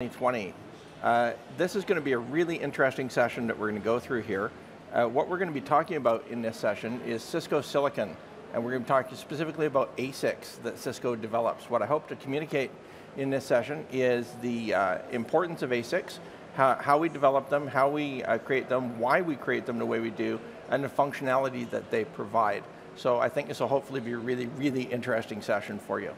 2020. Uh, this is going to be a really interesting session that we're going to go through here. Uh, what we're going to be talking about in this session is Cisco Silicon, and we're going to be talking specifically about ASICs that Cisco develops. What I hope to communicate in this session is the uh, importance of ASICs, how, how, we develop them, how we uh, create them, why we create them the way we do, and the functionality that they provide. So I think this will hopefully be a really, really interesting session for you.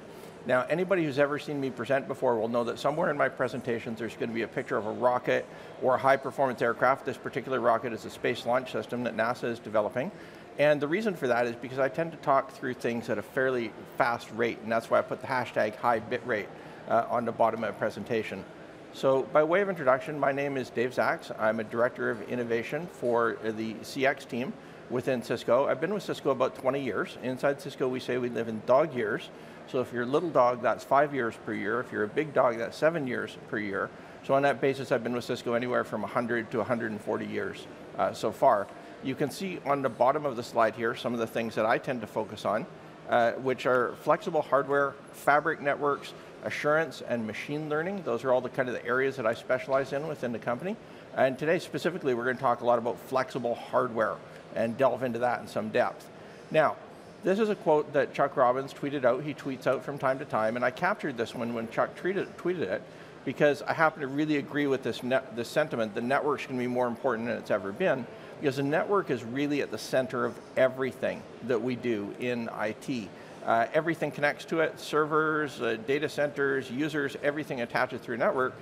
Now, anybody who's ever seen me present before will know that somewhere in my presentations there's going to be a picture of a rocket or a high performance aircraft. This particular rocket is a space launch system that NASA is developing. And the reason for that is because I tend to talk through things at a fairly fast rate, and that's why I put the hashtag high bit rate uh, on the bottom of my presentation. So by way of introduction, my name is Dave Zacks. I'm a Director of Innovation for the CX team within Cisco. I've been with Cisco about 20 years. Inside Cisco, we say we live in dog years. So if you're a little dog, that's five years per year. If you're a big dog, that's seven years per year. So on that basis, I've been with Cisco anywhere from 100 to 140 years uh, so far. You can see on the bottom of the slide here some of the things that I tend to focus on, uh, which are flexible hardware, fabric networks, assurance, and machine learning. Those are all the kind of the areas that I specialize in within the company. And today specifically, we're going to talk a lot about flexible hardware and delve into that in some depth. Now, this is a quote that Chuck Robbins tweeted out. He tweets out from time to time, and I captured this one when Chuck tweeted, tweeted it because I happen to really agree with this, this sentiment. The network's going to be more important than it's ever been because the network is really at the center of everything that we do in IT. Uh, everything connects to it, servers, uh, data centers, users, everything attaches through network.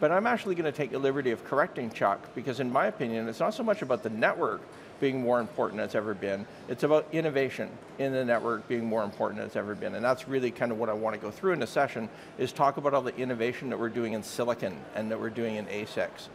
But I'm actually going to take the liberty of correcting Chuck because in my opinion, it's not so much about the network being more important than it's ever been. It's about innovation in the network being more important than it's ever been. And that's really kind of what I want to go through in the session, is talk about all the innovation that we're doing in silicon and that we're doing in ASICs.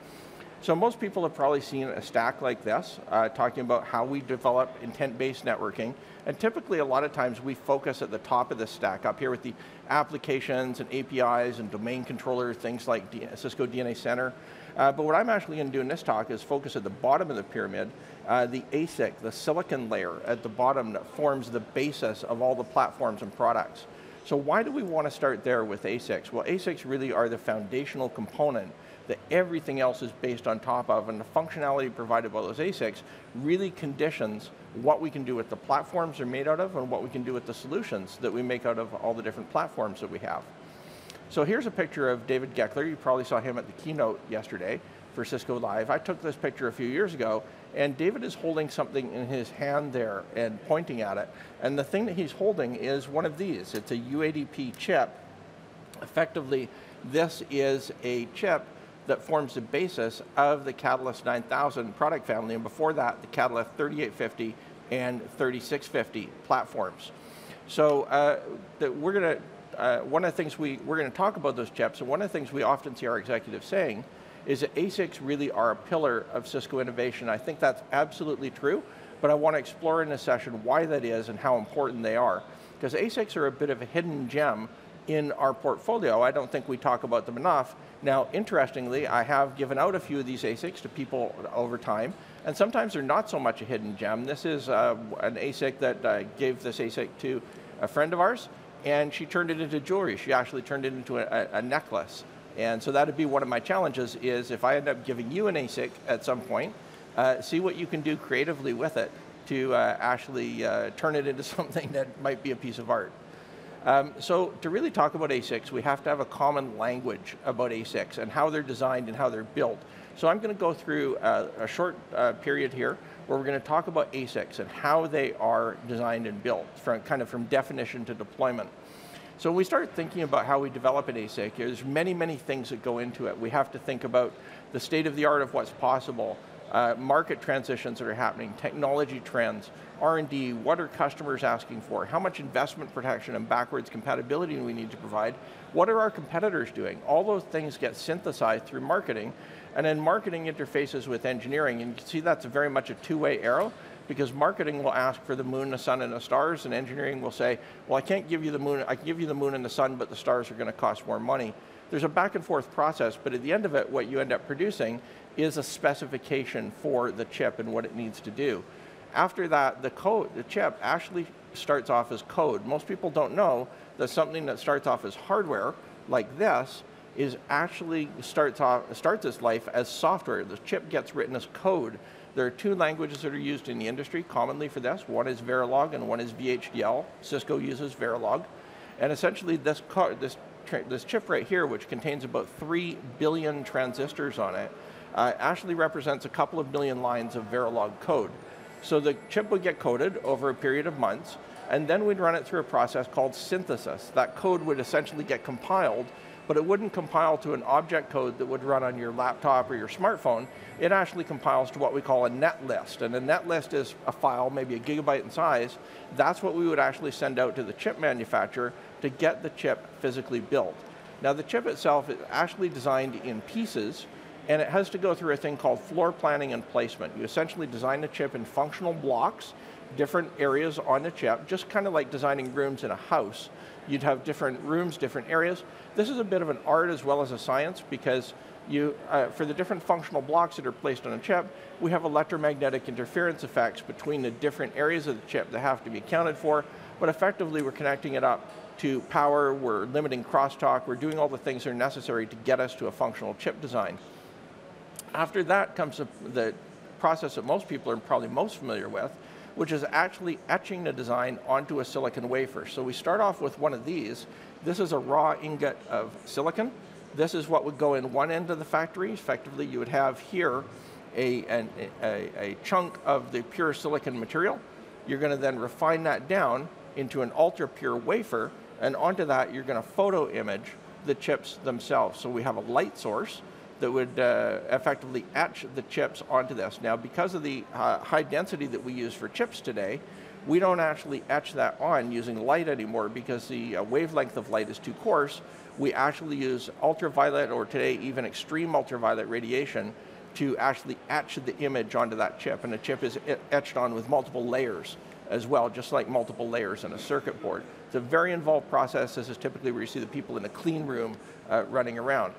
So most people have probably seen a stack like this, uh, talking about how we develop intent-based networking. And typically, a lot of times, we focus at the top of the stack, up here with the applications and APIs and domain controllers, things like Cisco DNA Center. Uh, but what I'm actually going to do in this talk is focus at the bottom of the pyramid, uh, the ASIC, the silicon layer at the bottom that forms the basis of all the platforms and products. So why do we want to start there with ASICs? Well, ASICs really are the foundational component that everything else is based on top of, and the functionality provided by those ASICs really conditions what we can do with the platforms they're made out of and what we can do with the solutions that we make out of all the different platforms that we have. So here's a picture of David Goeckeler. You probably saw him at the keynote yesterday for Cisco Live. I took this picture a few years ago, and David is holding something in his hand there and pointing at it. And the thing that he's holding is one of these. It's a UADP chip. Effectively, this is a chip that forms the basis of the Catalyst 9000 product family, and before that, the Catalyst 3850 and 3650 platforms. So uh, we're going to, uh, one of the things we, we're going to talk about those chips, and one of the things we often see our executives saying is that ASICs really are a pillar of Cisco innovation. I think that's absolutely true, but I want to explore in this session why that is and how important they are. Because ASICs are a bit of a hidden gem in our portfolio. I don't think we talk about them enough. Now, interestingly, I have given out a few of these ASICs to people over time, and sometimes they're not so much a hidden gem. This is uh, an ASIC that uh, gave this ASIC to a friend of ours, and she turned it into jewelry. She actually turned it into a, a necklace. And so that'd be one of my challenges is if I end up giving you an ASIC at some point, uh, see what you can do creatively with it to uh, actually uh, turn it into something that might be a piece of art. Um, so to really talk about ASICs, we have to have a common language about ASICs and how they're designed and how they're built. So I'm going to go through a, a short uh, period here where we're going to talk about ASICs and how they are designed and built, from kind of from definition to deployment. So when we start thinking about how we develop an ASIC, there's many, many things that go into it. We have to think about the state of the art of what's possible, uh, market transitions that are happening, technology trends, R&D, what are customers asking for? How much investment protection and backwards compatibility we need to provide? What are our competitors doing? All those things get synthesized through marketing, and then marketing interfaces with engineering, and you can see that's very much a two-way arrow, because marketing will ask for the moon, the sun, and the stars, and engineering will say, well, I can't give you the moon, I can give you the moon and the sun, but the stars are going to cost more money. There's a back and forth process, but at the end of it, what you end up producing is a specification for the chip and what it needs to do. After that, the code, the chip actually starts off as code. Most people don't know that something that starts off as hardware, like this, is actually starts, off, starts its life as software. The chip gets written as code. There are two languages that are used in the industry commonly for this. One is Verilog and one is VHDL. Cisco uses Verilog. And essentially this, this, this chip right here, which contains about 3 billion transistors on it, uh, actually represents a couple of million lines of Verilog code. So the chip would get coded over a period of months, and then we'd run it through a process called synthesis. That code would essentially get compiled but it wouldn't compile to an object code that would run on your laptop or your smartphone. It actually compiles to what we call a net list. And a net list is a file, maybe a gigabyte in size. That's what we would actually send out to the chip manufacturer to get the chip physically built. Now the chip itself is actually designed in pieces and it has to go through a thing called floor planning and placement. You essentially design the chip in functional blocks, different areas on the chip, just kind of like designing rooms in a house. You'd have different rooms, different areas. This is a bit of an art as well as a science because you, uh, for the different functional blocks that are placed on a chip, we have electromagnetic interference effects between the different areas of the chip that have to be accounted for, but effectively we're connecting it up to power, we're limiting crosstalk, we're doing all the things that are necessary to get us to a functional chip design. After that comes the process that most people are probably most familiar with, which is actually etching the design onto a silicon wafer. So we start off with one of these. This is a raw ingot of silicon. This is what would go in one end of the factory. Effectively, you would have here a, an, a, a chunk of the pure silicon material. You're going to then refine that down into an ultra pure wafer, and onto that you're going to photo image the chips themselves. So we have a light source, that would uh, effectively etch the chips onto this. Now, because of the uh, high density that we use for chips today, we don't actually etch that on using light anymore because the uh, wavelength of light is too coarse. We actually use ultraviolet or today even extreme ultraviolet radiation to actually etch the image onto that chip. And the chip is etched on with multiple layers as well, just like multiple layers in a circuit board. It's a very involved process. This is typically where you see the people in a clean room uh, running around.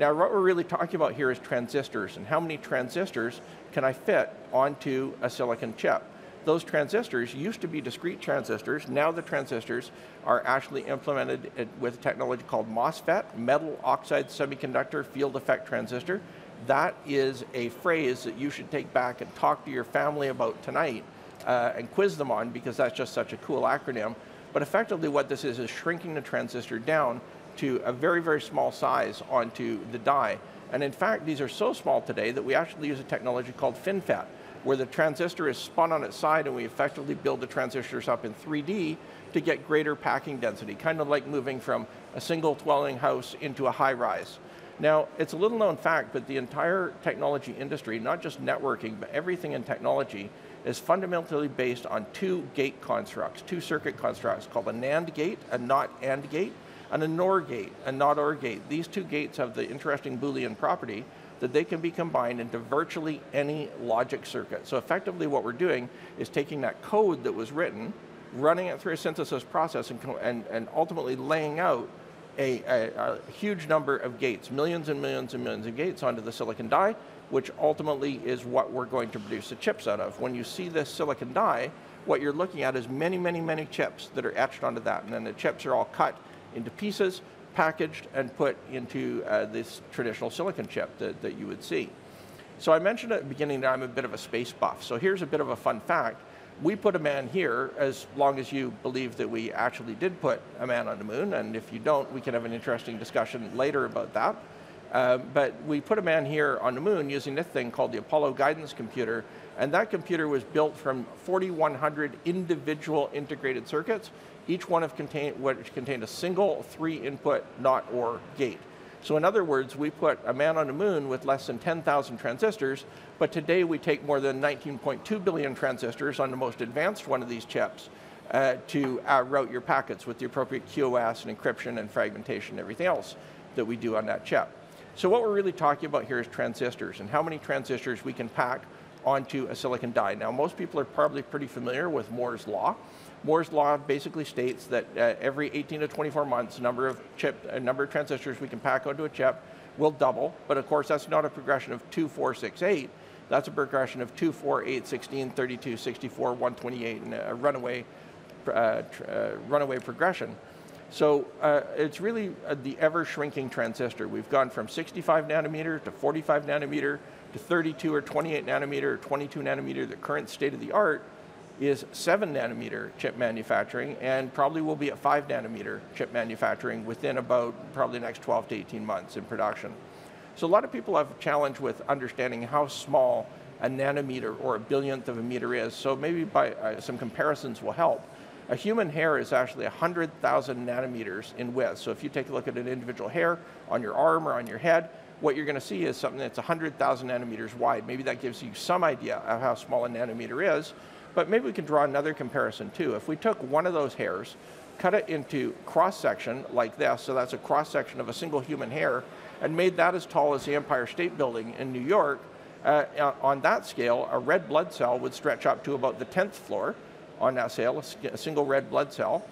Now what we're really talking about here is transistors and how many transistors can I fit onto a silicon chip. Those transistors used to be discrete transistors, now the transistors are actually implemented with technology called MOSFET, metal oxide semiconductor field effect transistor. That is a phrase that you should take back and talk to your family about tonight uh, and quiz them on because that's just such a cool acronym. But effectively what this is is shrinking the transistor down to a very, very small size onto the die. And in fact, these are so small today that we actually use a technology called FinFET, where the transistor is spun on its side and we effectively build the transistors up in 3D to get greater packing density, kind of like moving from a single dwelling house into a high rise. Now, it's a little known fact, but the entire technology industry, not just networking, but everything in technology, is fundamentally based on two gate constructs, two circuit constructs called a NAND gate, a NOT AND gate, and a NOR gate, a NOT OR gate. These two gates have the interesting Boolean property that they can be combined into virtually any logic circuit. So effectively what we're doing is taking that code that was written, running it through a synthesis process and, and, and ultimately laying out a, a, a, huge number of gates, millions and millions and millions of gates onto the silicon die, which ultimately is what we're going to produce the chips out of. When you see this silicon die, what you're looking at is many, many, many chips that are etched onto that, and then the chips are all cut into pieces, packaged, and put into uh, this traditional silicon chip that, that you would see. So I mentioned at the beginning that I'm a bit of a space buff. So here's a bit of a fun fact. We put a man here as long as you believe that we actually did put a man on the moon, and if you don't, we can have an interesting discussion later about that. Uh, but we put a man here on the moon using this thing called the Apollo Guidance Computer, and that computer was built from 4,100 individual integrated circuits each one of contain, which contained a single three input NOT OR gate. So in other words, we put a man on the moon with less than 10,000 transistors, but today we take more than 19.2 billion transistors on the most advanced one of these chips uh, to uh, route your packets with the appropriate QoS and encryption and fragmentation and everything else that we do on that chip. So what we're really talking about here is transistors and how many transistors we can pack onto a silicon die. Now most people are probably pretty familiar with Moore's Law. Moore's law basically states that uh, every 18 to 24 months, number of chip, uh, number of transistors we can pack onto a chip will double, but of course that's not a progression of 2, 4, 6, 8. That's a progression of 2, 4, 8, 16, 32, 64, 128, and a runaway, uh, uh, runaway progression. So uh, it's really uh, the ever shrinking transistor. We've gone from 65 nanometer to 45 nanometer to 32 or 28 nanometer or 22 nanometer. The current state of the art is 7 nanometer chip manufacturing and probably will be at 5 nanometer chip manufacturing within about probably the next 12 to 18 months in production. So a lot of people have a challenge with understanding how small a nanometer or a billionth of a meter is, so maybe by uh, some comparisons will help. A human hair is actually 100,000 nanometers in width. So if you take a look at an individual hair on your arm or on your head, what you're going to see is something that's 100,000 nanometers wide. Maybe that gives you some idea of how small a nanometer is, but maybe we can draw another comparison too. If we took one of those hairs, cut it into cross section like this, so that's a cross section of a single human hair, and made that as tall as the Empire State Building in New York, uh, on that scale, a red blood cell would stretch up to about the 10th floor on that scale, a single red blood cell.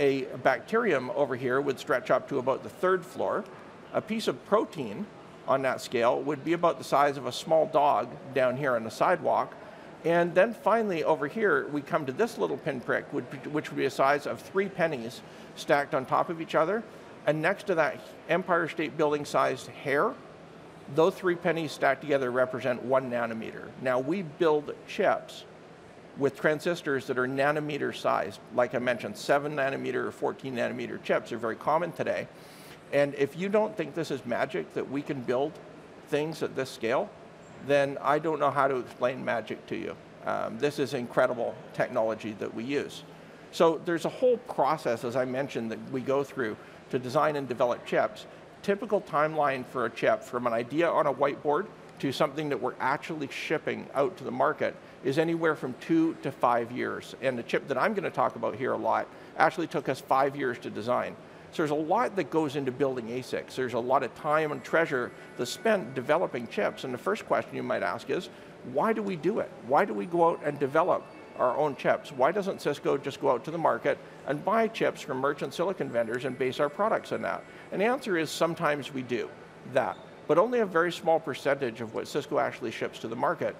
A bacterium over here would stretch up to about the third floor. A piece of protein on that scale would be about the size of a small dog down here on the sidewalk. And then finally over here, we come to this little pinprick, which would be a size of three pennies stacked on top of each other. And next to that Empire State Building sized hair, those three pennies stacked together represent one nanometer. Now we build chips with transistors that are nanometer sized. Like I mentioned, seven nanometer or 14 nanometer chips are very common today. And if you don't think this is magic, that we can build things at this scale, then I don't know how to explain magic to you. Um, this is incredible technology that we use. So there's a whole process, as I mentioned, that we go through to design and develop chips. Typical timeline for a chip from an idea on a whiteboard to something that we're actually shipping out to the market is anywhere from two to five years. And the chip that I'm going to talk about here a lot actually took us five years to design. So there's a lot that goes into building ASICs. There's a lot of time and treasure that's spent developing chips. And the first question you might ask is, why do we do it? Why do we go out and develop our own chips? Why doesn't Cisco just go out to the market and buy chips from merchant silicon vendors and base our products on that? And the answer is sometimes we do that, but only a very small percentage of what Cisco actually ships to the market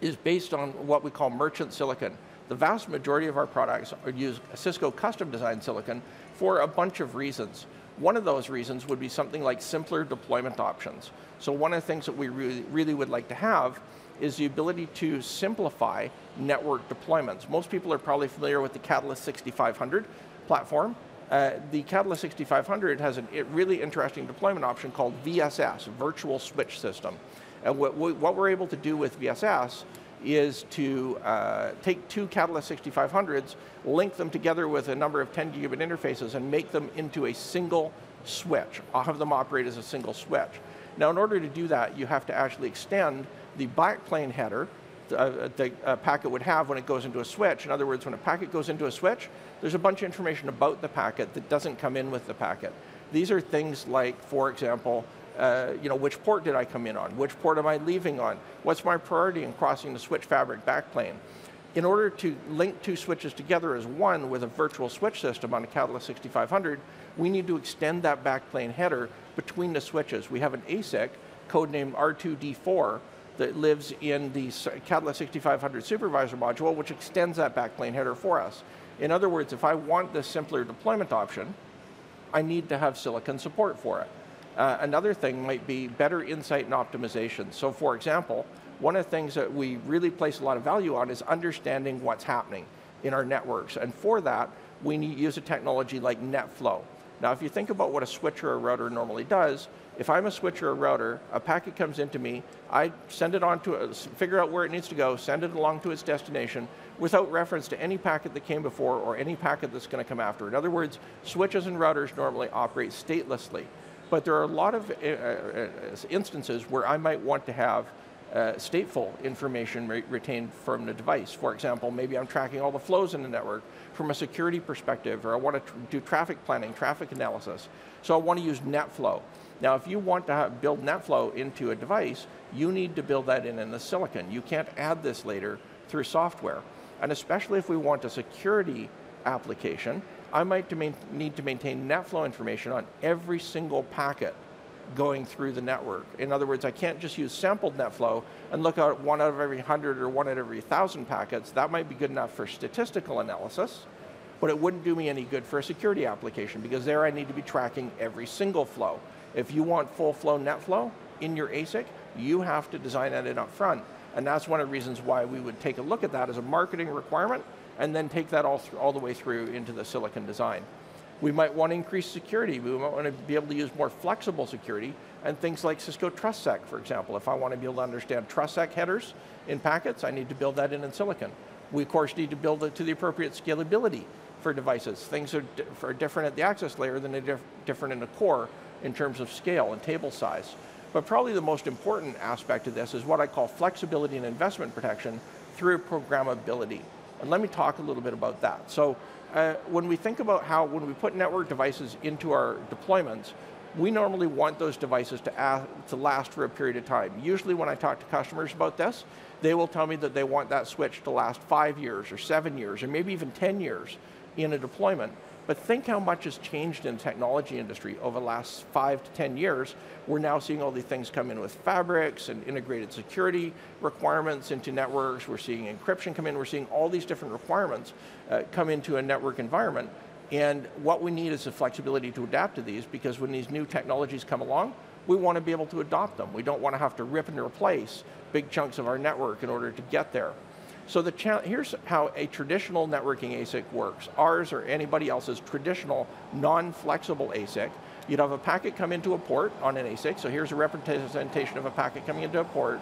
is based on what we call merchant silicon. The vast majority of our products use Cisco custom designed silicon for a bunch of reasons. One of those reasons would be something like simpler deployment options. So one of the things that we really, really would like to have is the ability to simplify network deployments. Most people are probably familiar with the Catalyst 6500 platform. Uh, the Catalyst 6500 has a really interesting deployment option called VSS, Virtual Switch System. And what, what we're able to do with VSS is to uh, take two Catalyst 6500s, link them together with a number of 10 gigabit interfaces and make them into a single switch, have them operate as a single switch. Now in order to do that, you have to actually extend the backplane header uh, the uh, packet would have when it goes into a switch. In other words, when a packet goes into a switch, there's a bunch of information about the packet that doesn't come in with the packet. These are things like, for example, uh, you know, which port did I come in on? Which port am I leaving on? What's my priority in crossing the switch fabric backplane? In order to link two switches together as one with a virtual switch system on a Catalyst 6500, we need to extend that backplane header between the switches. We have an ASIC, codenamed R2D4, that lives in the Catalyst 6500 supervisor module, which extends that backplane header for us. In other words, if I want this simpler deployment option, I need to have silicon support for it. Uh, another thing might be better insight and optimization. So for example, one of the things that we really place a lot of value on is understanding what's happening in our networks. And for that, we use a technology like NetFlow. Now, if you think about what a switch or a router normally does, if I'm a switch or a router, a packet comes into me, I send it on to, a, figure out where it needs to go, send it along to its destination, without reference to any packet that came before or any packet that's going to come after. In other words, switches and routers normally operate statelessly. But there are a lot of uh, uh, instances where I might want to have uh, stateful information re retained from the device. For example, maybe I'm tracking all the flows in the network from a security perspective, or I want to do traffic planning, traffic analysis. So I want to use NetFlow. Now, if you want to have, build NetFlow into a device, you need to build that in in the silicon. You can't add this later through software. And especially if we want a security application, I might need to maintain NetFlow information on every single packet going through the network. In other words, I can't just use sampled NetFlow and look at one out of every 100 or one out of every 1,000 packets. That might be good enough for statistical analysis, but it wouldn't do me any good for a security application because there I need to be tracking every single flow. If you want full flow NetFlow in your ASIC, you have to design that in up front. And that's one of the reasons why we would take a look at that as a marketing requirement and then take that all, all the way through into the silicon design. We might want to increase security. We might want to be able to use more flexible security and things like Cisco TrustSec, for example. If I want to be able to understand TrustSec headers in packets, I need to build that in in silicon. We of course need to build it to the appropriate scalability for devices. Things are, di are different at the access layer than they're diff different in the core in terms of scale and table size. But probably the most important aspect of this is what I call flexibility and investment protection through programmability. And let me talk a little bit about that. So uh, when we think about how, when we put network devices into our deployments, we normally want those devices to, to last for a period of time. Usually when I talk to customers about this, they will tell me that they want that switch to last five years or seven years or maybe even 10 years in a deployment. But think how much has changed in the technology industry over the last five to 10 years. We're now seeing all these things come in with fabrics and integrated security requirements into networks. We're seeing encryption come in. We're seeing all these different requirements uh, come into a network environment. And what we need is the flexibility to adapt to these because when these new technologies come along, we want to be able to adopt them. We don't want to have to rip and replace big chunks of our network in order to get there. So the here's how a traditional networking ASIC works. Ours or anybody else's traditional non-flexible ASIC, you'd have a packet come into a port on an ASIC, so here's a representation of a packet coming into a port.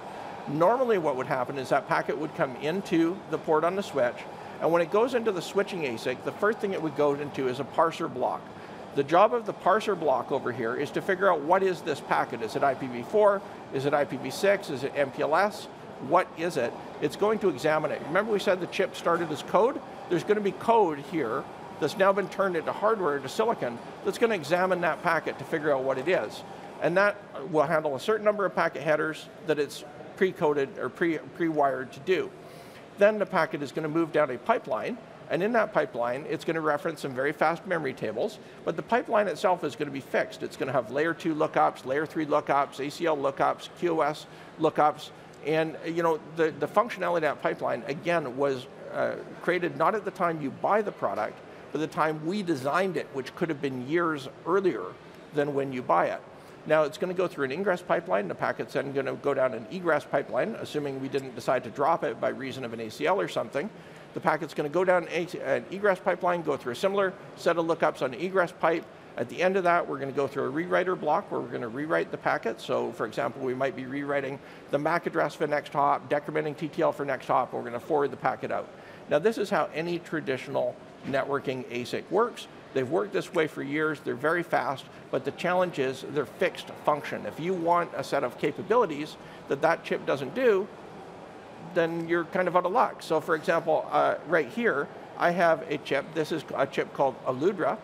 Normally what would happen is that packet would come into the port on the switch, and when it goes into the switching ASIC, the first thing it would go into is a parser block. The job of the parser block over here is to figure out what is this packet. Is it IPv4? Is it IPv6? Is it MPLS? What is it? It's going to examine it. Remember we said the chip started as code? There's going to be code here that's now been turned into hardware, into silicon, that's going to examine that packet to figure out what it is. And that uh, will handle a certain number of packet headers that it's pre-coded or pre-wired to do. Then the packet is going to move down a pipeline, and in that pipeline, it's going to reference some very fast memory tables, but the pipeline itself is going to be fixed. It's going to have layer two lookups, layer three lookups, ACL lookups, QoS lookups, and you know the, the functionality of that pipeline, again, was uh, created not at the time you buy the product, but the time we designed it, which could have been years earlier than when you buy it. Now it's going to go through an ingress pipeline, the packet's then going to go down an egress pipeline, assuming we didn't decide to drop it by reason of an ACL or something. The packet's going to go down an egress pipeline, go through a similar set of lookups on the egress pipe. At the end of that, we're going to go through a rewriter block where we're going to rewrite the packet. So for example, we might be rewriting the MAC address for next hop, decrementing TTL for next hop, we're going to forward the packet out. Now this is how any traditional networking ASIC works. They've worked this way for years, they're very fast, but the challenge is they're fixed function. If you want a set of capabilities that that chip doesn't do, then you're kind of out of luck. So for example, uh, right here, I have a chip, this is a chip called Aludra.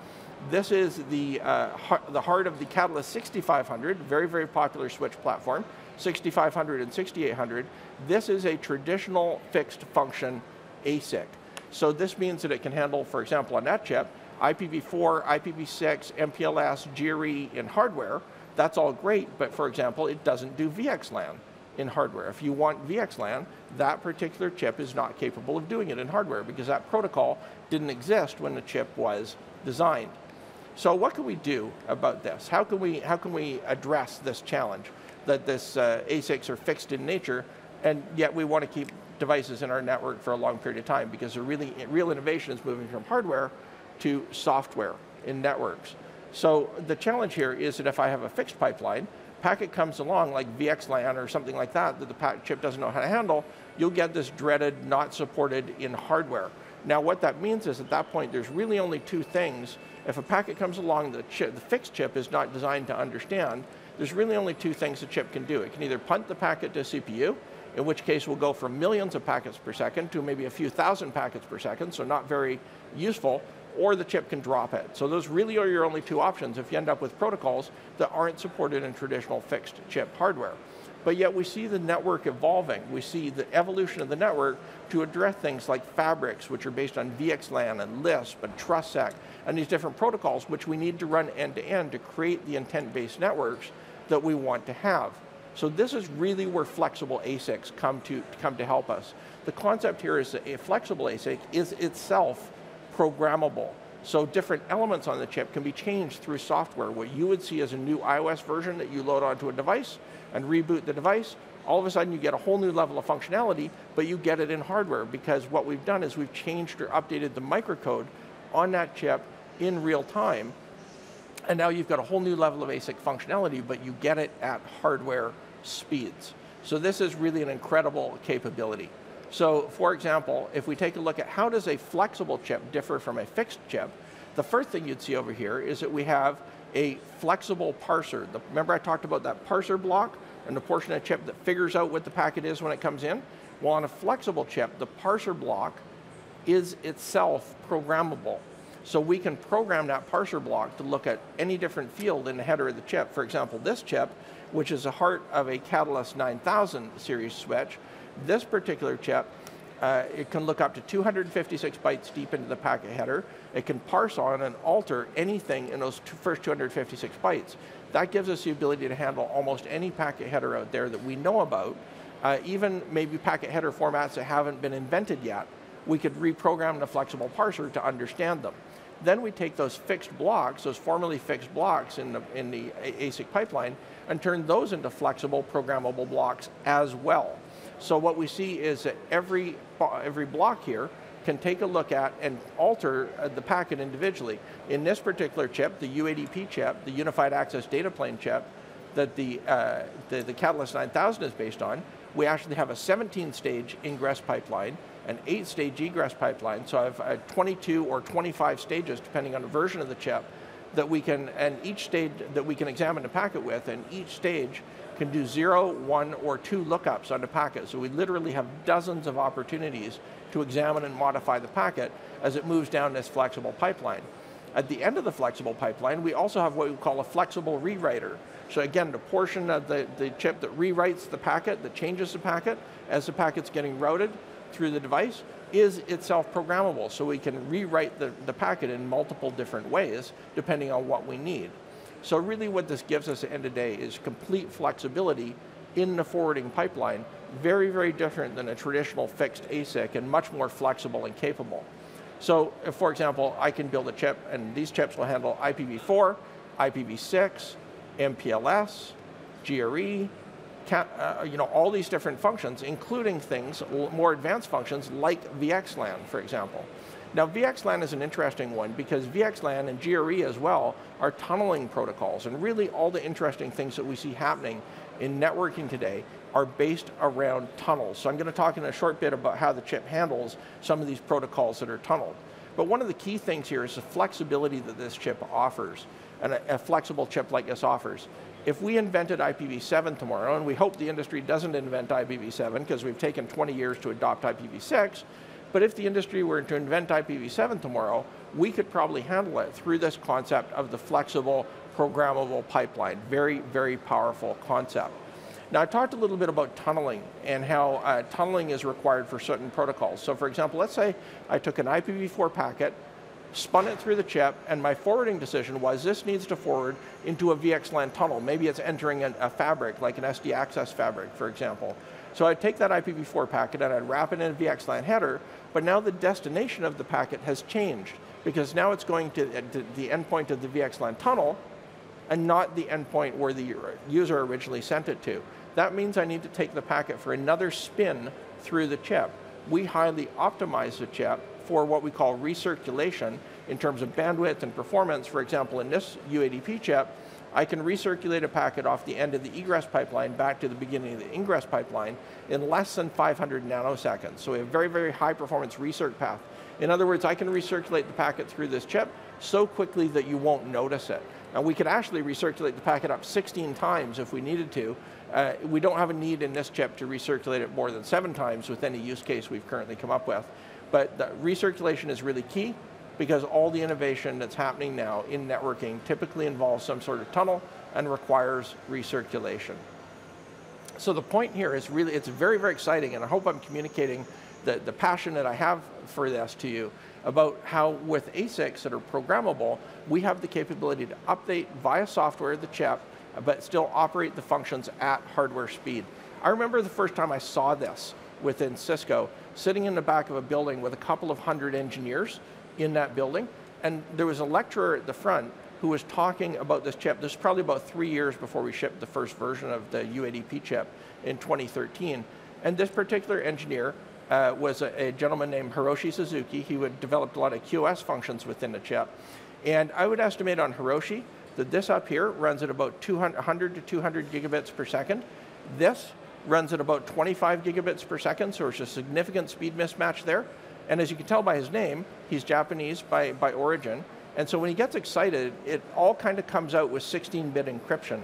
This is the, uh, the heart of the Catalyst 6500, very, very popular switch platform, 6500 and 6800. This is a traditional fixed function ASIC. So this means that it can handle, for example, on that chip, IPv4, IPv6, MPLS, GRE in hardware, that's all great, but for example, it doesn't do VXLAN in hardware. If you want VXLAN, that particular chip is not capable of doing it in hardware because that protocol didn't exist when the chip was designed. So what can we do about this? How can we, how can we address this challenge that this uh, ASICs are fixed in nature and yet we want to keep devices in our network for a long period of time because the really, real innovation is moving from hardware to software in networks. So the challenge here is that if I have a fixed pipeline, packet comes along like VXLAN or something like that that the chip doesn't know how to handle, you'll get this dreaded not supported in hardware. Now what that means is at that point there's really only two things. If a packet comes along the, chip, the fixed chip is not designed to understand, there's really only two things the chip can do. It can either punt the packet to CPU, in which case we'll go from millions of packets per second to maybe a few thousand packets per second, so not very useful, or the chip can drop it. So those really are your only two options if you end up with protocols that aren't supported in traditional fixed chip hardware. But yet we see the network evolving. We see the evolution of the network to address things like fabrics, which are based on VXLAN and Lisp and TrustSec, and these different protocols which we need to run end to end to create the intent-based networks that we want to have. So this is really where flexible ASICs come to, come to help us. The concept here is that a flexible ASIC is itself programmable. So different elements on the chip can be changed through software. What you would see as a new iOS version that you load onto a device and reboot the device, all of a sudden you get a whole new level of functionality, but you get it in hardware because what we've done is we've changed or updated the microcode on that chip in real time. And now you've got a whole new level of ASIC functionality, but you get it at hardware speeds. So this is really an incredible capability. So for example, if we take a look at how does a flexible chip differ from a fixed chip, the first thing you'd see over here is that we have a flexible parser. The, remember I talked about that parser block and the portion of the chip that figures out what the packet is when it comes in? Well, on a flexible chip, the parser block is itself programmable. So we can program that parser block to look at any different field in the header of the chip. For example, this chip, which is the heart of a Catalyst 9000 series switch, this particular chip, uh, it can look up to 256 bytes deep into the packet header. It can parse on and alter anything in those first 256 bytes. That gives us the ability to handle almost any packet header out there that we know about, uh, even maybe packet header formats that haven't been invented yet. We could reprogram the flexible parser to understand them. Then we take those fixed blocks, those formerly fixed blocks in the, in the ASIC pipeline, and turn those into flexible programmable blocks as well. So what we see is that every, every block here can take a look at and alter uh, the packet individually. In this particular chip, the UADP chip, the Unified Access Data Plane chip, that the, uh, the, the Catalyst 9000 is based on, we actually have a 17-stage ingress pipeline, an 8-stage egress pipeline, so I have uh, 22 or 25 stages, depending on the version of the chip, that we can, and each stage that we can examine the packet with, and each stage can do zero, one, or two lookups on the packet. So we literally have dozens of opportunities to examine and modify the packet as it moves down this flexible pipeline. At the end of the flexible pipeline, we also have what we call a flexible rewriter. So again, the portion of the, the chip that rewrites the packet, that changes the packet, as the packet's getting routed through the device, is itself programmable. So we can rewrite the, the packet in multiple different ways, depending on what we need. So really what this gives us at the end of the day is complete flexibility in the forwarding pipeline, very, very different than a traditional fixed ASIC and much more flexible and capable. So if, for example, I can build a chip and these chips will handle IPv4, IPv6, MPLS, GRE, uh, you know, all these different functions, including things, more advanced functions like VXLAN, for example. Now VXLAN is an interesting one because VXLAN and GRE as well are tunneling protocols and really all the interesting things that we see happening in networking today are based around tunnels. So I'm going to talk in a short bit about how the chip handles some of these protocols that are tunneled. But one of the key things here is the flexibility that this chip offers, and a, a flexible chip like this offers. If we invented IPv7 tomorrow, and we hope the industry doesn't invent IPv7 because we've taken 20 years to adopt IPv6, but if the industry were to invent IPv7 tomorrow, we could probably handle it through this concept of the flexible programmable pipeline. Very, very powerful concept. Now I talked a little bit about tunneling and how uh, tunneling is required for certain protocols. So for example, let's say I took an IPv4 packet, spun it through the chip, and my forwarding decision was this needs to forward into a VXLAN tunnel. Maybe it's entering a, a fabric, like an SD access fabric, for example. So I'd take that IPv4 packet and I'd wrap it in a VXLAN header, but now the destination of the packet has changed because now it's going to, uh, to the endpoint of the VXLAN tunnel and not the endpoint where the user originally sent it to. That means I need to take the packet for another spin through the chip. We highly optimize the chip for what we call recirculation in terms of bandwidth and performance. For example, in this UADP chip, I can recirculate a packet off the end of the egress pipeline back to the beginning of the ingress pipeline in less than 500 nanoseconds. So we have very, very high performance recirc path. In other words, I can recirculate the packet through this chip so quickly that you won't notice it. And we could actually recirculate the packet up 16 times if we needed to. Uh, we don't have a need in this chip to recirculate it more than seven times with any use case we've currently come up with. But the recirculation is really key because all the innovation that's happening now in networking typically involves some sort of tunnel and requires recirculation. So the point here is really, it's very, very exciting, and I hope I'm communicating the, the passion that I have for this to you about how with ASICs that are programmable, we have the capability to update via software the chip, but still operate the functions at hardware speed. I remember the first time I saw this within Cisco, sitting in the back of a building with a couple of hundred engineers in that building. And there was a lecturer at the front who was talking about this chip. This is probably about three years before we shipped the first version of the UADP chip in 2013. And this particular engineer uh, was a, a, gentleman named Hiroshi Suzuki. He had developed a lot of QS functions within the chip. And I would estimate on Hiroshi that this up here runs at about 200 100 to 200 gigabits per second. This runs at about 25 gigabits per second, so there's a significant speed mismatch there. And as you can tell by his name, he's Japanese by, by origin. And so when he gets excited, it all kind of comes out with 16-bit encryption.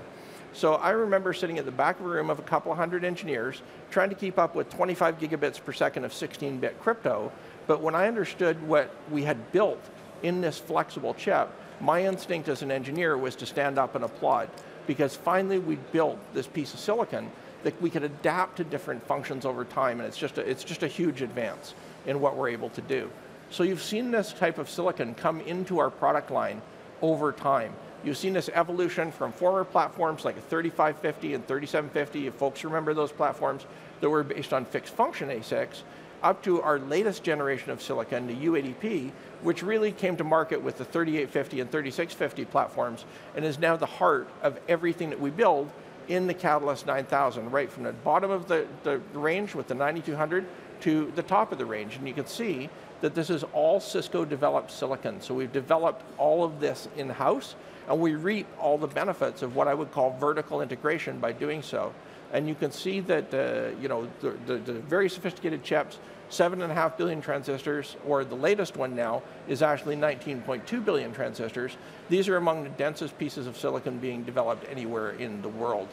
So I remember sitting at the back of a room of a couple hundred engineers trying to keep up with 25 gigabits per second of 16-bit crypto. But when I understood what we had built in this flexible chip, my instinct as an engineer was to stand up and applaud because finally we built this piece of silicon that we could adapt to different functions over time and it's just a, it's just a huge advance in what we're able to do. So you've seen this type of silicon come into our product line over time. You've seen this evolution from former platforms like 3550 and 3750, if folks remember those platforms, that were based on fixed function ASICs, up to our latest generation of silicon, the UADP, which really came to market with the 3850 and 3650 platforms, and is now the heart of everything that we build in the Catalyst 9000, right from the bottom of the, the range with the 9200 to the top of the range. And you can see that this is all Cisco developed silicon. So we've developed all of this in-house, and we reap all the benefits of what I would call vertical integration by doing so. And you can see that uh, you know the, the, the, very sophisticated chips, seven and a half billion transistors, or the latest one now is actually 19.2 billion transistors. These are among the densest pieces of silicon being developed anywhere in the world.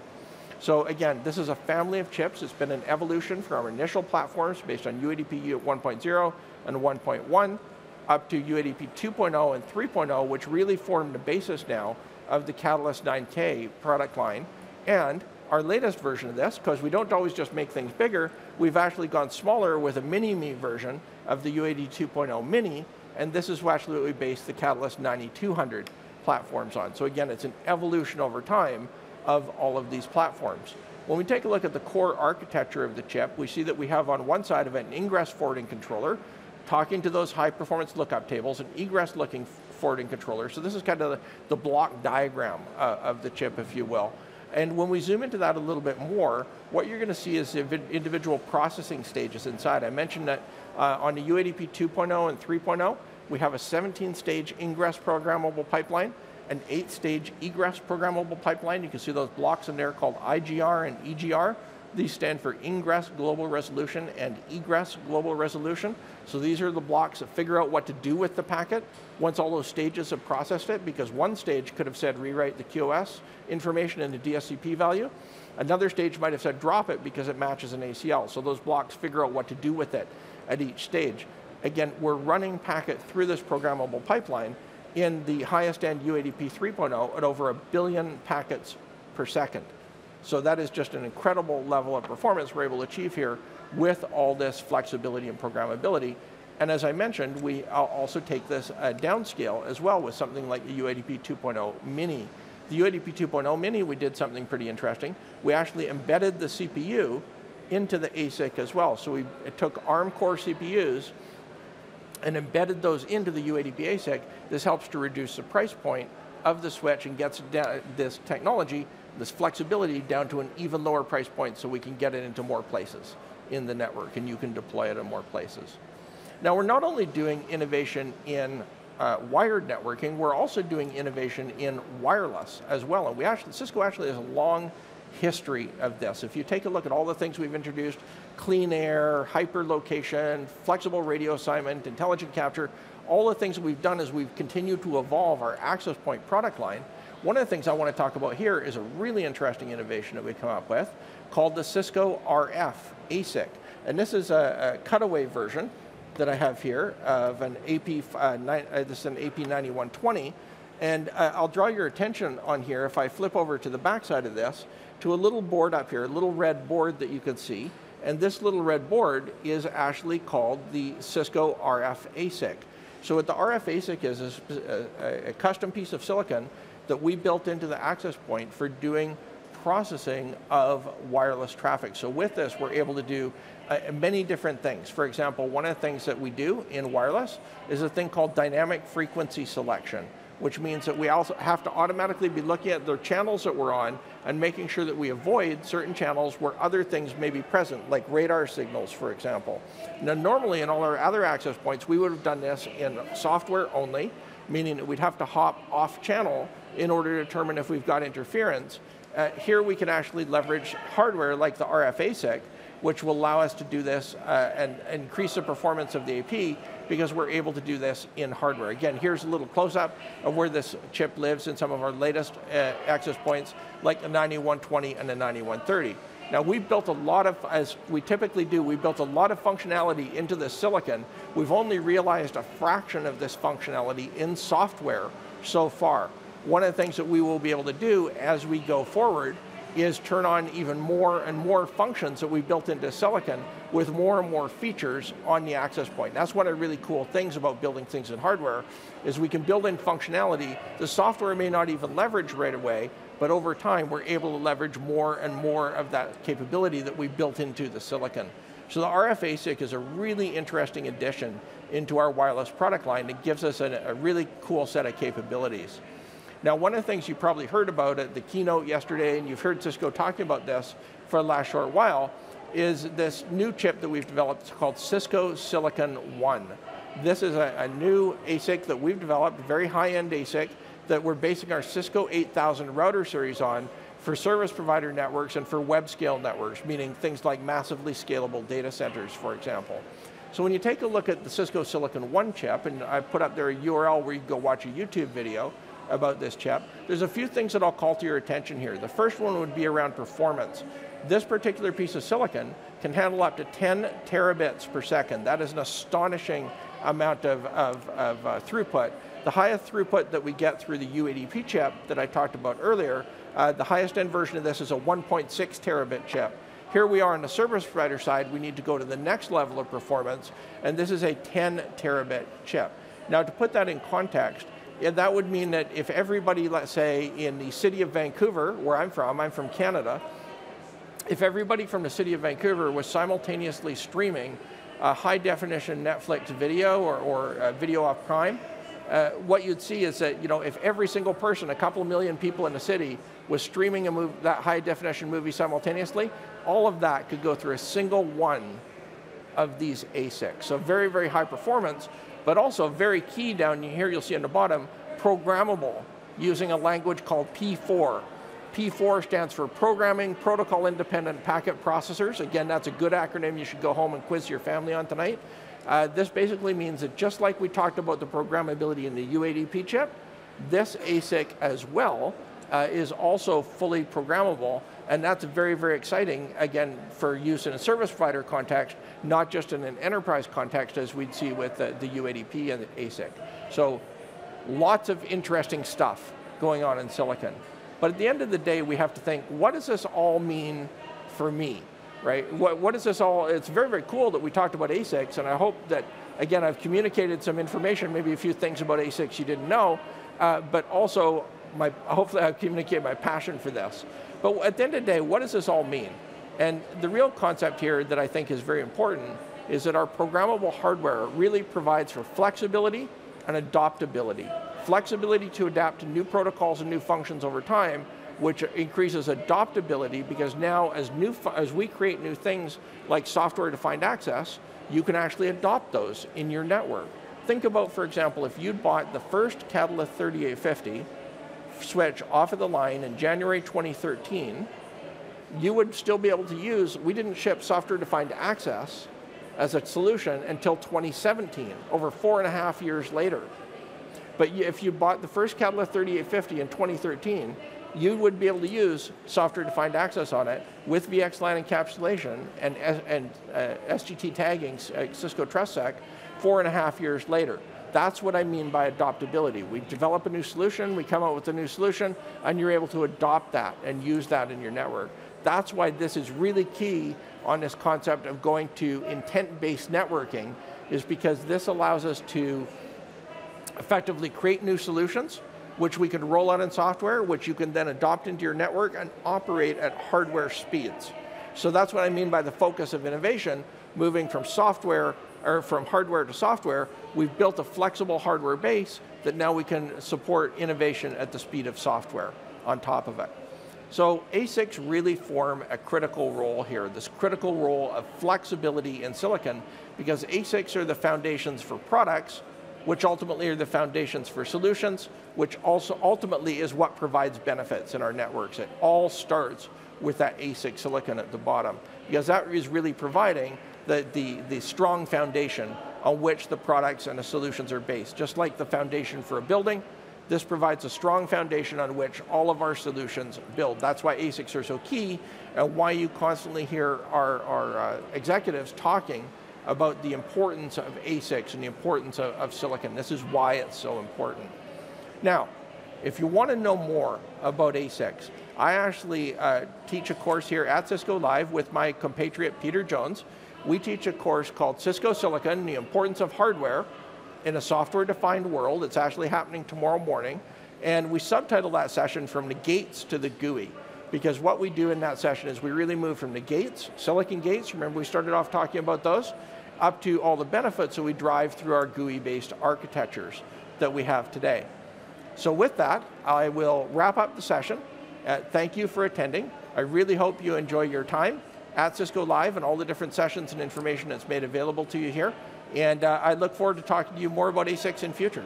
So again, this is a family of chips. It's been an evolution from our initial platforms based on UADP 1.0 and 1.1 up to UADP 2.0 and 3.0, which really form the basis now of the Catalyst 9K product line. And our latest version of this, because we don't always just make things bigger, we've actually gone smaller with a mini-me version of the UAD 2.0 mini, and this is actually what we base the Catalyst 9200 platforms on. So again, it's an evolution over time of all of these platforms. When we take a look at the core architecture of the chip, we see that we have on one side of it an ingress forwarding controller, talking to those high performance lookup tables, an egress looking forwarding controller. So this is kind of the, the block diagram uh, of the chip, if you will. And when we zoom into that a little bit more, what you're going to see is individual processing stages inside. I mentioned that uh, on the UADP 2.0 and 3.0, we have a 17 stage ingress programmable pipeline an eight stage egress programmable pipeline. You can see those blocks in there called IGR and EGR. These stand for ingress global resolution and egress global resolution. So these are the blocks that figure out what to do with the packet once all those stages have processed it, because one stage could have said rewrite the QoS information in the DSCP value. Another stage might have said drop it because it matches an ACL. So those blocks figure out what to do with it at each stage. Again, we're running packet through this programmable pipeline in the highest end UADP 3.0 at over a billion packets per second. So that is just an incredible level of performance we're able to achieve here with all this flexibility and programmability. And as I mentioned, we also take this uh, downscale as well with something like the UADP 2.0 Mini. The UADP 2.0 Mini, we did something pretty interesting. We actually embedded the CPU into the ASIC as well. So we took ARM core CPUs and embedded those into the UADP ASIC, this helps to reduce the price point of the switch and gets this technology, this flexibility down to an even lower price point so we can get it into more places in the network and you can deploy it in more places. Now we're not only doing innovation in uh, wired networking, we're also doing innovation in wireless as well. And we actually, Cisco actually has a long history of this. If you take a look at all the things we've introduced, clean air, hyperlocation, flexible radio assignment, intelligent capture, all the things that we've done is we've continued to evolve our access point product line. One of the things I want to talk about here is a really interesting innovation that we come up with called the Cisco RF ASIC. And this is a, a cutaway version that I have here of an AP, uh, nine, uh, this is an AP9120. And uh, I'll draw your attention on here, if I flip over to the back side of this, to a little board up here, a little red board that you can see. And this little red board is actually called the Cisco RF ASIC. So what the RF ASIC is, is a, a custom piece of silicon that we built into the access point for doing processing of wireless traffic. So with this, we're able to do uh, many different things. For example, one of the things that we do in wireless is a thing called dynamic frequency selection which means that we also have to automatically be looking at the channels that we're on and making sure that we avoid certain channels where other things may be present, like radar signals, for example. Now, normally in all our other access points, we would have done this in software only, meaning that we'd have to hop off channel in order to determine if we've got interference. Uh, here we can actually leverage hardware like the RF ASIC, which will allow us to do this uh, and increase the performance of the AP because we're able to do this in hardware. Again, here's a little close-up of where this chip lives in some of our latest uh, access points, like the 9120 and the 9130. Now we've built a lot of, as we typically do, we built a lot of functionality into this silicon. We've only realized a fraction of this functionality in software so far. One of the things that we will be able to do as we go forward is turn on even more and more functions that we built into silicon with more and more features on the access point. That's one of the really cool things about building things in hardware, is we can build in functionality the software may not even leverage right away, but over time we're able to leverage more and more of that capability that we built into the silicon. So the RF ASIC is a really interesting addition into our wireless product line. It gives us a, a really cool set of capabilities. Now, one of the things you probably heard about at the keynote yesterday, and you've heard Cisco talking about this for the last short while, is this new chip that we've developed called Cisco Silicon One. This is a, a new ASIC that we've developed, very high-end ASIC, that we're basing our Cisco 8000 router series on for service provider networks and for web scale networks, meaning things like massively scalable data centers, for example. So when you take a look at the Cisco Silicon One chip, and I put up there a URL where you can go watch a YouTube video, about this chip. There's a few things that I'll call to your attention here. The first one would be around performance. This particular piece of silicon can handle up to 10 terabits per second. That is an astonishing amount of, of, of uh, throughput. The highest throughput that we get through the UADP chip that I talked about earlier, uh, the highest end version of this is a 1.6 terabit chip. Here we are on the service provider side, we need to go to the next level of performance, and this is a 10 terabit chip. Now to put that in context, yeah, that would mean that if everybody, let's say, in the city of Vancouver, where I'm from, I'm from Canada, if everybody from the city of Vancouver was simultaneously streaming a high definition Netflix video or, or video off Prime, uh, what you'd see is that you know if every single person, a couple million people in the city, was streaming a movie, that high definition movie simultaneously, all of that could go through a single one of these ASICs. So very, very high performance, but also very key down here, you'll see on the bottom, programmable using a language called P4. P4 stands for Programming Protocol Independent Packet Processors. Again, that's a good acronym you should go home and quiz your family on tonight. Uh, this basically means that just like we talked about the programmability in the UADP chip, this ASIC as well uh, is also fully programmable, and that's very, very exciting, again, for use in a service provider context, not just in an enterprise context as we'd see with the, the UADP and the ASIC. So lots of interesting stuff going on in silicon. But at the end of the day, we have to think, what does this all mean for me, right? What, what does this all, it's very, very cool that we talked about ASICs, and I hope that, again, I've communicated some information, maybe a few things about ASICs you didn't know, uh, but also my, hopefully I've communicated my passion for this. But at the end of the day, what does this all mean? And the real concept here that I think is very important is that our programmable hardware really provides for flexibility and adaptability. Flexibility to adapt to new protocols and new functions over time, which increases adaptability because now as, new, as we create new things like software-defined access, you can actually adopt those in your network. Think about, for example, if you'd bought the first Catalyst 3850 switch off of the line in January 2013, you would still be able to use, we didn't ship software-defined access as a solution until 2017, over four and a half years later. But if you bought the first Catalyst 3850 in 2013, you would be able to use software-defined access on it with VXLAN encapsulation and, and uh, SGT tagging, uh, Cisco TrustSec, four and a half years later. That's what I mean by adoptability. We develop a new solution, we come out with a new solution, and you're able to adopt that and use that in your network. That's why this is really key on this concept of going to intent-based networking, is because this allows us to effectively create new solutions, which we can roll out in software, which you can then adopt into your network and operate at hardware speeds. So that's what I mean by the focus of innovation, moving from software or from hardware to software, we've built a flexible hardware base that now we can support innovation at the speed of software on top of it. So ASICs really form a critical role here, this critical role of flexibility in silicon, because ASICs are the foundations for products, which ultimately are the foundations for solutions, which also ultimately is what provides benefits in our networks. It all starts with that ASIC silicon at the bottom, because that is really providing the, the, the strong foundation on which the products and the solutions are based. Just like the foundation for a building, this provides a strong foundation on which all of our solutions build. That's why ASICs are so key, and why you constantly hear our, our uh, executives talking about the importance of ASICs and the importance of, of silicon. This is why it's so important. Now, if you want to know more about ASICs, I actually uh, teach a course here at Cisco Live with my compatriot Peter Jones. We teach a course called Cisco Silicon, the importance of hardware in a software-defined world. It's actually happening tomorrow morning. And we subtitle that session from the gates to the GUI. Because what we do in that session is we really move from the gates, silicon gates, remember we started off talking about those, up to all the benefits that we drive through our GUI-based architectures that we have today. So with that, I will wrap up the session. Uh, thank you for attending. I really hope you enjoy your time at Cisco Live and all the different sessions and information that's made available to you here. And uh, I look forward to talking to you more about ASICs in future.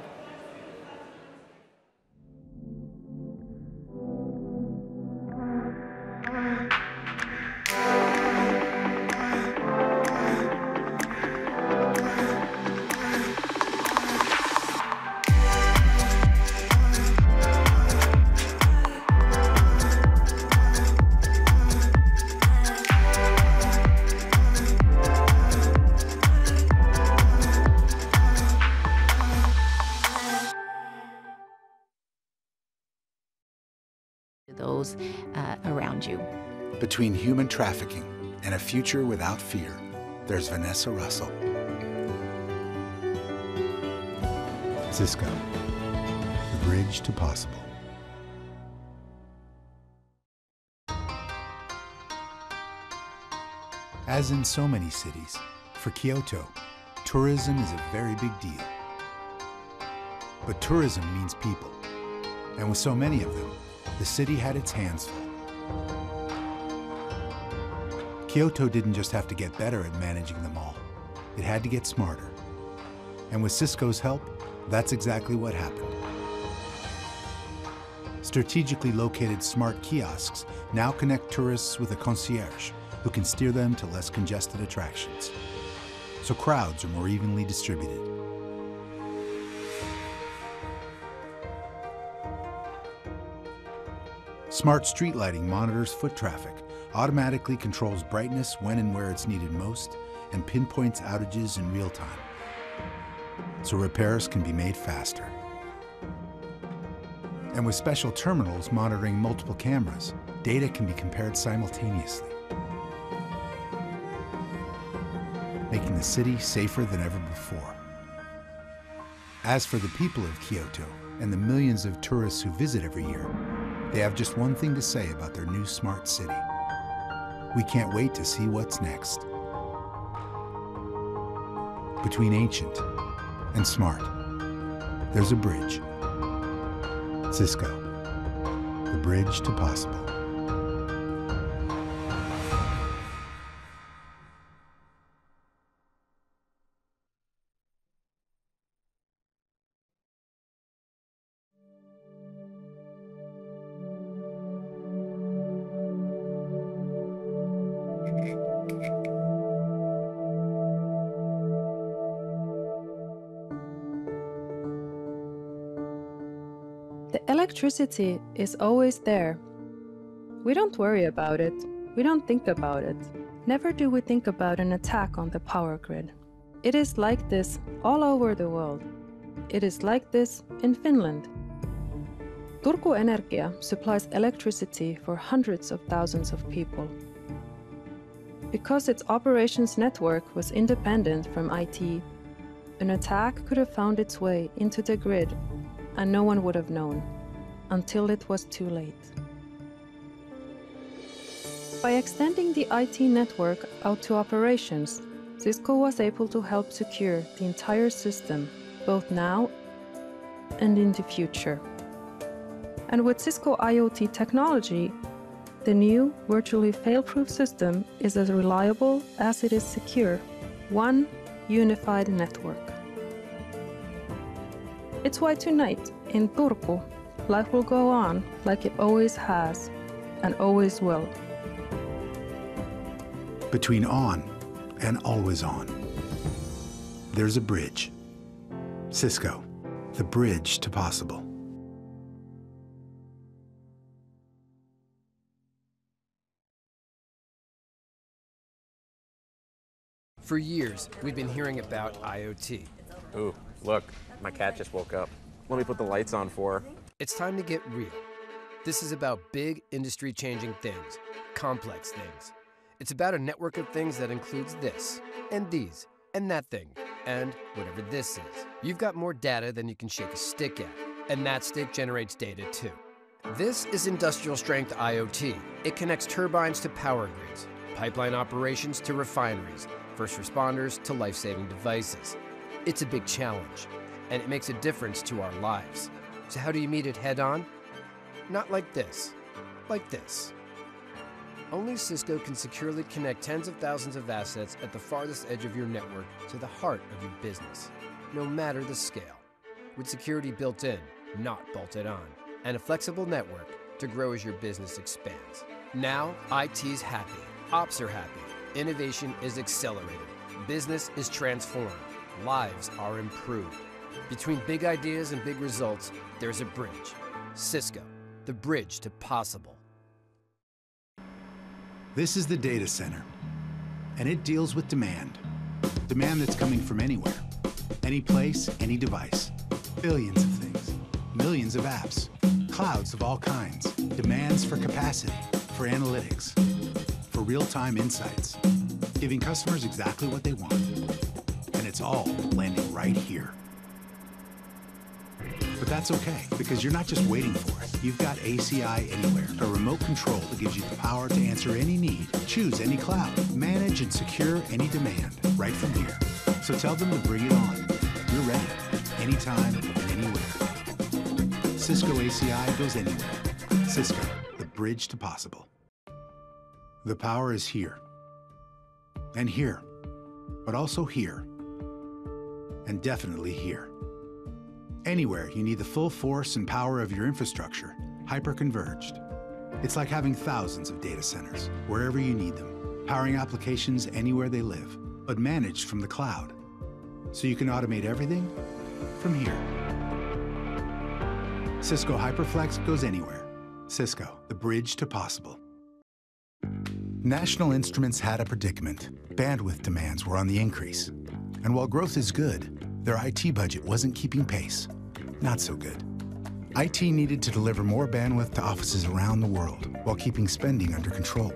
Those uh, around you. Between human trafficking and a future without fear, there's Vanessa Russell. Cisco, the bridge to possible. As in so many cities, for Kyoto, tourism is a very big deal. But tourism means people, and with so many of them, the city had its hands full. Kyoto didn't just have to get better at managing them all, it had to get smarter. And with Cisco's help, that's exactly what happened. Strategically located smart kiosks now connect tourists with a concierge who can steer them to less congested attractions. So crowds are more evenly distributed. Smart street lighting monitors foot traffic, automatically controls brightness when and where it's needed most, and pinpoints outages in real time. So repairs can be made faster. And with special terminals monitoring multiple cameras, data can be compared simultaneously, making the city safer than ever before. As for the people of Kyoto and the millions of tourists who visit every year, they have just one thing to say about their new smart city. We can't wait to see what's next. Between ancient and smart, there's a bridge. Cisco, the bridge to possible. Electricity is always there. We don't worry about it. We don't think about it. Never do we think about an attack on the power grid. It is like this all over the world. It is like this in Finland. Turku Energia supplies electricity for hundreds of thousands of people. Because its operations network was independent from IT, an attack could have found its way into the grid and no one would have known. Until it was too late. By extending the IT network out to operations, Cisco was able to help secure the entire system, both now and in the future. And with Cisco IoT technology, the new virtually fail-proof system is as reliable as it is secure. One unified network. It's why tonight, in Turku, life will go on like it always has and always will. Between on and always on, there's a bridge. Cisco, the bridge to possible. For years, we've been hearing about IoT. Ooh, look, my cat just woke up. Let me put the lights on for her. It's time to get real. This is about big industry changing things, complex things. It's about a network of things that includes this, and these, and that thing, and whatever this is. You've got more data than you can shake a stick at, and that stick generates data too. This is industrial strength IoT. It connects turbines to power grids, pipeline operations to refineries, first responders to life saving devices. It's a big challenge, and it makes a difference to our lives. So, how do you meet it head on? Not like this, like this. Only Cisco can securely connect tens of thousands of assets at the farthest edge of your network to the heart of your business, no matter the scale. With security built in, not bolted on, and a flexible network to grow as your business expands. Now, IT's happy, ops are happy, innovation is accelerated, business is transformed, lives are improved. Between big ideas and big results, there's a bridge. Cisco, the bridge to possible. This is the data center, and it deals with demand. Demand that's coming from anywhere, any place, any device. Billions of things, millions of apps, clouds of all kinds, demands for capacity, for analytics, for real-time insights, giving customers exactly what they want. And it's all landing right here. But that's okay, because you're not just waiting for it. You've got ACI Anywhere, a remote control that gives you the power to answer any need, choose any cloud, manage and secure any demand, right from here. So tell them to bring it on. You're ready, anytime, anywhere. Cisco ACI goes anywhere. Cisco, the bridge to possible. The power is here. And here. But also here. And definitely here. Anywhere you need the full force and power of your infrastructure, hyper-converged. It's like having thousands of data centers, wherever you need them, powering applications anywhere they live, but managed from the cloud. So you can automate everything from here. Cisco HyperFlex goes anywhere. Cisco, the bridge to possible. National Instruments had a predicament. Bandwidth demands were on the increase. And while growth is good, their IT budget wasn't keeping pace. Not so good. IT needed to deliver more bandwidth to offices around the world while keeping spending under control.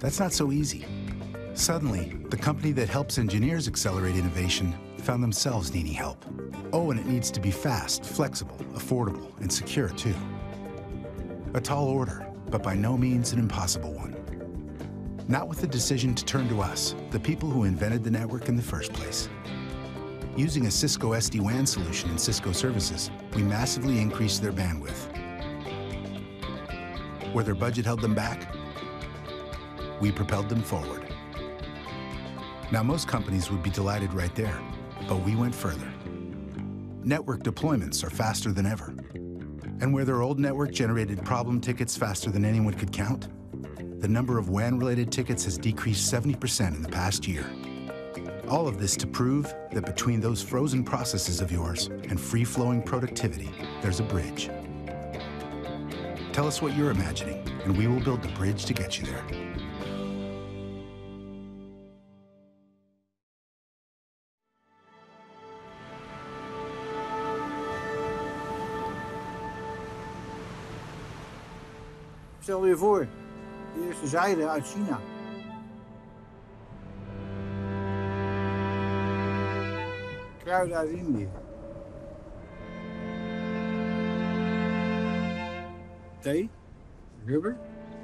That's not so easy. Suddenly, the company that helps engineers accelerate innovation found themselves needing help. Oh, and it needs to be fast, flexible, affordable, and secure too. A tall order, but by no means an impossible one. Not with the decision to turn to us, the people who invented the network in the first place. Using a Cisco SD-WAN solution in Cisco services, we massively increased their bandwidth. Where their budget held them back, we propelled them forward. Now, most companies would be delighted right there, but we went further. Network deployments are faster than ever. And where their old network generated problem tickets faster than anyone could count, the number of WAN-related tickets has decreased 70% in the past year. All of this to prove that between those frozen processes of yours and free-flowing productivity, there's a bridge. Tell us what you're imagining, and we will build the bridge to get you there. Stel je voor, de eerste zijde uit China. Kruiden uit Indië. thee, rubber,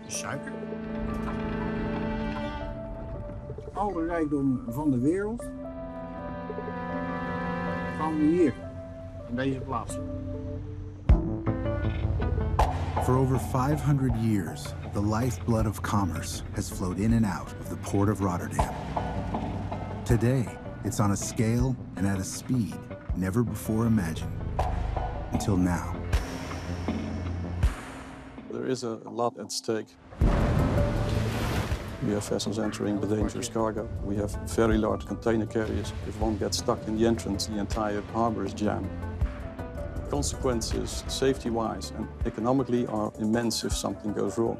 suiker. Alle rijkdom van de wereld we hier, in deze plaats. For over 500 years, the lifeblood of commerce has flowed in and out of the port of Rotterdam. Today, it's on a scale and at a speed never before imagined. Until now. There is a lot at stake. We have vessels entering the dangerous cargo. We have very large container carriers. If one gets stuck in the entrance, the entire harbor is jammed. Consequences, safety-wise and economically, are immense if something goes wrong.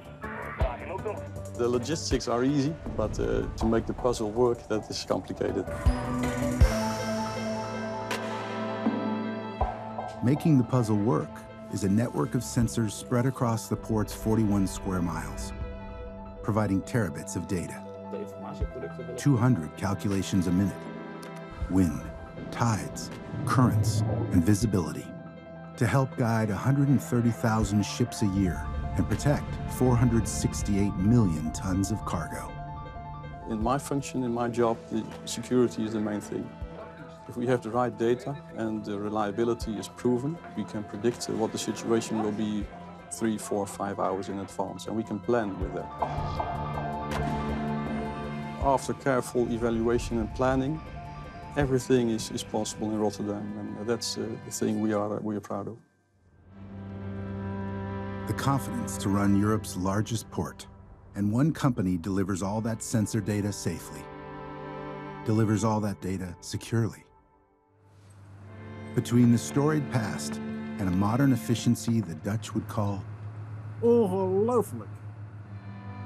The logistics are easy, but uh, to make the puzzle work, that is complicated. Making the puzzle work is a network of sensors spread across the port's 41 square miles, providing terabits of data. 200 calculations a minute. Wind, tides, currents, and visibility to help guide 130,000 ships a year and protect 468 million tons of cargo. In my function, in my job, the security is the main thing. If we have the right data and the reliability is proven, we can predict what the situation will be three, four, five hours in advance, and we can plan with that. After careful evaluation and planning, everything is, is possible in Rotterdam, and that's uh, the thing we are, we are proud of. The confidence to run Europe's largest port, and one company delivers all that sensor data safely, delivers all that data securely. Between the storied past and a modern efficiency the Dutch would call Ongelooflijk.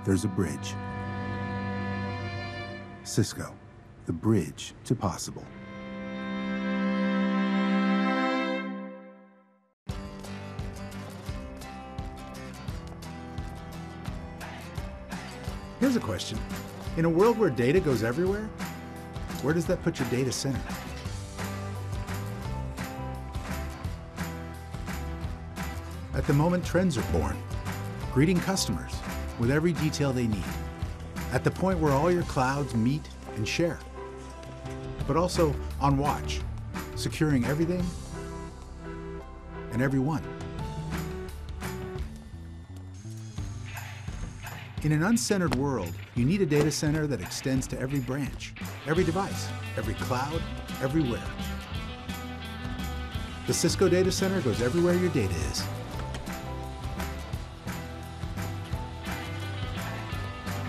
there's a bridge. Cisco, the bridge to possible. Here's a question. In a world where data goes everywhere, where does that put your data center? At the moment, trends are born, greeting customers with every detail they need. At the point where all your clouds meet and share. But also on watch, securing everything and everyone. In an uncentered world, you need a data center that extends to every branch, every device, every cloud, everywhere. The Cisco Data Center goes everywhere your data is.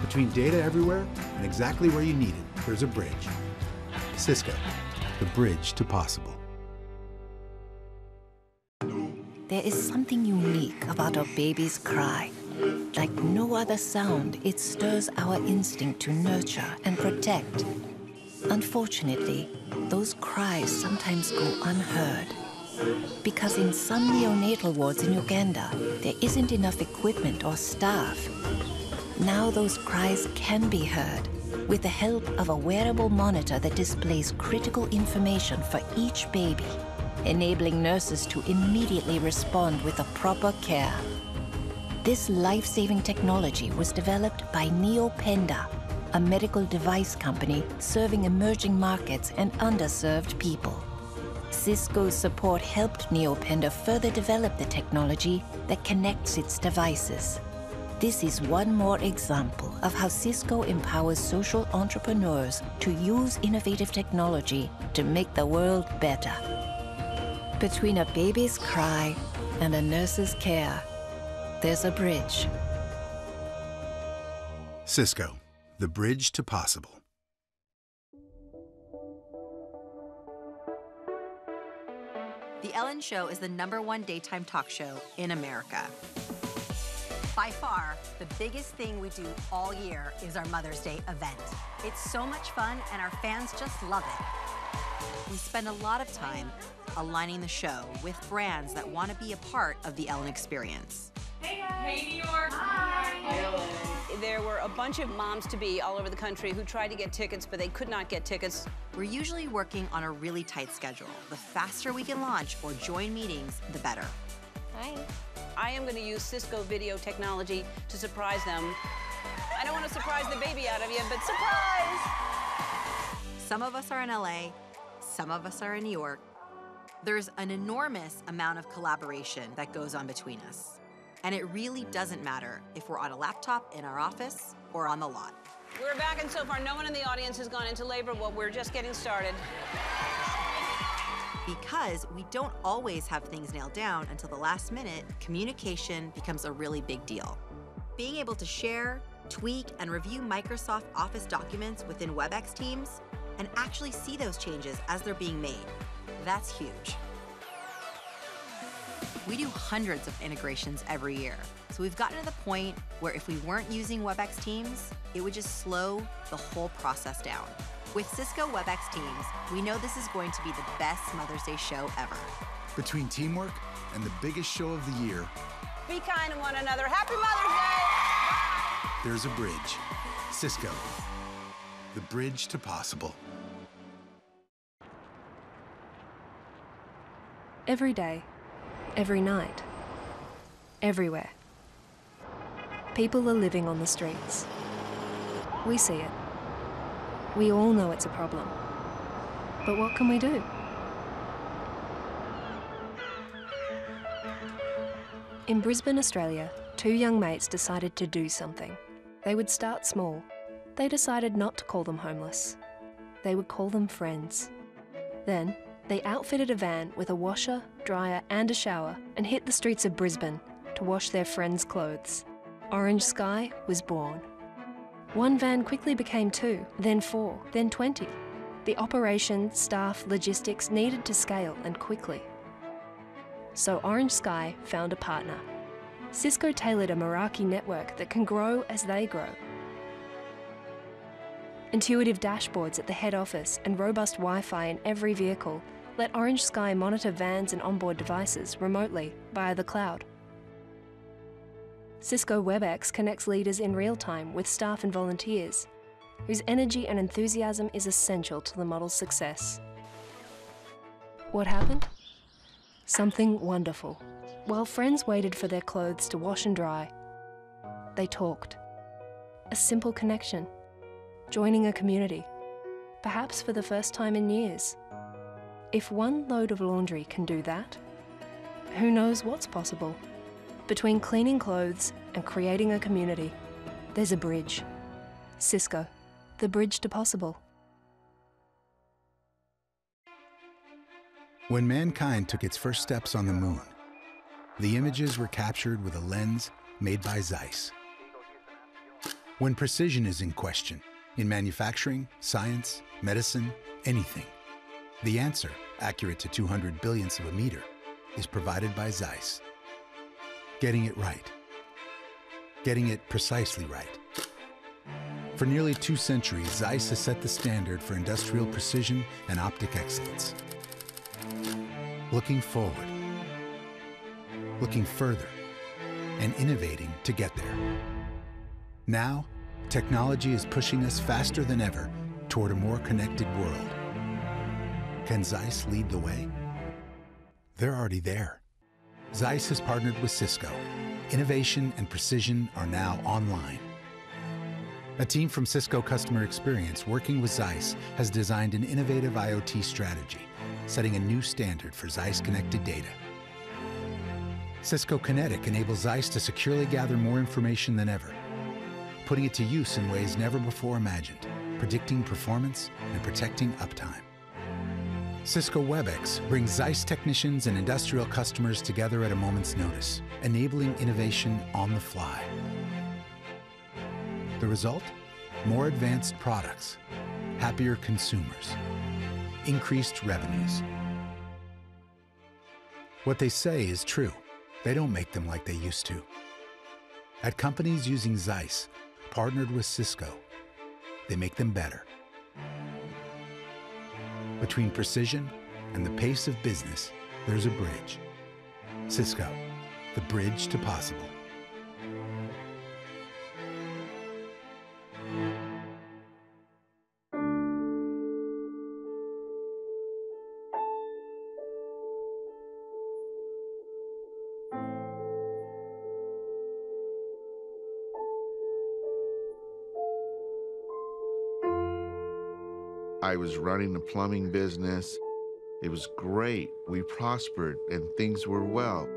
Between data everywhere and exactly where you need it, there's a bridge. Cisco, the bridge to possible. There is something unique about a baby's cry. Like no other sound, it stirs our instinct to nurture and protect. Unfortunately, those cries sometimes go unheard. Because in some neonatal wards in Uganda, there isn't enough equipment or staff. Now those cries can be heard with the help of a wearable monitor that displays critical information for each baby, enabling nurses to immediately respond with the proper care. This life-saving technology was developed by Neopenda, a medical device company serving emerging markets and underserved people. Cisco's support helped Neopenda further develop the technology that connects its devices. This is one more example of how Cisco empowers social entrepreneurs to use innovative technology to make the world better. Between a baby's cry and a nurse's care, there's a bridge. Cisco, the bridge to possible. The Ellen Show is the number one daytime talk show in America. By far, the biggest thing we do all year is our Mother's Day event. It's so much fun, and our fans just love it. We spend a lot of time aligning the show with brands that want to be a part of the Ellen experience. Hey, New York. There were a bunch of moms to be all over the country who tried to get tickets, but they could not get tickets. We're usually working on a really tight schedule. The faster we can launch or join meetings, the better. Hi. I am going to use Cisco video technology to surprise them. I don't want to surprise the baby out of you, but surprise! Some of us are in LA, some of us are in New York. There's an enormous amount of collaboration that goes on between us. And it really doesn't matter if we're on a laptop in our office or on the lot. We're back, and so far, no one in the audience has gone into labor. Well, we're just getting started. Because we don't always have things nailed down until the last minute, communication becomes a really big deal. Being able to share, tweak, and review Microsoft Office documents within WebEx Teams and actually see those changes as they're being made, that's huge. We do hundreds of integrations every year, so we've gotten to the point where if we weren't using WebEx Teams, it would just slow the whole process down. With Cisco WebEx Teams, we know this is going to be the best Mother's Day show ever. Between teamwork and the biggest show of the year, Be kind to one another. Happy Mother's Day! there's a bridge. Cisco, the bridge to possible. Every day, every night, everywhere. People are living on the streets. We see it. We all know it's a problem. But what can we do? In Brisbane, Australia, two young mates decided to do something. They would start small. They decided not to call them homeless. They would call them friends. Then, they outfitted a van with a washer, dryer, and a shower and hit the streets of Brisbane to wash their friends' clothes. Orange Sky was born. One van quickly became two, then four, then 20. The operation, staff, logistics needed to scale and quickly. So Orange Sky found a partner. Cisco tailored a Meraki network that can grow as they grow. Intuitive dashboards at the head office and robust Wi Fi in every vehicle let Orange Sky monitor vans and onboard devices remotely via the cloud. Cisco WebEx connects leaders in real time with staff and volunteers, whose energy and enthusiasm is essential to the model's success. What happened? Something wonderful. While friends waited for their clothes to wash and dry, they talked. A simple connection, joining a community, perhaps for the first time in years. If one load of laundry can do that, who knows what's possible? Between cleaning clothes and creating a community, there's a bridge. Cisco, the bridge to possible. When mankind took its first steps on the moon, the images were captured with a lens made by Zeiss. When precision is in question, in manufacturing, science, medicine, anything, the answer, accurate to 200 billionths of a meter, is provided by Zeiss. Getting it right. Getting it precisely right. For nearly two centuries, Zeiss has set the standard for industrial precision and optic excellence. Looking forward, looking further, and innovating to get there. Now, technology is pushing us faster than ever toward a more connected world. Can Zeiss lead the way? They're already there. Zeiss has partnered with Cisco. Innovation and precision are now online. A team from Cisco Customer Experience working with Zeiss has designed an innovative IoT strategy, setting a new standard for Zeiss connected data. Cisco Kinetic enables Zeiss to securely gather more information than ever, putting it to use in ways never before imagined, predicting performance and protecting uptime. Cisco WebEx brings Zeiss technicians and industrial customers together at a moment's notice, enabling innovation on the fly. The result? More advanced products, happier consumers, increased revenues. What they say is true. They don't make them like they used to. At companies using Zeiss, partnered with Cisco, they make them better. Between precision and the pace of business, there's a bridge. Cisco, the bridge to possible. I was running a plumbing business. It was great. We prospered and things were well.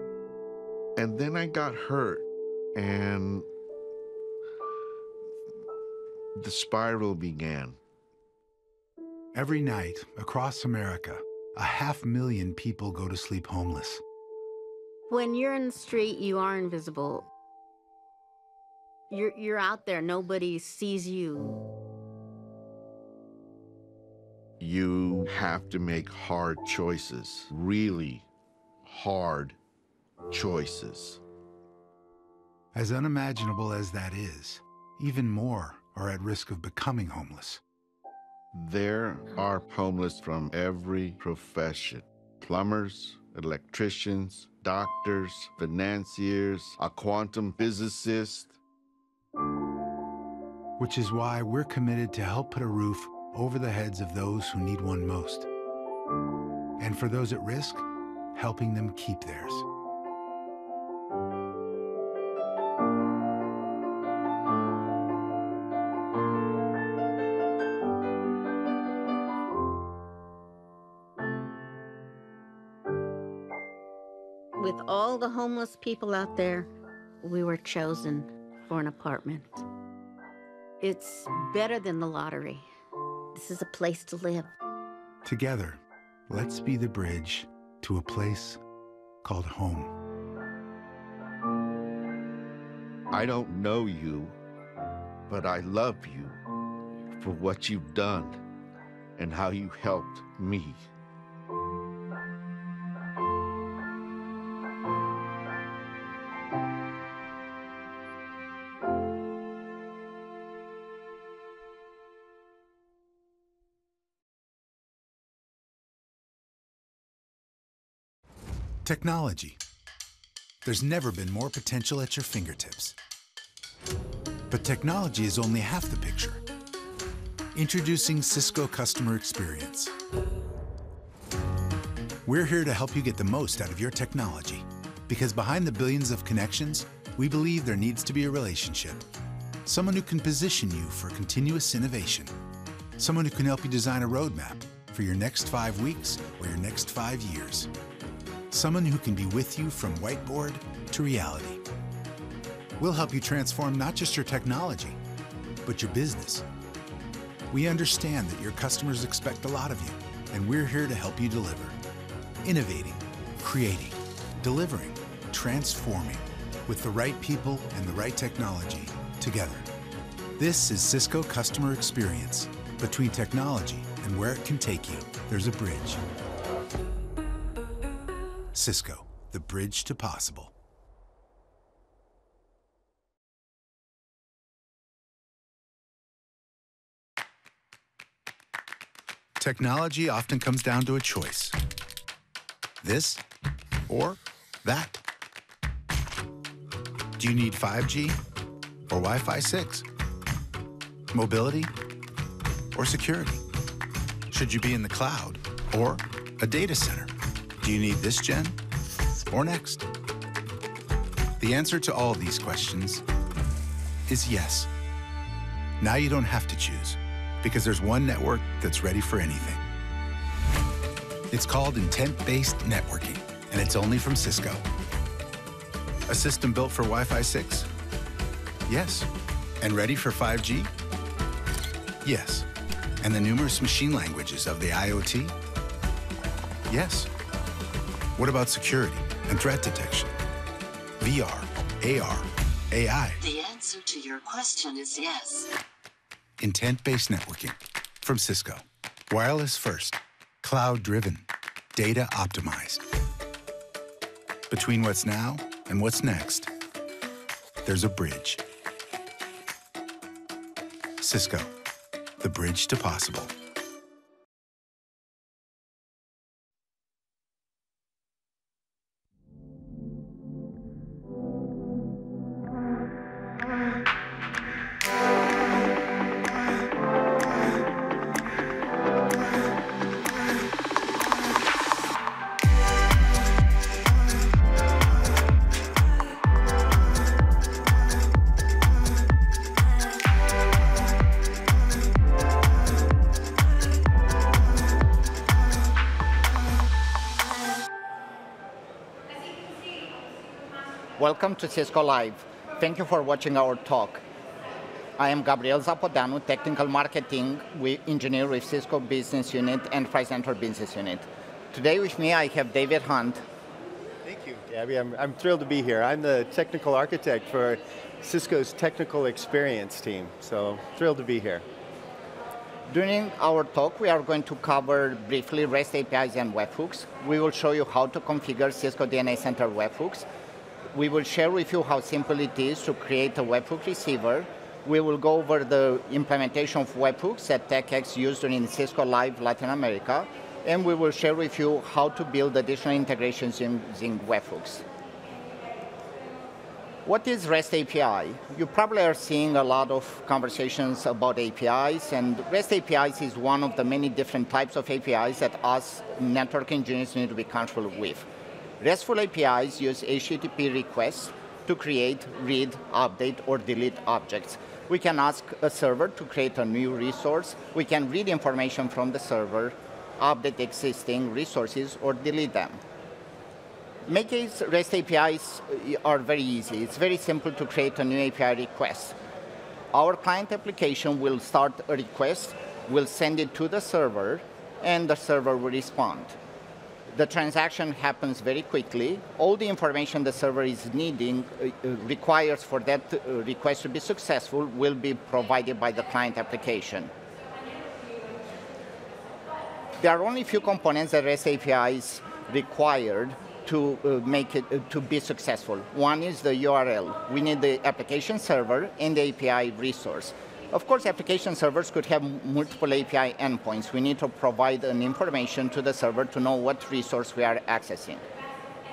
And then I got hurt and the spiral began. Every night across America, a half million people go to sleep homeless. When you're in the street, you are invisible. You're, you're out there, nobody sees you. You have to make hard choices, really hard choices. As unimaginable as that is, even more are at risk of becoming homeless. There are homeless from every profession plumbers, electricians, doctors, financiers, a quantum physicist. Which is why we're committed to help put a roof over the heads of those who need one most. And for those at risk, helping them keep theirs. With all the homeless people out there, we were chosen for an apartment. It's better than the lottery. This is a place to live. Together, let's be the bridge to a place called home. I don't know you, but I love you for what you've done and how you helped me. Technology. There's never been more potential at your fingertips. But technology is only half the picture. Introducing Cisco Customer Experience. We're here to help you get the most out of your technology. Because behind the billions of connections, we believe there needs to be a relationship. Someone who can position you for continuous innovation. Someone who can help you design a roadmap for your next five weeks or your next five years. Someone who can be with you from whiteboard to reality. We'll help you transform not just your technology, but your business. We understand that your customers expect a lot of you, and we're here to help you deliver. Innovating, creating, delivering, transforming with the right people and the right technology together. This is Cisco Customer Experience. Between technology and where it can take you, there's a bridge. Cisco, the bridge to possible. Technology often comes down to a choice this or that. Do you need 5G or Wi Fi 6? Mobility or security? Should you be in the cloud or a data center? Do you need this gen or next? The answer to all these questions is yes. Now you don't have to choose because there's one network that's ready for anything. It's called intent-based networking, and it's only from Cisco. A system built for Wi-Fi 6? Yes. And ready for 5G? Yes. And the numerous machine languages of the IoT? Yes. What about security and threat detection? VR, AR, AI. The answer to your question is yes. Intent-based networking from Cisco. Wireless first, cloud-driven, data optimized. Between what's now and what's next, there's a bridge. Cisco, the bridge to possible. To Cisco Live. Thank you for watching our talk. I am Gabriel Zapodeanu, Technical Marketing Engineer with Cisco Business Unit, Enterprise Center Business Unit. Today with me I have David Hunt. Thank you, Gabby. I'm, I'm thrilled to be here. I'm the technical architect for Cisco's technical experience team, so thrilled to be here. During our talk, we are going to cover briefly REST APIs and webhooks. We will show you how to configure Cisco DNA Center webhooks. We will share with you how simple it is to create a webhook receiver. We will go over the implementation of webhooks that TechX used during Cisco Live Latin America. And we will share with you how to build additional integrations using webhooks. What is REST API? You probably are seeing a lot of conversations about APIs, and REST APIs is one of the many different types of APIs that us network engineers need to be comfortable with. RESTful APIs use HTTP requests to create, read, update, or delete objects. We can ask a server to create a new resource. We can read information from the server, update existing resources, or delete them. Make-use REST APIs are very easy. It's very simple to create a new API request. Our client application will start a request, will send it to the server, and the server will respond. The transaction happens very quickly. All the information the server is needing, uh, requires for that uh, request to be successful, will be provided by the client application. There are only a few components that REST APIs required to uh, make it uh, to be successful. One is the URL. We need the application server and the API resource. Of course, application servers could have multiple API endpoints. We need to provide an information to the server to know what resource we are accessing.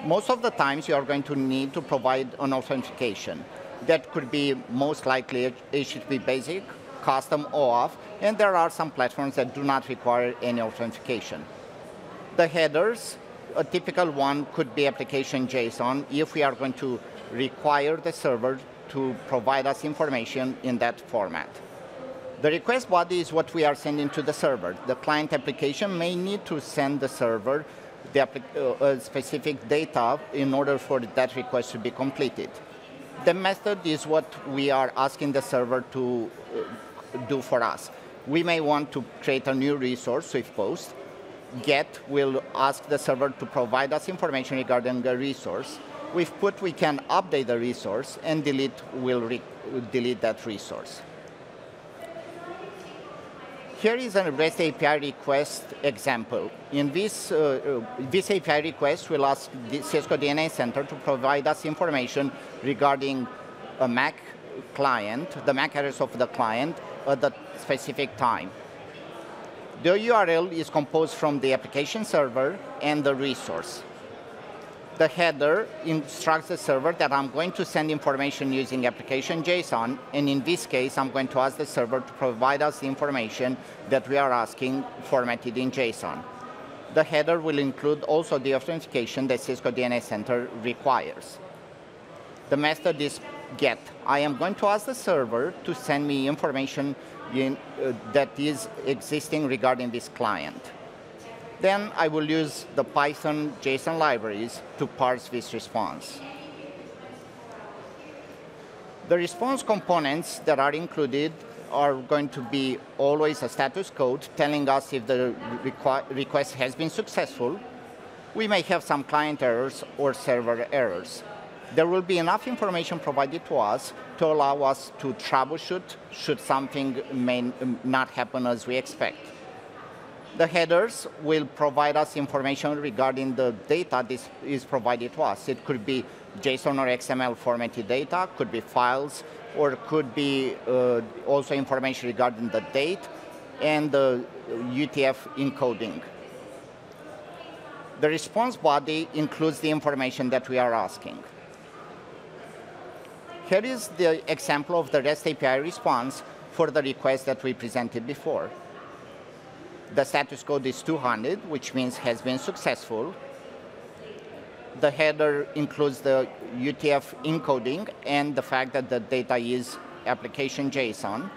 Most of the times, you are going to need to provide an authentication. That could be most likely HTTP basic, custom OAuth, and there are some platforms that do not require any authentication. The headers a typical one could be application JSON if we are going to require the server to provide us information in that format. The request body is what we are sending to the server. The client application may need to send the server the uh, specific data in order for that request to be completed. The method is what we are asking the server to uh, do for us. We may want to create a new resource, SwiftPost, get will ask the server to provide us information regarding the resource. With put, we can update the resource, and delete will delete that resource. Here is a REST API request example. In this, uh, uh this API request we'll ask the Cisco DNA Center to provide us information regarding a MAC client, the MAC address of the client at the specific time. The URL is composed from the application server and the resource. The header instructs the server that I'm going to send information using application JSON, and in this case, I'm going to ask the server to provide us the information that we are asking formatted in JSON. The header will include also the authentication that Cisco DNA Center requires. The method is get. I am going to ask the server to send me information in, uh, that is existing regarding this client. Then I will use the Python JSON libraries to parse this response. The response components that are included are going to be always a status code telling us if the request has been successful. We may have some client errors or server errors there will be enough information provided to us to allow us to troubleshoot should something may not happen as we expect. The headers will provide us information regarding the data this is provided to us. It could be JSON or XML formatted data, could be files, or could be uh, also information regarding the date and the UTF encoding. The response body includes the information that we are asking. Here is the example of the REST API response for the request that we presented before. The status code is 200, which means has been successful. The header includes the UTF encoding and the fact that the data is application JSON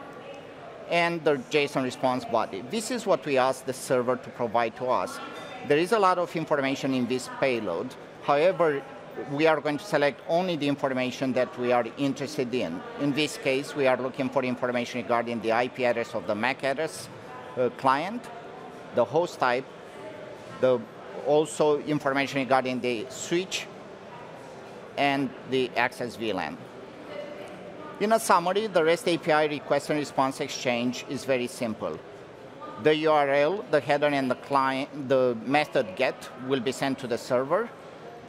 and the JSON response body. This is what we ask the server to provide to us. There is a lot of information in this payload. However, we are going to select only the information that we are interested in. In this case, we are looking for information regarding the IP address of the MAC address uh, client, the host type, the also information regarding the switch and the access VLAN. In a summary, the REST API request and response exchange is very simple. The URL, the header, and the client, the method get will be sent to the server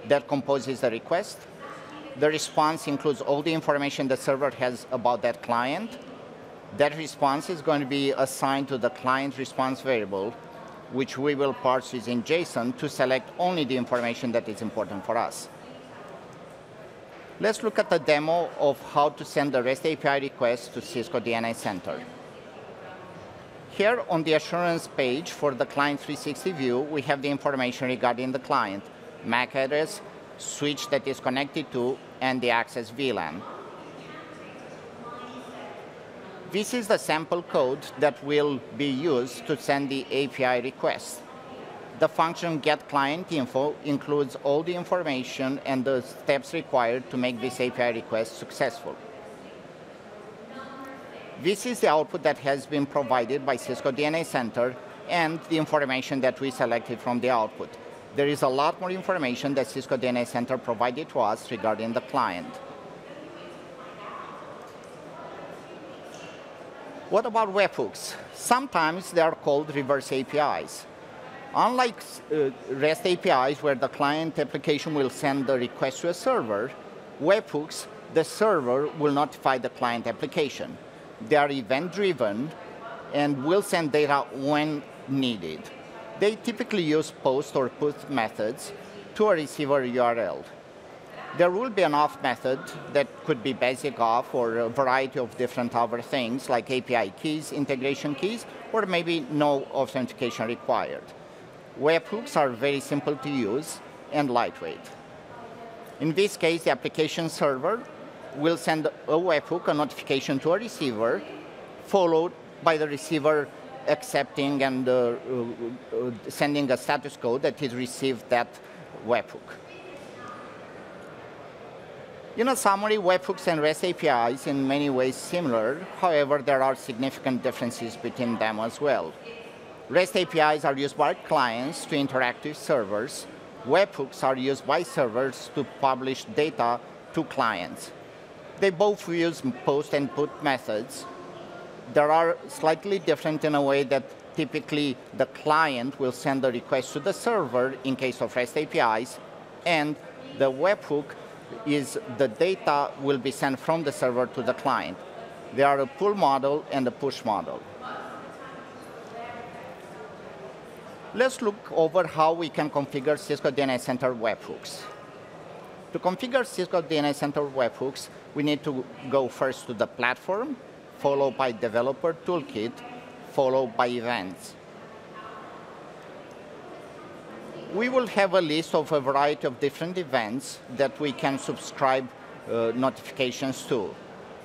that composes the request. The response includes all the information the server has about that client. That response is going to be assigned to the client response variable, which we will parse using JSON to select only the information that is important for us. Let's look at the demo of how to send a REST API request to Cisco DNA Center. Here on the assurance page for the Client 360 view, we have the information regarding the client, MAC address, switch that is connected to, and the access VLAN. This is the sample code that will be used to send the API request. The function getClientInfo includes all the information and the steps required to make this API request successful. This is the output that has been provided by Cisco DNA Center and the information that we selected from the output. There is a lot more information that Cisco DNA Center provided to us regarding the client. What about webhooks? Sometimes they are called reverse APIs. Unlike uh, REST APIs, where the client application will send the request to a server, webhooks, the server will notify the client application. They are event-driven and will send data when needed. They typically use post or put methods to a receiver URL. There will be an auth method that could be basic auth or a variety of different other things like API keys, integration keys, or maybe no authentication required. Webhooks are very simple to use and lightweight. In this case, the application server will send a webhook, a notification to a receiver, followed by the receiver accepting and uh, uh, uh, sending a status code that he's received that webhook. In a summary, webhooks and REST APIs in many ways similar. However, there are significant differences between them as well. REST APIs are used by clients to interact with servers. Webhooks are used by servers to publish data to clients. They both use post and put methods. There are slightly different in a way that typically the client will send a request to the server in case of REST APIs, and the webhook is the data will be sent from the server to the client. There are a pull model and a push model. Let's look over how we can configure Cisco DNA Center webhooks. To configure Cisco DNA Center webhooks, we need to go first to the platform, followed by developer toolkit, followed by events. We will have a list of a variety of different events that we can subscribe uh, notifications to.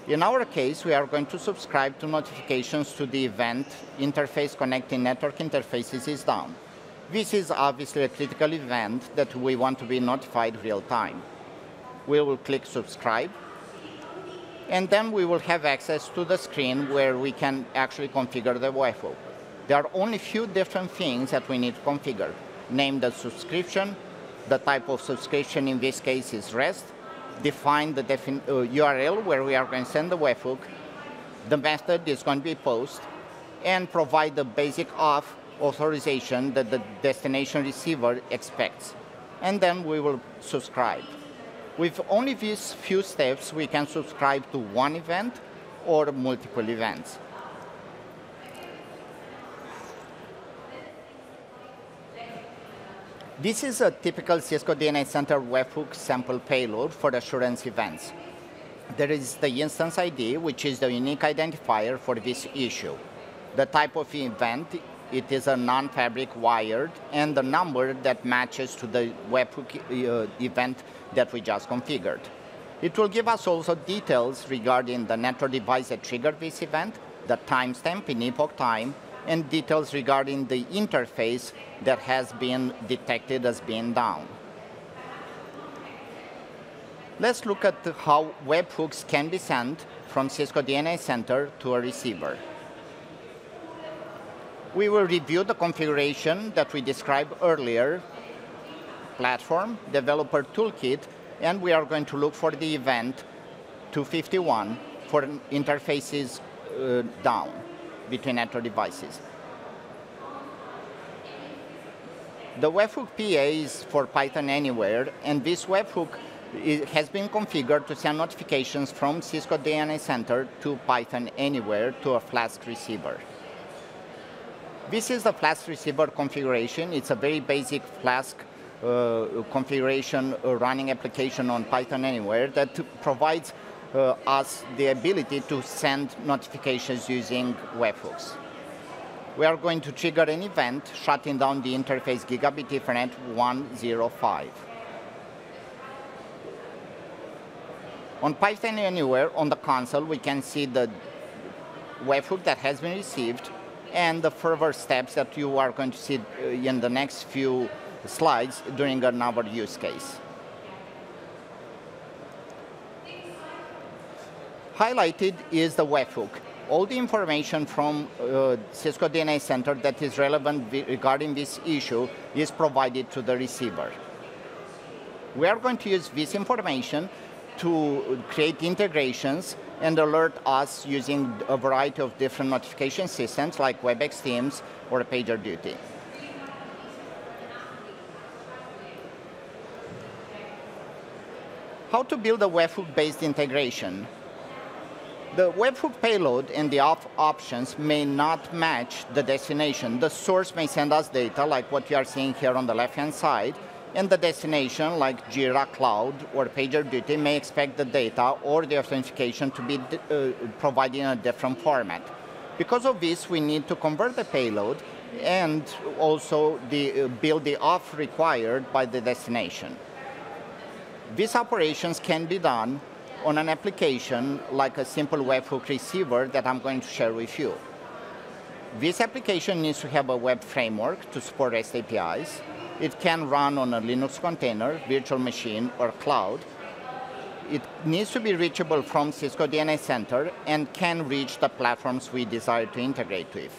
In our case, we are going to subscribe to notifications to the event interface connecting network interfaces is down. This is obviously a critical event that we want to be notified real time. We will click subscribe, and then we will have access to the screen where we can actually configure the webhook. There are only a few different things that we need to configure. Name the subscription, the type of subscription in this case is REST, define the uh, URL where we are going to send the webhook, the method is going to be post, and provide the basic auth authorization that the destination receiver expects. And then we will subscribe. With only these few steps, we can subscribe to one event or multiple events. This is a typical Cisco DNA Center webhook sample payload for assurance events. There is the instance ID, which is the unique identifier for this issue. The type of event, it is a non-fabric wired, and the number that matches to the webhook uh, event that we just configured. It will give us also details regarding the network device that triggered this event, the timestamp in epoch time, and details regarding the interface that has been detected as being down. Let's look at how webhooks can be sent from Cisco DNA Center to a receiver. We will review the configuration that we described earlier, platform, developer toolkit, and we are going to look for the event 251 for interfaces uh, down between network devices. The webhook PA is for Python Anywhere, and this webhook has been configured to send notifications from Cisco DNA Center to Python Anywhere to a Flask receiver. This is the Flask receiver configuration. It's a very basic Flask uh, configuration uh, running application on Python Anywhere that provides us the ability to send notifications using webhooks. We are going to trigger an event shutting down the interface gigabit Ethernet 105. On Python Anywhere, on the console, we can see the webhook that has been received and the further steps that you are going to see uh, in the next few slides during another use case. Highlighted is the webhook. All the information from uh, Cisco DNA Center that is relevant regarding this issue is provided to the receiver. We are going to use this information to create integrations and alert us using a variety of different notification systems like WebEx Teams or PagerDuty. How to build a webhook-based integration? The webhook payload and the op options may not match the destination. The source may send us data like what you are seeing here on the left-hand side, and the destination, like Jira Cloud or PagerDuty, may expect the data or the authentication to be uh, provided in a different format. Because of this, we need to convert the payload and also the, uh, build the auth required by the destination. These operations can be done on an application like a simple webhook receiver that I'm going to share with you. This application needs to have a web framework to support REST APIs. It can run on a Linux container, virtual machine, or cloud. It needs to be reachable from Cisco DNA Center and can reach the platforms we desire to integrate with.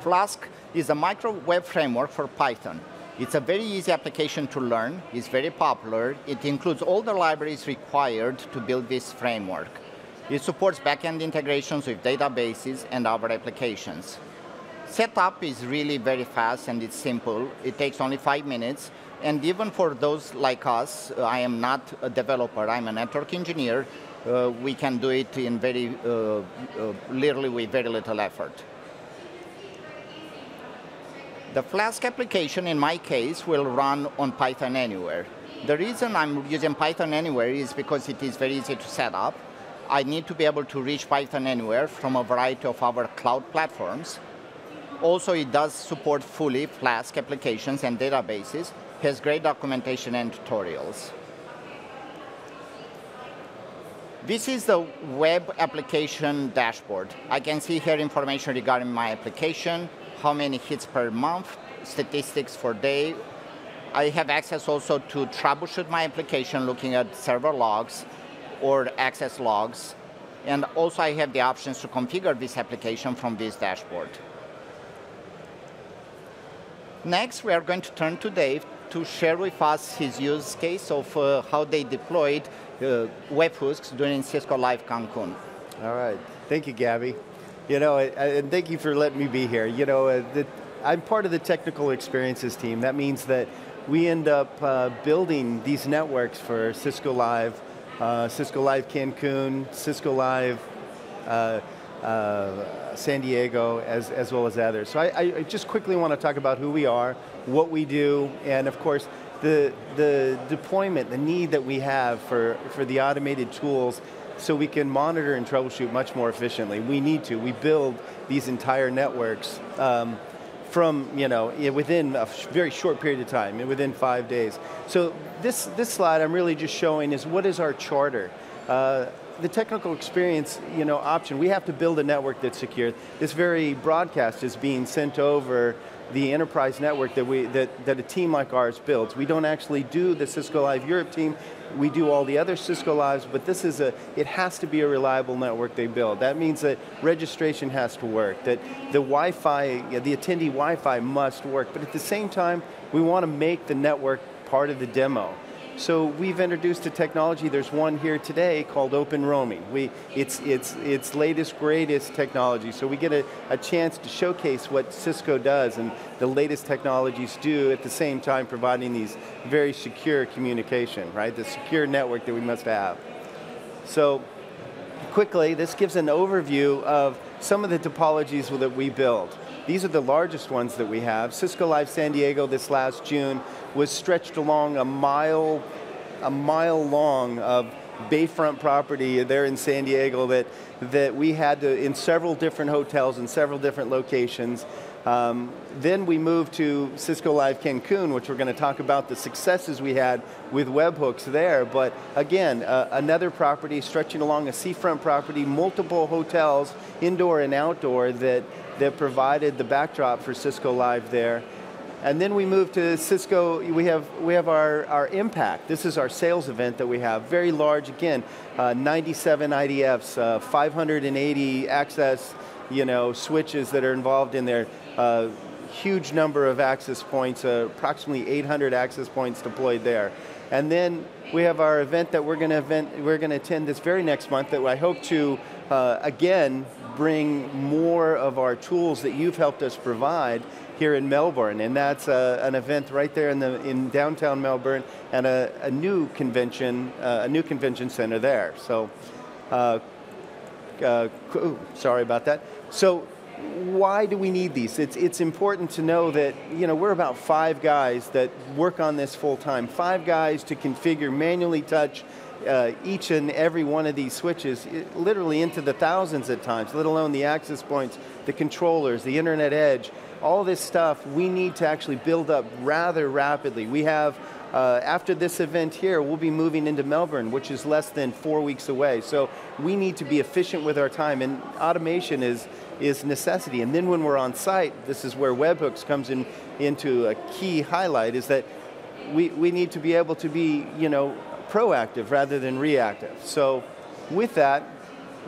Flask is a micro web framework for Python. It's a very easy application to learn. It's very popular. It includes all the libraries required to build this framework. It supports backend integrations with databases and other applications. Setup is really very fast and it's simple. It takes only five minutes. And even for those like us, uh, I am not a developer, I'm a network engineer, uh, we can do it in very, uh, uh literally with very little effort. The Flask application, in my case, will run on Python Anywhere. The reason I'm using Python Anywhere is because it is very easy to set up. I need to be able to reach Python anywhere from a variety of our cloud platforms. Also, it does support fully Flask applications and databases, has great documentation and tutorials. This is the web application dashboard. I can see here information regarding my application, how many hits per month, statistics for day. I have access also to troubleshoot my application looking at server logs, or access logs. And also I have the options to configure this application from this dashboard. Next, we are going to turn to Dave to share with us his use case of uh, how they deployed uh, webhooks during Cisco Live Cancun. All right. Thank you, Gabby. You know, and thank you for letting me be here. You know, uh, I'm part of the technical experiences team. That means that we end up uh, building these networks for Cisco Live uh, Cisco Live Cancun, Cisco Live uh, uh, San Diego, as, as well as others. So I, I just quickly want to talk about who we are, what we do, and of course, the, the deployment, the need that we have for, for the automated tools so we can monitor and troubleshoot much more efficiently. We need to. We build these entire networks um, from, you know, within a very short period of time, within five days. So this, this slide I'm really just showing is what is our charter. Uh, the technical experience you know, option, we have to build a network that's secure. This very broadcast is being sent over the enterprise network that, we, that, that a team like ours builds. We don't actually do the Cisco Live Europe team, we do all the other Cisco Lives, but this is a, it has to be a reliable network they build. That means that registration has to work, that the Wi-Fi, the attendee Wi-Fi must work, but at the same time, we want to make the network part of the demo. So we've introduced a technology, there's one here today called Open Roaming. We, it's, it's, it's latest, greatest technology. So we get a, a chance to showcase what Cisco does and the latest technologies do at the same time providing these very secure communication, right? The secure network that we must have. So quickly, this gives an overview of some of the topologies that we build. These are the largest ones that we have. Cisco Live San Diego this last June was stretched along a mile, a mile long of bayfront property there in San Diego that, that we had to, in several different hotels in several different locations. Um, then we moved to Cisco Live Cancun, which we're going to talk about the successes we had with webhooks there. But again, uh, another property stretching along a seafront property, multiple hotels, indoor and outdoor, that, that provided the backdrop for Cisco Live there. And then we move to Cisco, we have, we have our, our Impact. This is our sales event that we have, very large, again, uh, 97 IDFs, uh, 580 access you know, switches that are involved in there, uh, huge number of access points, uh, approximately 800 access points deployed there. And then we have our event that we're going to event, we're going to attend this very next month that I hope to, uh, again, bring more of our tools that you've helped us provide here in Melbourne, and that's uh, an event right there in the in downtown Melbourne, and a, a new convention, uh, a new convention center there. So, uh, uh ooh, sorry about that. So, why do we need these? It's it's important to know that you know we're about five guys that work on this full time. Five guys to configure, manually touch. Uh, each and every one of these switches, it, literally into the thousands at times, let alone the access points, the controllers, the internet edge, all this stuff we need to actually build up rather rapidly. We have, uh, after this event here, we'll be moving into Melbourne, which is less than four weeks away. So we need to be efficient with our time, and automation is, is necessity. And then when we're on site, this is where webhooks comes in into a key highlight, is that we, we need to be able to be, you know, proactive rather than reactive. So with that,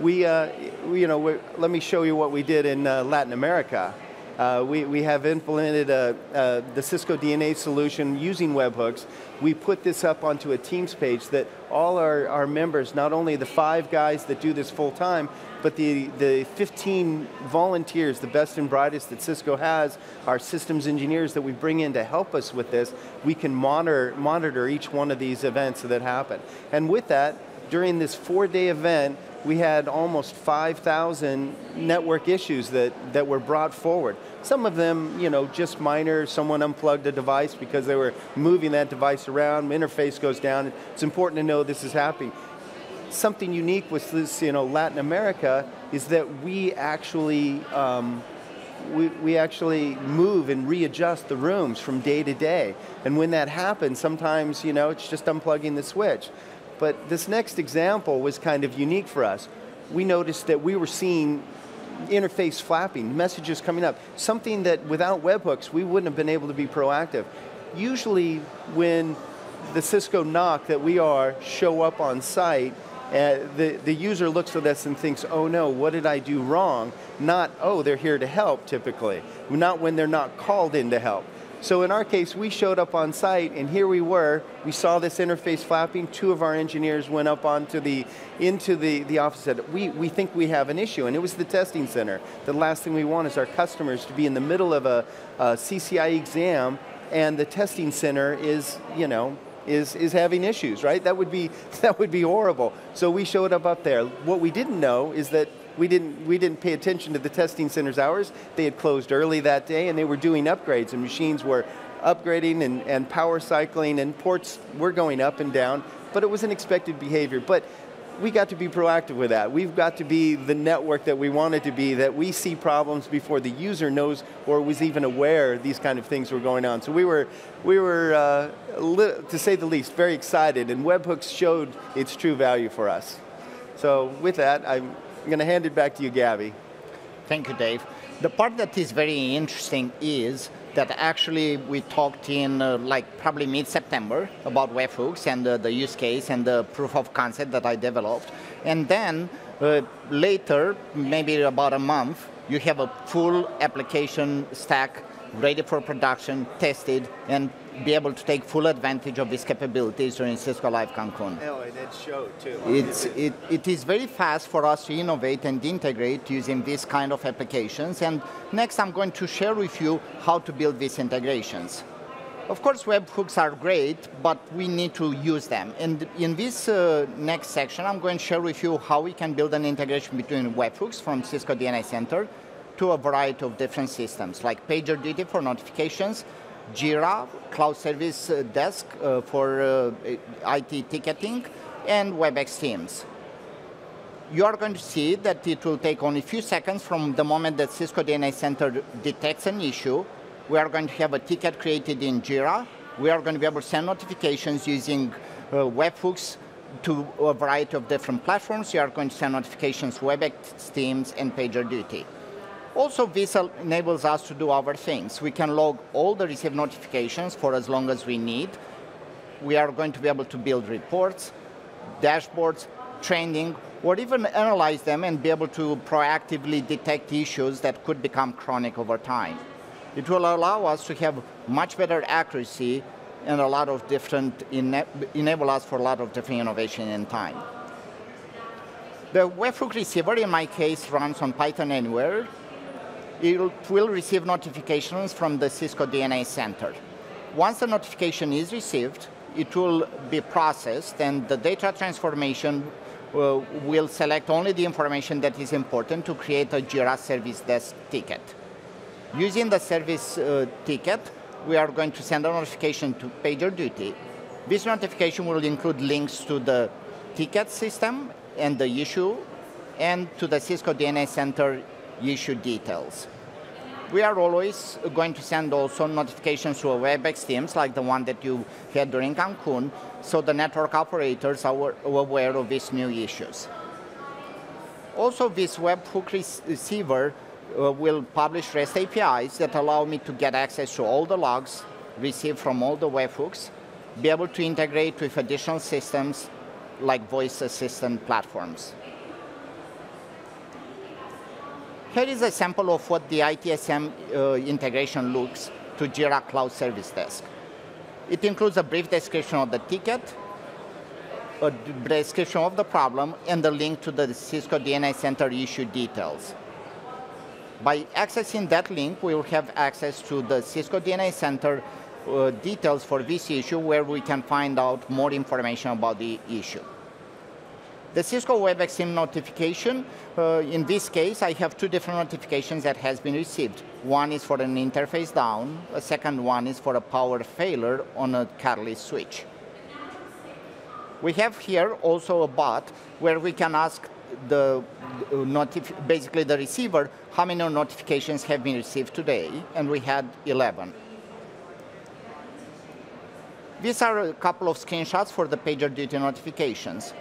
we, uh, we you know, let me show you what we did in uh, Latin America. Uh, we, we have implemented a, a, the Cisco DNA solution using webhooks. We put this up onto a Teams page that all our, our members, not only the five guys that do this full time, but the, the 15 volunteers, the best and brightest that Cisco has, our systems engineers that we bring in to help us with this, we can monitor, monitor each one of these events that happen. And with that, during this four-day event, we had almost 5,000 network issues that, that were brought forward. Some of them, you know, just minor, someone unplugged a device because they were moving that device around, interface goes down. It's important to know this is happening. Something unique with this, you know, Latin America is that we actually, um, we, we actually move and readjust the rooms from day to day. And when that happens, sometimes, you know, it's just unplugging the switch. But this next example was kind of unique for us. We noticed that we were seeing interface flapping, messages coming up, something that without webhooks we wouldn't have been able to be proactive. Usually when the Cisco NOC that we are show up on site, uh, the, the user looks at us and thinks, oh no, what did I do wrong? Not, oh, they're here to help typically. Not when they're not called in to help. So in our case, we showed up on site, and here we were. We saw this interface flapping. Two of our engineers went up onto the into the, the office and said, we, we think we have an issue, and it was the testing center. The last thing we want is our customers to be in the middle of a, a CCIE exam, and the testing center is, you know, is, is having issues, right? That would be that would be horrible. So we showed up up there. What we didn't know is that we didn't, we didn't pay attention to the testing center's hours. They had closed early that day and they were doing upgrades and machines were upgrading and, and power cycling and ports were going up and down, but it was an expected behavior. But we got to be proactive with that. We've got to be the network that we wanted to be, that we see problems before the user knows or was even aware these kind of things were going on. So we were, we were uh, to say the least, very excited, and webhooks showed its true value for us. So with that, I'm I'm going to hand it back to you, Gabby. Thank you, Dave. The part that is very interesting is that actually we talked in uh, like probably mid-September about webhooks and uh, the use case and the proof of concept that I developed. And then uh, later, maybe about a month, you have a full application stack ready for production, tested, and be able to take full advantage of these capabilities during Cisco Live Cancun. Oh, and it showed too. It's, it, it is very fast for us to innovate and integrate using these kind of applications. And next I'm going to share with you how to build these integrations. Of course, webhooks are great, but we need to use them. And in this uh, next section, I'm going to share with you how we can build an integration between webhooks from Cisco DNA Center to a variety of different systems, like PagerDuty for notifications, Jira, Cloud Service uh, Desk uh, for uh, IT ticketing, and WebEx Teams. You are going to see that it will take only a few seconds from the moment that Cisco DNA Center detects an issue. We are going to have a ticket created in Jira. We are going to be able to send notifications using webhooks to a variety of different platforms. You are going to send notifications WebEx Teams and PagerDuty. Also, this enables us to do other things. We can log all the received notifications for as long as we need. We are going to be able to build reports, dashboards, training, or even analyze them and be able to proactively detect issues that could become chronic over time. It will allow us to have much better accuracy and a lot of different, enable us for a lot of different innovation in time. The webhook receiver, in my case, runs on Python Anywhere, it will receive notifications from the Cisco DNA Center. Once the notification is received, it will be processed and the data transformation uh, will select only the information that is important to create a Jira Service Desk ticket. Using the service uh, ticket, we are going to send a notification to PagerDuty. This notification will include links to the ticket system and the issue and to the Cisco DNA Center issue details. We are always going to send also notifications to our WebEx teams, like the one that you had during Cancun, so the network operators are aware of these new issues. Also, this webhook receiver uh, will publish REST APIs that allow me to get access to all the logs received from all the webhooks, be able to integrate with additional systems like voice assistant platforms. Here is a sample of what the ITSM uh, integration looks to Jira Cloud Service Desk. It includes a brief description of the ticket, a description of the problem, and the link to the Cisco DNA Center issue details. By accessing that link, we will have access to the Cisco DNA Center uh, details for this issue where we can find out more information about the issue. The Cisco WebEx SIM notification, uh, in this case, I have two different notifications that has been received. One is for an interface down, a second one is for a power failure on a catalyst switch. We have here also a bot where we can ask the basically the receiver how many notifications have been received today, and we had 11. These are a couple of screenshots for the PagerDuty notifications.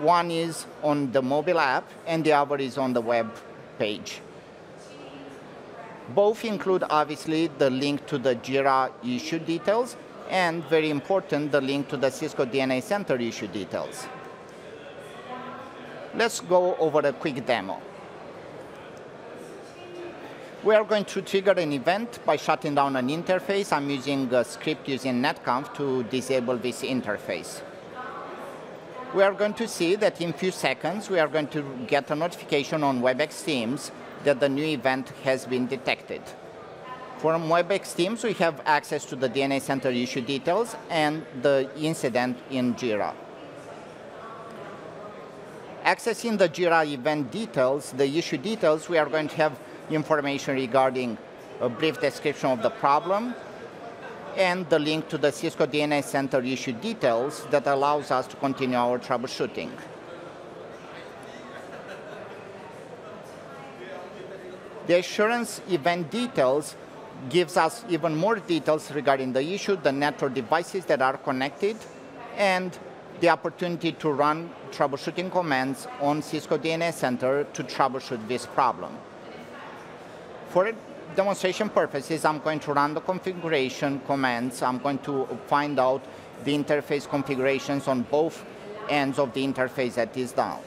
One is on the mobile app, and the other is on the web page. Both include, obviously, the link to the Jira issue details, and very important, the link to the Cisco DNA Center issue details. Let's go over a quick demo. We are going to trigger an event by shutting down an interface. I'm using a script using netconf to disable this interface we are going to see that in a few seconds we are going to get a notification on WebEx Teams that the new event has been detected. From WebEx Teams, we have access to the DNA Center issue details and the incident in Jira. Accessing the Jira event details, the issue details, we are going to have information regarding a brief description of the problem, and the link to the Cisco DNA Center issue details that allows us to continue our troubleshooting. The assurance event details gives us even more details regarding the issue, the network devices that are connected, and the opportunity to run troubleshooting commands on Cisco DNA Center to troubleshoot this problem. For demonstration purposes, I'm going to run the configuration commands. I'm going to find out the interface configurations on both ends of the interface that is down.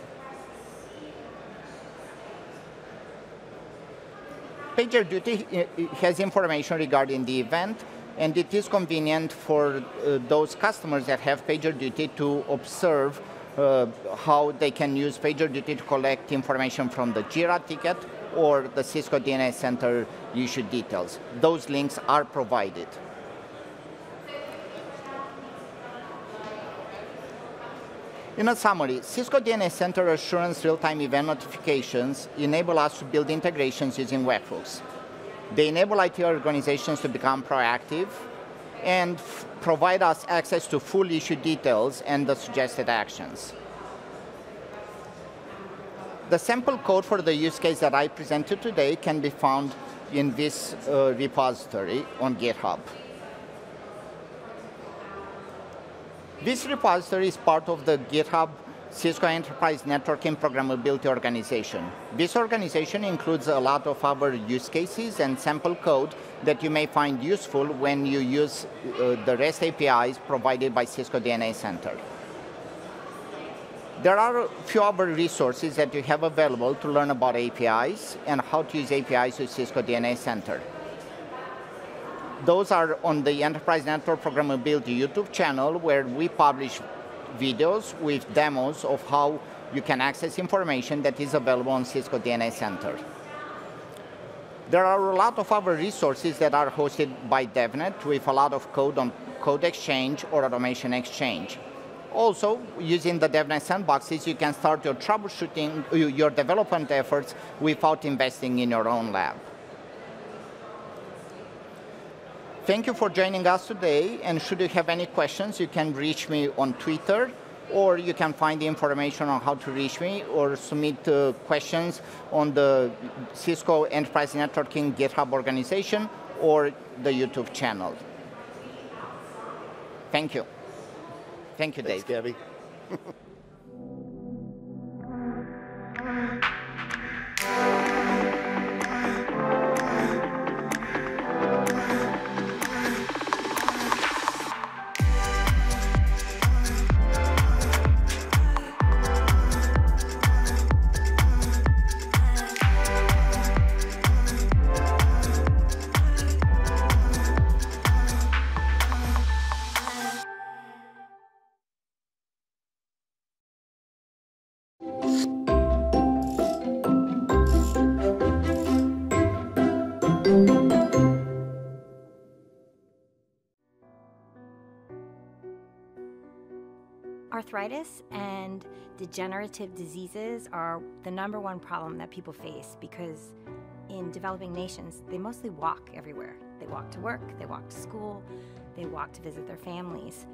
PagerDuty has information regarding the event, and it is convenient for uh, those customers that have PagerDuty to observe uh, how they can use PagerDuty to collect information from the Jira ticket or the Cisco DNA Center issue details. Those links are provided. In a summary, Cisco DNA Center Assurance real-time event notifications enable us to build integrations using webhooks. They enable IT organizations to become proactive and provide us access to full issue details and the suggested actions. The sample code for the use case that I presented today can be found in this uh, repository on GitHub. This repository is part of the GitHub Cisco Enterprise Networking Programmability Organization. This organization includes a lot of our use cases and sample code that you may find useful when you use uh, the REST APIs provided by Cisco DNA Center. There are a few other resources that you have available to learn about APIs and how to use APIs with Cisco DNA Center. Those are on the Enterprise Network Programmability YouTube channel where we publish videos with demos of how you can access information that is available on Cisco DNA Center. There are a lot of other resources that are hosted by DevNet with a lot of code on Code Exchange or Automation Exchange. Also, using the DevNet sandboxes, you can start your troubleshooting, your development efforts without investing in your own lab. Thank you for joining us today, and should you have any questions, you can reach me on Twitter, or you can find the information on how to reach me, or submit uh, questions on the Cisco Enterprise Networking GitHub organization, or the YouTube channel. Thank you. Thank you, Thanks, Dave. Gabby. Arthritis and degenerative diseases are the number one problem that people face because in developing nations, they mostly walk everywhere. They walk to work, they walk to school, they walk to visit their families.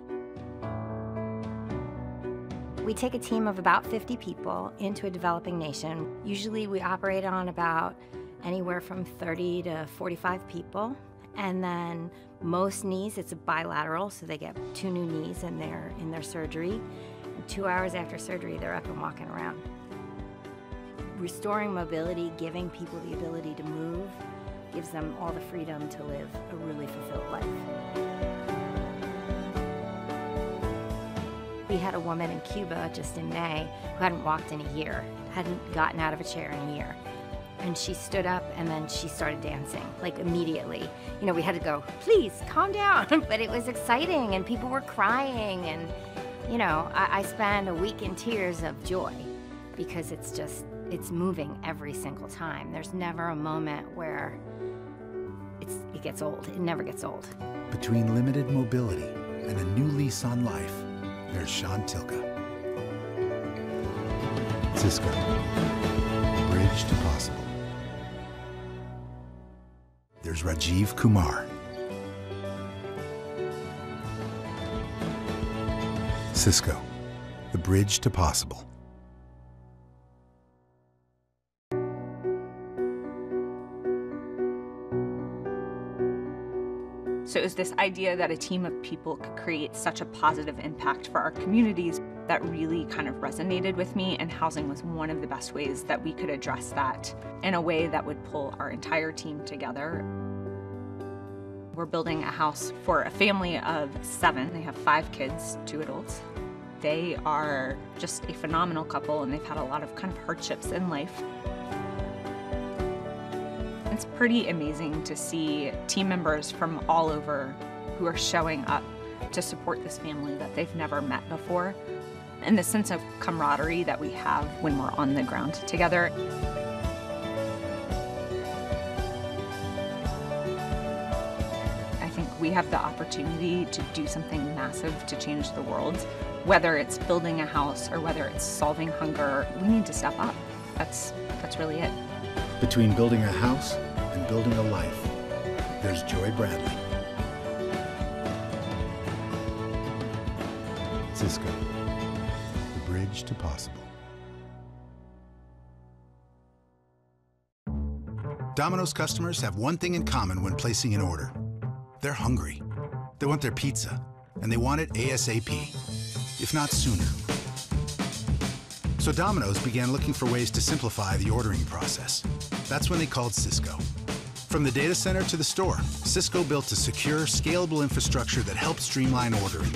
We take a team of about 50 people into a developing nation. Usually we operate on about anywhere from 30 to 45 people. And then most knees, it's a bilateral, so they get two new knees in their, in their surgery. Two hours after surgery, they're up and walking around. Restoring mobility, giving people the ability to move, gives them all the freedom to live a really fulfilled life. We had a woman in Cuba just in May who hadn't walked in a year, hadn't gotten out of a chair in a year. And she stood up and then she started dancing, like immediately. You know, we had to go, please calm down. but it was exciting and people were crying. And, you know, I, I spent a week in tears of joy because it's just, it's moving every single time. There's never a moment where it's, it gets old. It never gets old. Between limited mobility and a new lease on life, there's Sean Tilka. Cisco. Bridge to possible. There's Rajiv Kumar. Cisco. The bridge to possible. So it was this idea that a team of people could create such a positive impact for our communities. that really kind of resonated with me, and housing was one of the best ways that we could address that in a way that would pull our entire team together. We're building a house for a family of seven. They have five kids, two adults. They are just a phenomenal couple, and they've had a lot of kind of hardships in life. It's pretty amazing to see team members from all over who are showing up to support this family that they've never met before, and the sense of camaraderie that we have when we're on the ground together. We have the opportunity to do something massive to change the world. Whether it's building a house or whether it's solving hunger, we need to step up. That's, that's really it. Between building a house and building a life, there's Joy Bradley. Cisco, the bridge to possible. Domino's customers have one thing in common when placing an order. They're hungry. They want their pizza, and they want it ASAP, if not sooner. So Domino's began looking for ways to simplify the ordering process. That's when they called Cisco. From the data center to the store, Cisco built a secure, scalable infrastructure that helped streamline ordering.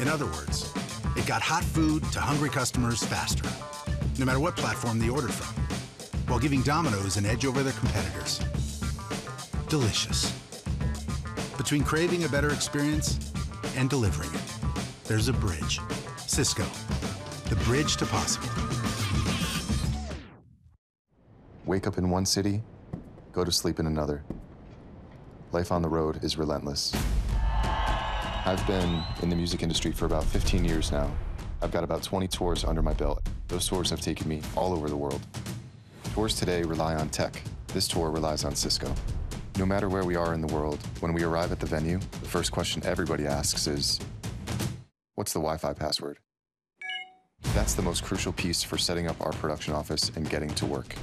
In other words, it got hot food to hungry customers faster, no matter what platform they ordered from, while giving Domino's an edge over their competitors. Delicious. Between craving a better experience and delivering it, there's a bridge. Cisco, the bridge to possible. Wake up in one city, go to sleep in another. Life on the road is relentless. I've been in the music industry for about 15 years now. I've got about 20 tours under my belt. Those tours have taken me all over the world. Tours today rely on tech. This tour relies on Cisco. No matter where we are in the world, when we arrive at the venue, the first question everybody asks is, what's the Wi-Fi password? That's the most crucial piece for setting up our production office and getting to work.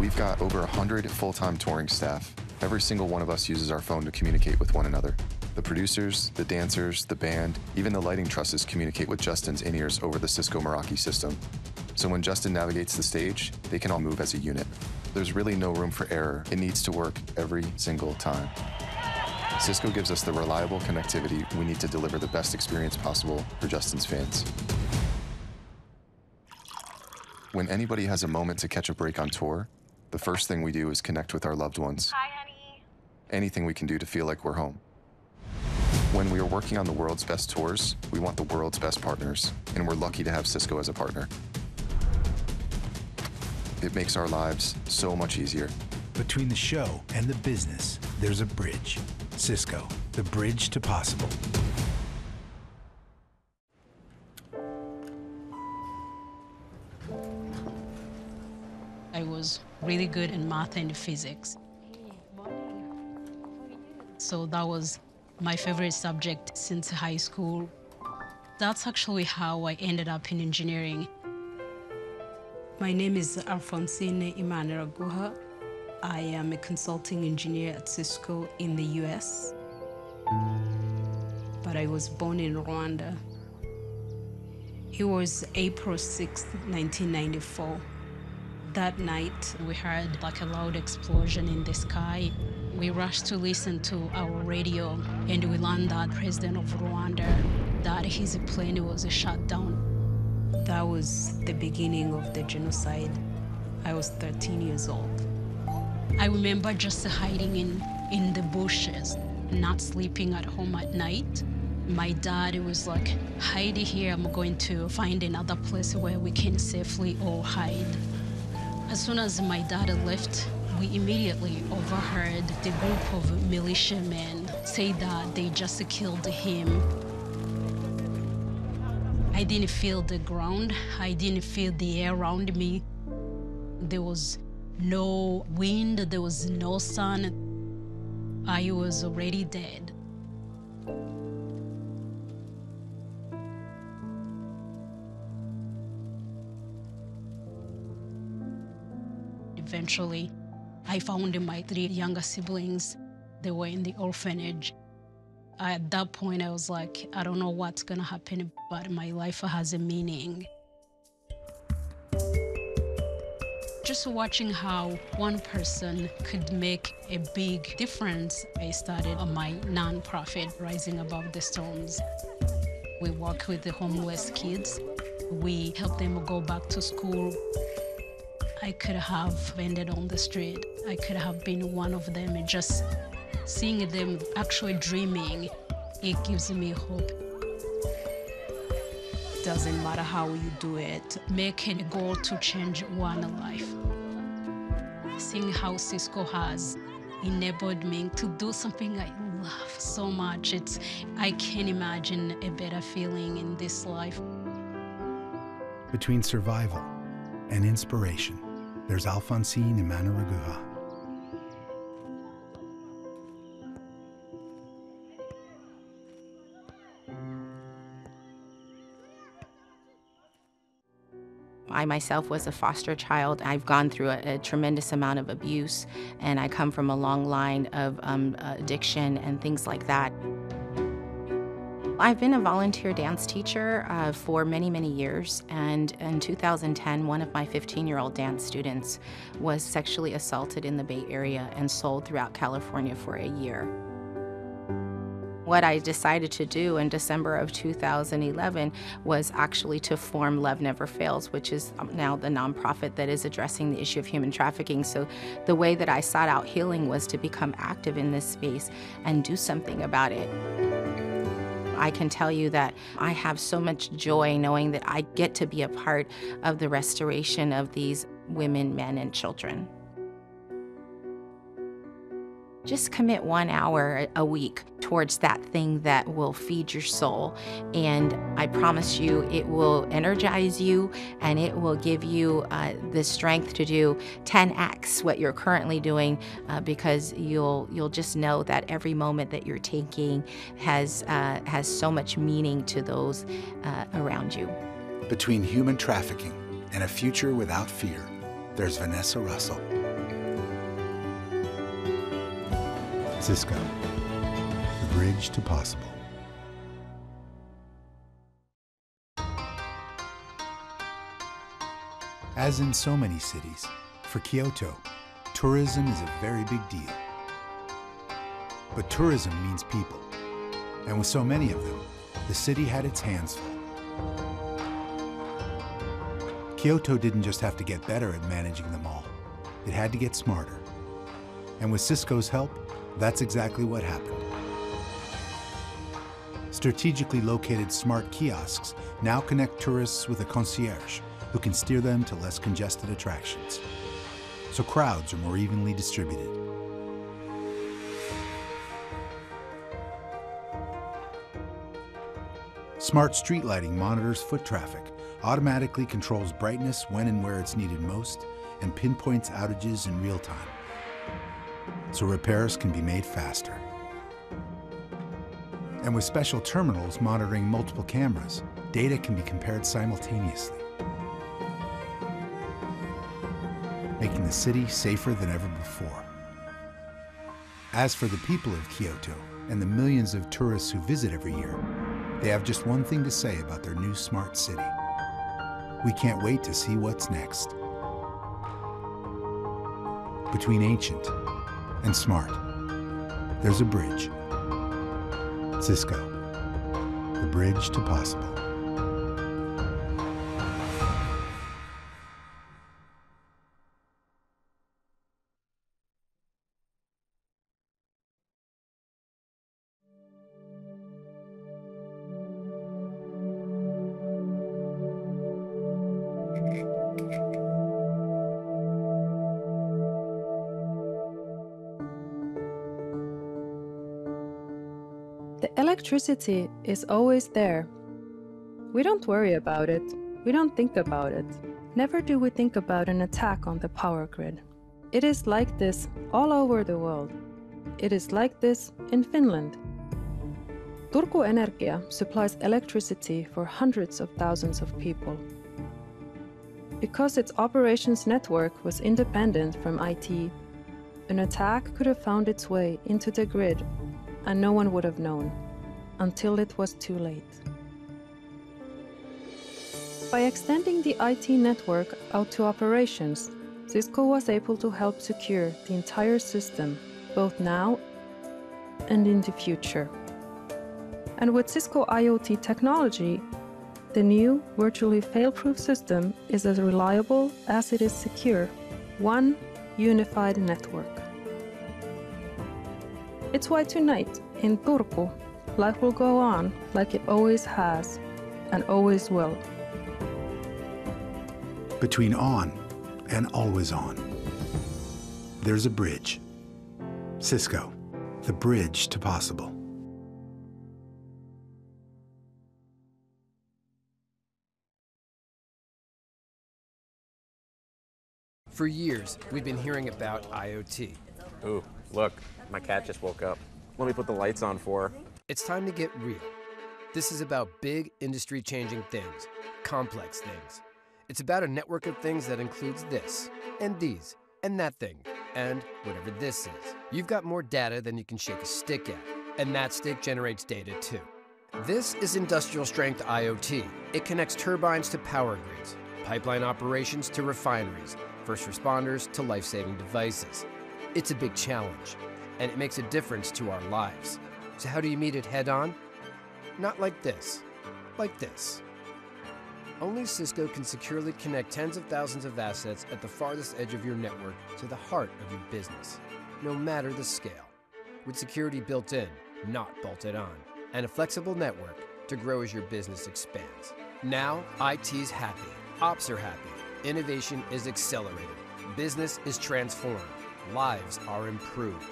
We've got over 100 full-time touring staff. Every single one of us uses our phone to communicate with one another. The producers, the dancers, the band, even the lighting trusses communicate with Justin's in-ears over the Cisco Meraki system. So when Justin navigates the stage, they can all move as a unit. There's really no room for error. It needs to work every single time. Cisco gives us the reliable connectivity we need to deliver the best experience possible for Justin's fans. When anybody has a moment to catch a break on tour, the first thing we do is connect with our loved ones. Hi, honey. Anything we can do to feel like we're home. When we are working on the world's best tours, we want the world's best partners, and we're lucky to have Cisco as a partner. It makes our lives so much easier. Between the show and the business, there's a bridge. Cisco, the bridge to possible. I was really good in math and physics. So that was my favorite subject since high school. That's actually how I ended up in engineering. My name is Alphonsine Emmanuel. I am a consulting engineer at Cisco in the US. But I was born in Rwanda. It was April 6, 1994. That night, we heard like a loud explosion in the sky. We rushed to listen to our radio, and we learned that President of Rwanda, that his plane was shut down. That was the beginning of the genocide. I was 13 years old. I remember just hiding in, in the bushes, not sleeping at home at night. My dad was like, hide here, I'm going to find another place where we can safely all hide. As soon as my dad left, we immediately overheard the group of militiamen say that they just killed him. I didn't feel the ground. I didn't feel the air around me. There was no wind, there was no sun. I was already dead. Eventually, I found my three younger siblings. They were in the orphanage. At that point, I was like, I don't know what's gonna happen, but my life has a meaning. Just watching how one person could make a big difference, I started my nonprofit, Rising Above the Storms. We work with the homeless kids. We help them go back to school. I could have ended on the street. I could have been one of them and just seeing them actually dreaming, it gives me hope. Doesn't matter how you do it, making a goal to change one life. Seeing how Cisco has enabled me to do something I love so much. It's I can't imagine a better feeling in this life. Between survival and inspiration, there's Alphonsine Imanaragua. I myself was a foster child. I've gone through a, a, tremendous amount of abuse, and I come from a long line of um, addiction and things like that. I've been a volunteer dance teacher uh, for many, many years, and in 2010, one of my 15-year-old dance students was sexually assaulted in the Bay Area and sold throughout California for a year. What I decided to do in December of 2011 was actually to form Love Never Fails, which is um, now the nonprofit that is addressing the issue of human trafficking. So the way that I sought out healing was to become active in this space and do something about it. I can tell you that I have so much joy knowing that I get to be a part of the restoration of these women, men, and children. Just commit one hour a week towards that thing that will feed your soul. And I promise you, it will energize you and it will give you uh, the strength to do 10x what you're currently doing uh, because you'll, you'll just know that every moment that you're taking has, uh, has so much meaning to those uh, around you. Between human trafficking and a future without fear, there's Vanessa Russell. Cisco, the bridge to possible. As in so many cities, for Kyoto, tourism is a very big deal. But tourism means people, and with so many of them, the city had its hands full. Kyoto didn't just have to get better at managing them all, it had to get smarter. And with Cisco's help, that's exactly what happened. Strategically located smart kiosks now connect tourists with a concierge who can steer them to less congested attractions. So crowds are more evenly distributed. Smart street lighting monitors foot traffic, automatically controls brightness when and where it's needed most, and pinpoints outages in real time so repairs can be made faster. And with special terminals monitoring multiple cameras, data can be compared simultaneously, making the city safer than ever before. As for the people of Kyoto and the millions of tourists who visit every year, they have just one thing to say about their new smart city. We can't wait to see what's next. Between ancient and smart. There's a bridge. Cisco, the bridge to possible. Electricity is always there. We don't worry about it. We don't think about it. Never do we think about an attack on the power grid. It is like this all over the world. It is like this in Finland. Turku Energia supplies electricity for hundreds of thousands of people. Because its operations network was independent from IT, an attack could have found its way into the grid and no one would have known. Until it was too late. By extending the IT network out to operations, Cisco was able to help secure the entire system, both now and in the future. And with Cisco IoT technology, the new virtually fail-proof system is as reliable as it is secure. One unified network. It's why tonight, in Turku, life will go on like it always has and always will. Between on and always on, there's a bridge. Cisco, the bridge to possible. For years, we've been hearing about IoT. Ooh, look, my cat just woke up. Let me put the lights on for her. It's time to get real. This is about big industry changing things, complex things. It's about a network of things that includes this, and these, and that thing, and whatever this is. You've got more data than you can shake a stick at, and that stick generates data too. This is industrial strength IoT. It connects turbines to power grids, pipeline operations to refineries, first responders to life saving devices. It's a big challenge, and it makes a difference to our lives. So, how do you meet it head on? Not like this, like this. Only Cisco can securely connect tens of thousands of assets at the farthest edge of your network to the heart of your business, no matter the scale. With security built in, not bolted on, and a flexible network to grow as your business expands. Now, IT's happy, ops are happy, innovation is accelerated, business is transformed, lives are improved.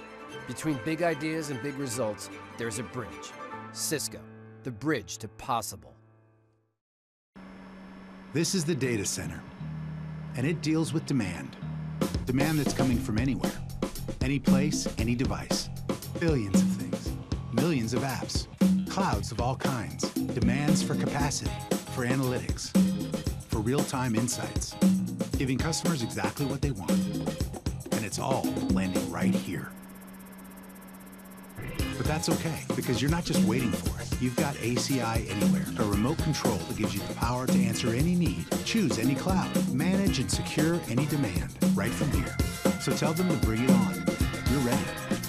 Between big ideas and big results, there's a bridge. Cisco, the bridge to possible. This is the data center, and it deals with demand. Demand that's coming from anywhere, any place, any device. Billions of things, millions of apps, clouds of all kinds, demands for capacity, for analytics, for real-time insights, giving customers exactly what they want. And it's all landing right here. But that's okay, because you're not just waiting for it. You've got ACI Anywhere, a remote control that gives you the power to answer any need, choose any cloud, manage and secure any demand, right from here. So tell them to bring it on. You're ready,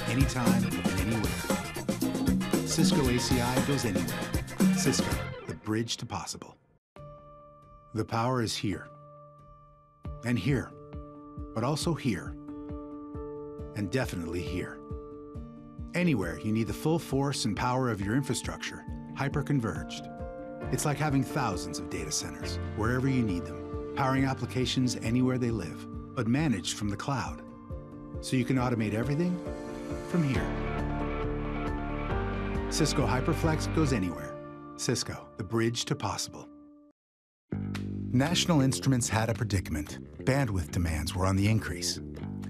anytime, anywhere. Cisco ACI goes anywhere. Cisco, the bridge to possible. The power is here. And here. But also here. And definitely here. Anywhere you need the full force and power of your infrastructure, hyper-converged. It's like having thousands of data centers, wherever you need them, powering applications anywhere they live, but managed from the cloud. So you can automate everything from here. Cisco HyperFlex goes anywhere. Cisco, the bridge to possible. National Instruments had a predicament. Bandwidth demands were on the increase.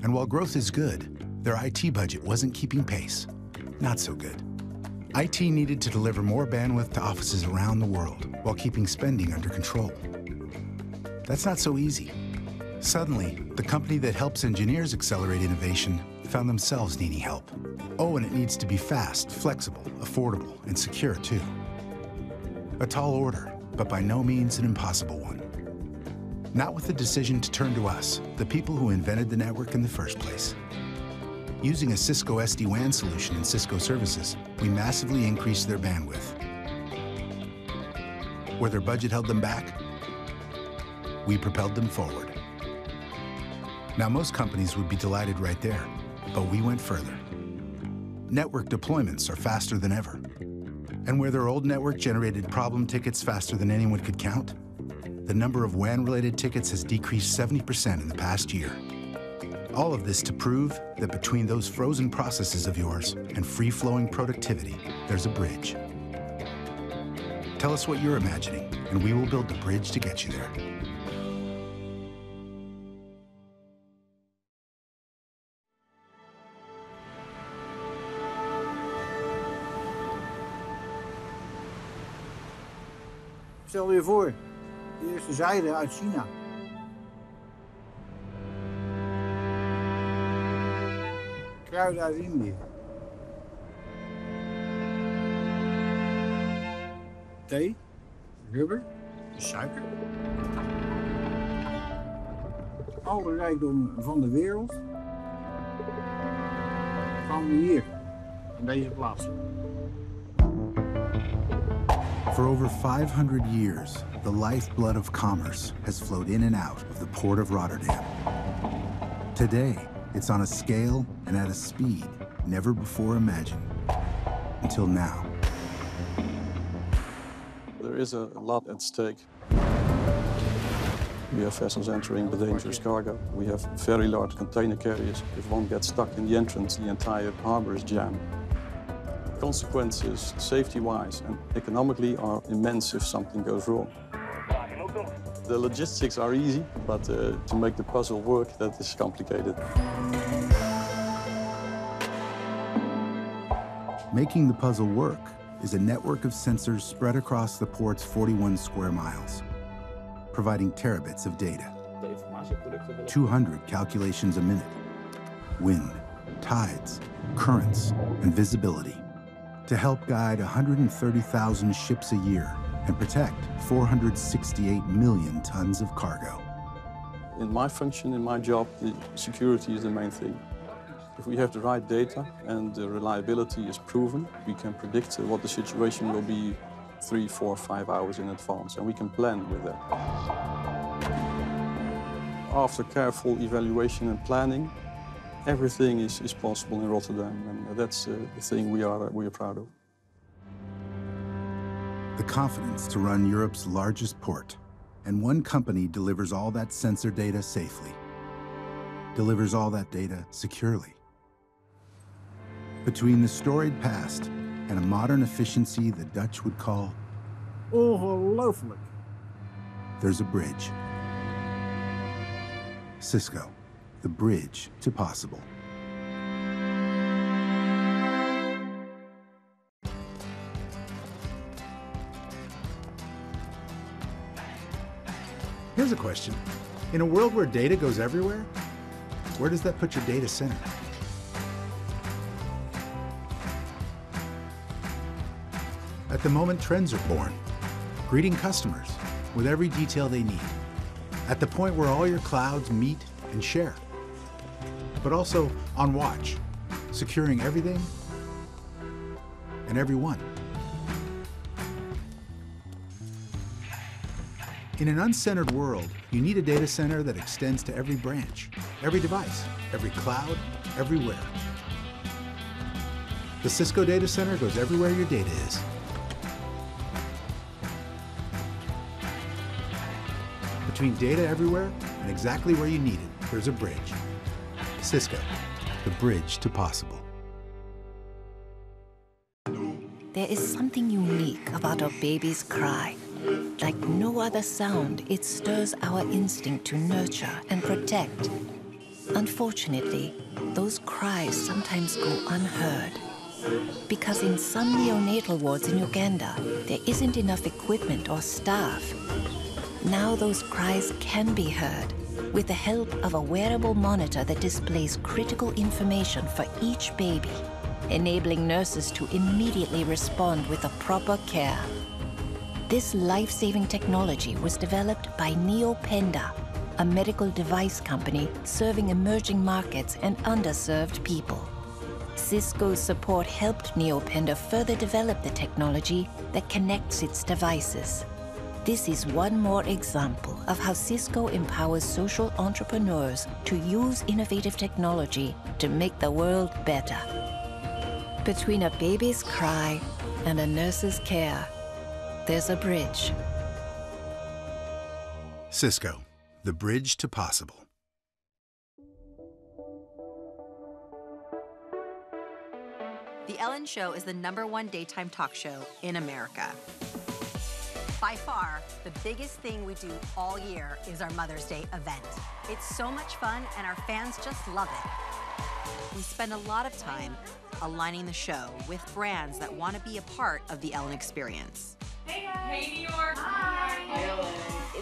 And while growth is good, their IT budget wasn't keeping pace. Not so good. IT needed to deliver more bandwidth to offices around the world while keeping spending under control. That's not so easy. Suddenly, the company that helps engineers accelerate innovation found themselves needing help. Oh, and it needs to be fast, flexible, affordable, and secure too. A tall order, but by no means an impossible one. Not with the decision to turn to us, the people who invented the network in the first place. Using a Cisco SD-WAN solution in Cisco services, we massively increased their bandwidth. Where their budget held them back, we propelled them forward. Now, most companies would be delighted right there, but we went further. Network deployments are faster than ever. And where their old network generated problem tickets faster than anyone could count, the number of WAN-related tickets has decreased 70% in the past year. All of this to prove that between those frozen processes of yours and free-flowing productivity, there's a bridge. Tell us what you're imagining, and we will build the bridge to get you there. Stel je voor, de eerste zijde uit China. Kruiden uit Indië. thee, rubber, suiker. Alle rijkdom van de wereld we hier, in deze plaats. For over 500 years, the lifeblood of commerce has flowed in and out of the port of Rotterdam. Today, it's on a scale and at a speed never before imagined. Until now. There is a lot at stake. We have vessels entering the dangerous cargo. We have very large container carriers. If one gets stuck in the entrance, the entire harbor is jammed. Consequences, safety-wise and economically, are immense if something goes wrong. The logistics are easy, but uh, to make the puzzle work, that is complicated. Making the puzzle work is a network of sensors spread across the port's 41 square miles, providing terabits of data. 200 calculations a minute. Wind, tides, currents, and visibility to help guide 130,000 ships a year and protect 468 million tons of cargo. In my function, in my job, the security is the main thing. If we have the right data and the reliability is proven, we can predict what the situation will be three, four, five hours in advance, and we can plan with that. After careful evaluation and planning, everything is, is possible in Rotterdam, and that's uh, the thing we are, we are proud of. The confidence to run Europe's largest port, and one company delivers all that sensor data safely, delivers all that data securely. Between the storied past and a modern efficiency the Dutch would call Ongelooflijk. there's a bridge. Cisco, the bridge to possible. Here's a question. In a world where data goes everywhere, where does that put your data center? At the moment, trends are born, greeting customers with every detail they need. At the point where all your clouds meet and share. But also on watch, securing everything and everyone. In an uncentered world, you need a data center that extends to every branch, every device, every cloud, everywhere. The Cisco data center goes everywhere your data is. Between data everywhere and exactly where you need it, there's a bridge. Cisco, the bridge to possible. There is something unique about a baby's cry. Like no other sound, it stirs our instinct to nurture and protect. Unfortunately, those cries sometimes go unheard. Because in some neonatal wards in Uganda, there isn't enough equipment or staff. Now those cries can be heard with the help of a wearable monitor that displays critical information for each baby, enabling nurses to immediately respond with the proper care. This life-saving technology was developed by Neopenda, a medical device company serving emerging markets and underserved people. Cisco's support helped Neopenda further develop the technology that connects its devices. This is one more example of how Cisco empowers social entrepreneurs to use innovative technology to make the world better. Between a baby's cry and a nurse's care, there's a bridge. Cisco, the bridge to possible. The Ellen Show is the number one daytime talk show in America. By far, the biggest thing we do all year is our Mother's Day event. It's so much fun, and our fans just love it. We spend a lot of time aligning the show with brands that want to be a part of the Ellen experience. Hey, New York. Hi.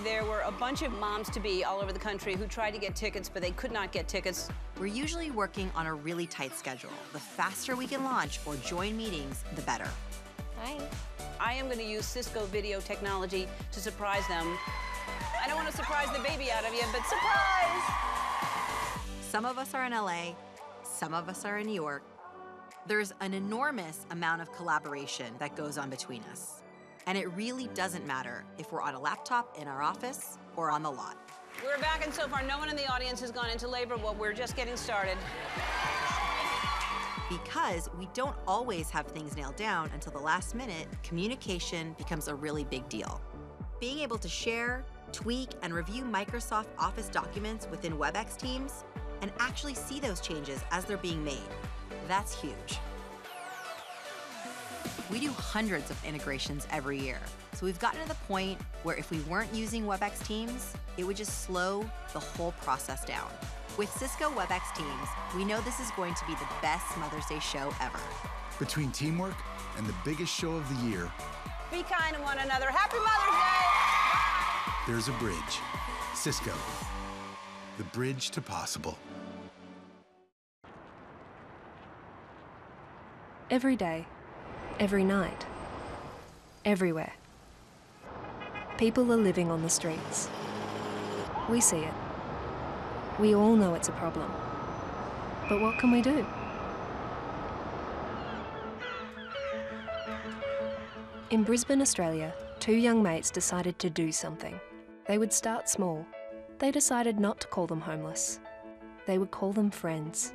There were a bunch of moms to be all over the country who tried to get tickets, but they could not get tickets. We're usually working on a really tight schedule. The faster we can launch or join meetings, the better. Hi. I am going to use Cisco video technology to surprise them. I don't want to surprise the baby out of you, but surprise! Some of us are in LA, some of us are in New York. There's an enormous amount of collaboration that goes on between us. And it really doesn't matter if we're on a laptop in our office or on the lot. We're back, and so far, no one in the audience has gone into labor. but we're just getting started. Because we don't always have things nailed down until the last minute, communication becomes a really big deal. Being able to share, tweak, and review Microsoft Office documents within WebEx teams and actually see those changes as they're being made, that's huge. We do hundreds of integrations every year, so we've gotten to the point where if we weren't using WebEx Teams, it would just slow the whole process down. With Cisco WebEx Teams, we know this is going to be the best Mother's Day show ever. Between teamwork and the biggest show of the year, Be kind to one another. Happy Mother's Day! there's a bridge. Cisco. The bridge to possible. Every day, every night, everywhere. People are living on the streets. We see it. We all know it's a problem. But what can we do? In Brisbane, Australia, two young mates decided to do something. They would start small. They decided not to call them homeless. They would call them friends.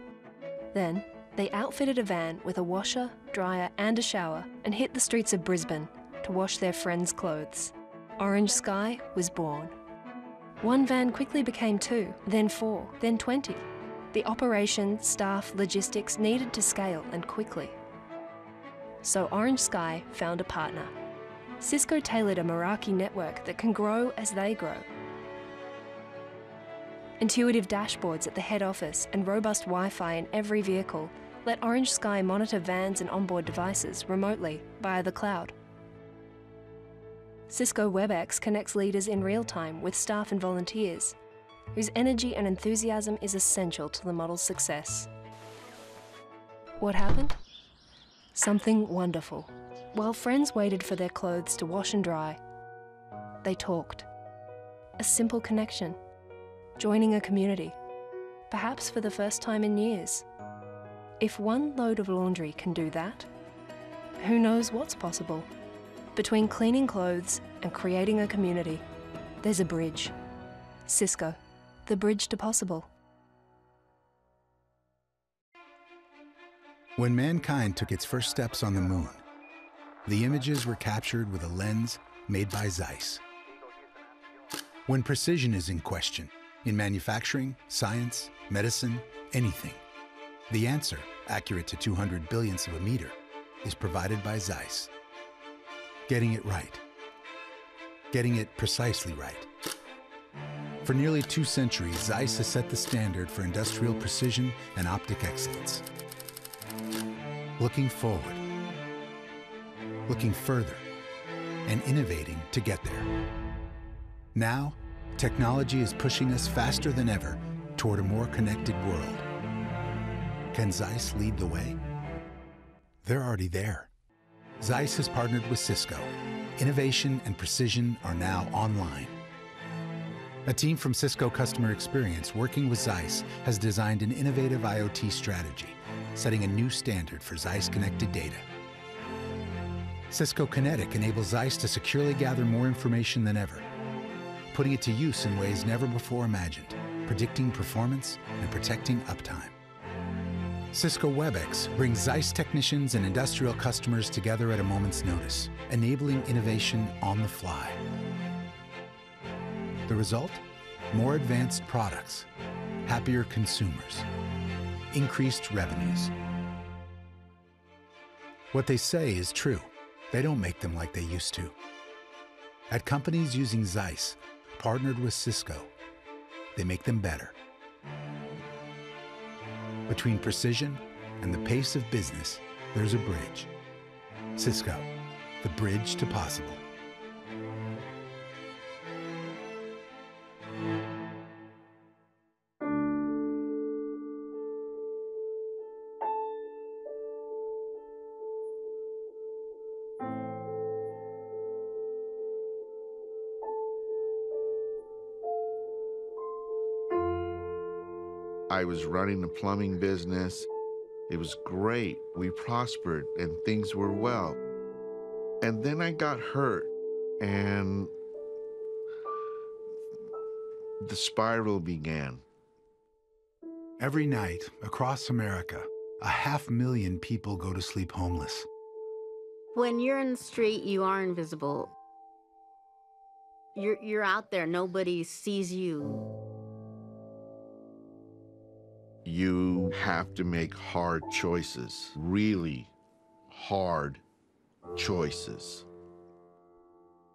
Then, they outfitted a van with a washer, dryer, and a shower and hit the streets of Brisbane to wash their friends' clothes. Orange Sky was born. One van quickly became two, then four, then 20. The operation, staff, logistics needed to scale and quickly. So Orange Sky found a partner. Cisco tailored a Meraki network that can grow as they grow. Intuitive dashboards at the head office and robust Wi Fi in every vehicle let Orange Sky monitor vans and onboard devices remotely via the cloud. Cisco WebEx connects leaders in real time with staff and volunteers, whose energy and enthusiasm is essential to the model's success. What happened? Something wonderful. While friends waited for their clothes to wash and dry, they talked. A simple connection, joining a community, perhaps for the first time in years. If one load of laundry can do that, who knows what's possible? Between cleaning clothes and creating a community, there's a bridge. Cisco, the bridge to possible. When mankind took its first steps on the moon, the images were captured with a lens made by Zeiss. When precision is in question, in manufacturing, science, medicine, anything, the answer, accurate to 200 billionths of a meter, is provided by Zeiss. Getting it right. Getting it precisely right. For nearly two centuries, Zeiss has set the standard for industrial precision and optic excellence. Looking forward, looking further, and innovating to get there. Now, technology is pushing us faster than ever toward a more connected world. Can Zeiss lead the way? They're already there. Zeiss has partnered with Cisco. Innovation and precision are now online. A team from Cisco Customer Experience working with Zeiss has designed an innovative IoT strategy, setting a new standard for Zeiss connected data. Cisco Kinetic enables Zeiss to securely gather more information than ever, putting it to use in ways never before imagined, predicting performance and protecting uptime. Cisco WebEx brings Zeiss technicians and industrial customers together at a moment's notice, enabling innovation on the fly. The result? More advanced products, happier consumers, increased revenues. What they say is true. They don't make them like they used to. At companies using Zeiss, partnered with Cisco, they make them better. Between precision and the pace of business, there's a bridge. Cisco, the bridge to possible. Was running a plumbing business. It was great. We prospered and things were well. And then I got hurt and the spiral began. Every night across America, a half million people go to sleep homeless. When you're in the street, you are invisible. You're, you're out there, nobody sees you. You have to make hard choices, really hard choices.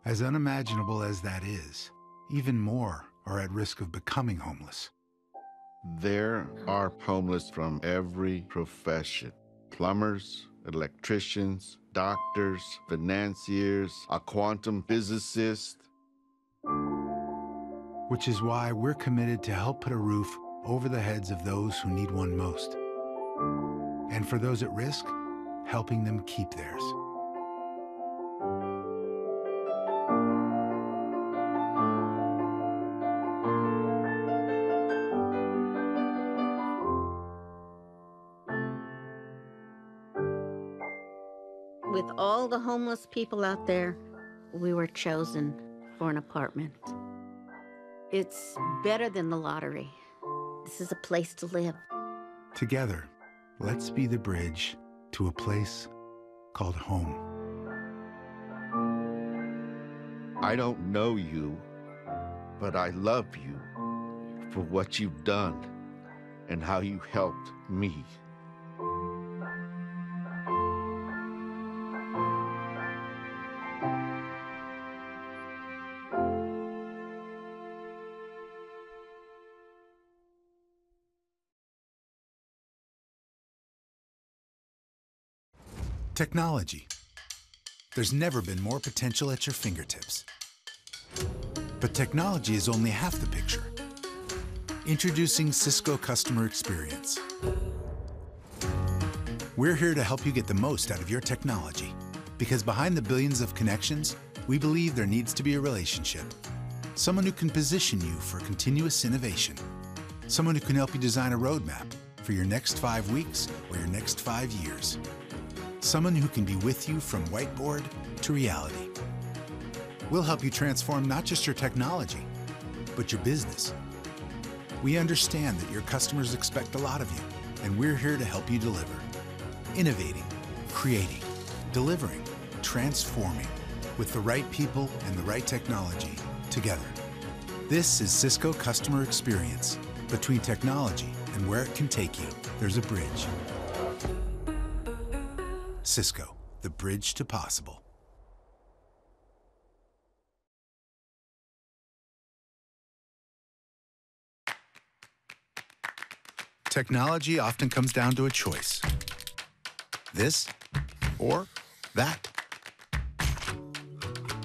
As unimaginable as that is, even more are at risk of becoming homeless. There are homeless from every profession plumbers, electricians, doctors, financiers, a quantum physicist. Which is why we're committed to help put a roof over the heads of those who need one most. And for those at risk, helping them keep theirs. With all the homeless people out there, we were chosen for an apartment. It's better than the lottery. This is a place to live. Together, let's be the bridge to a place called home. I don't know you, but I love you for what you've done and how you helped me. Technology. There's never been more potential at your fingertips. But technology is only half the picture. Introducing Cisco Customer Experience. We're here to help you get the most out of your technology. Because behind the billions of connections, we believe there needs to be a relationship. Someone who can position you for continuous innovation. Someone who can help you design a roadmap for your next five weeks or your next five years. Someone who can be with you from whiteboard to reality. We'll help you transform not just your technology, but your business. We understand that your customers expect a lot of you, and we're here to help you deliver. Innovating, creating, delivering, transforming with the right people and the right technology together. This is Cisco Customer Experience. Between technology and where it can take you, there's a bridge. Cisco, the bridge to possible. Technology often comes down to a choice this or that.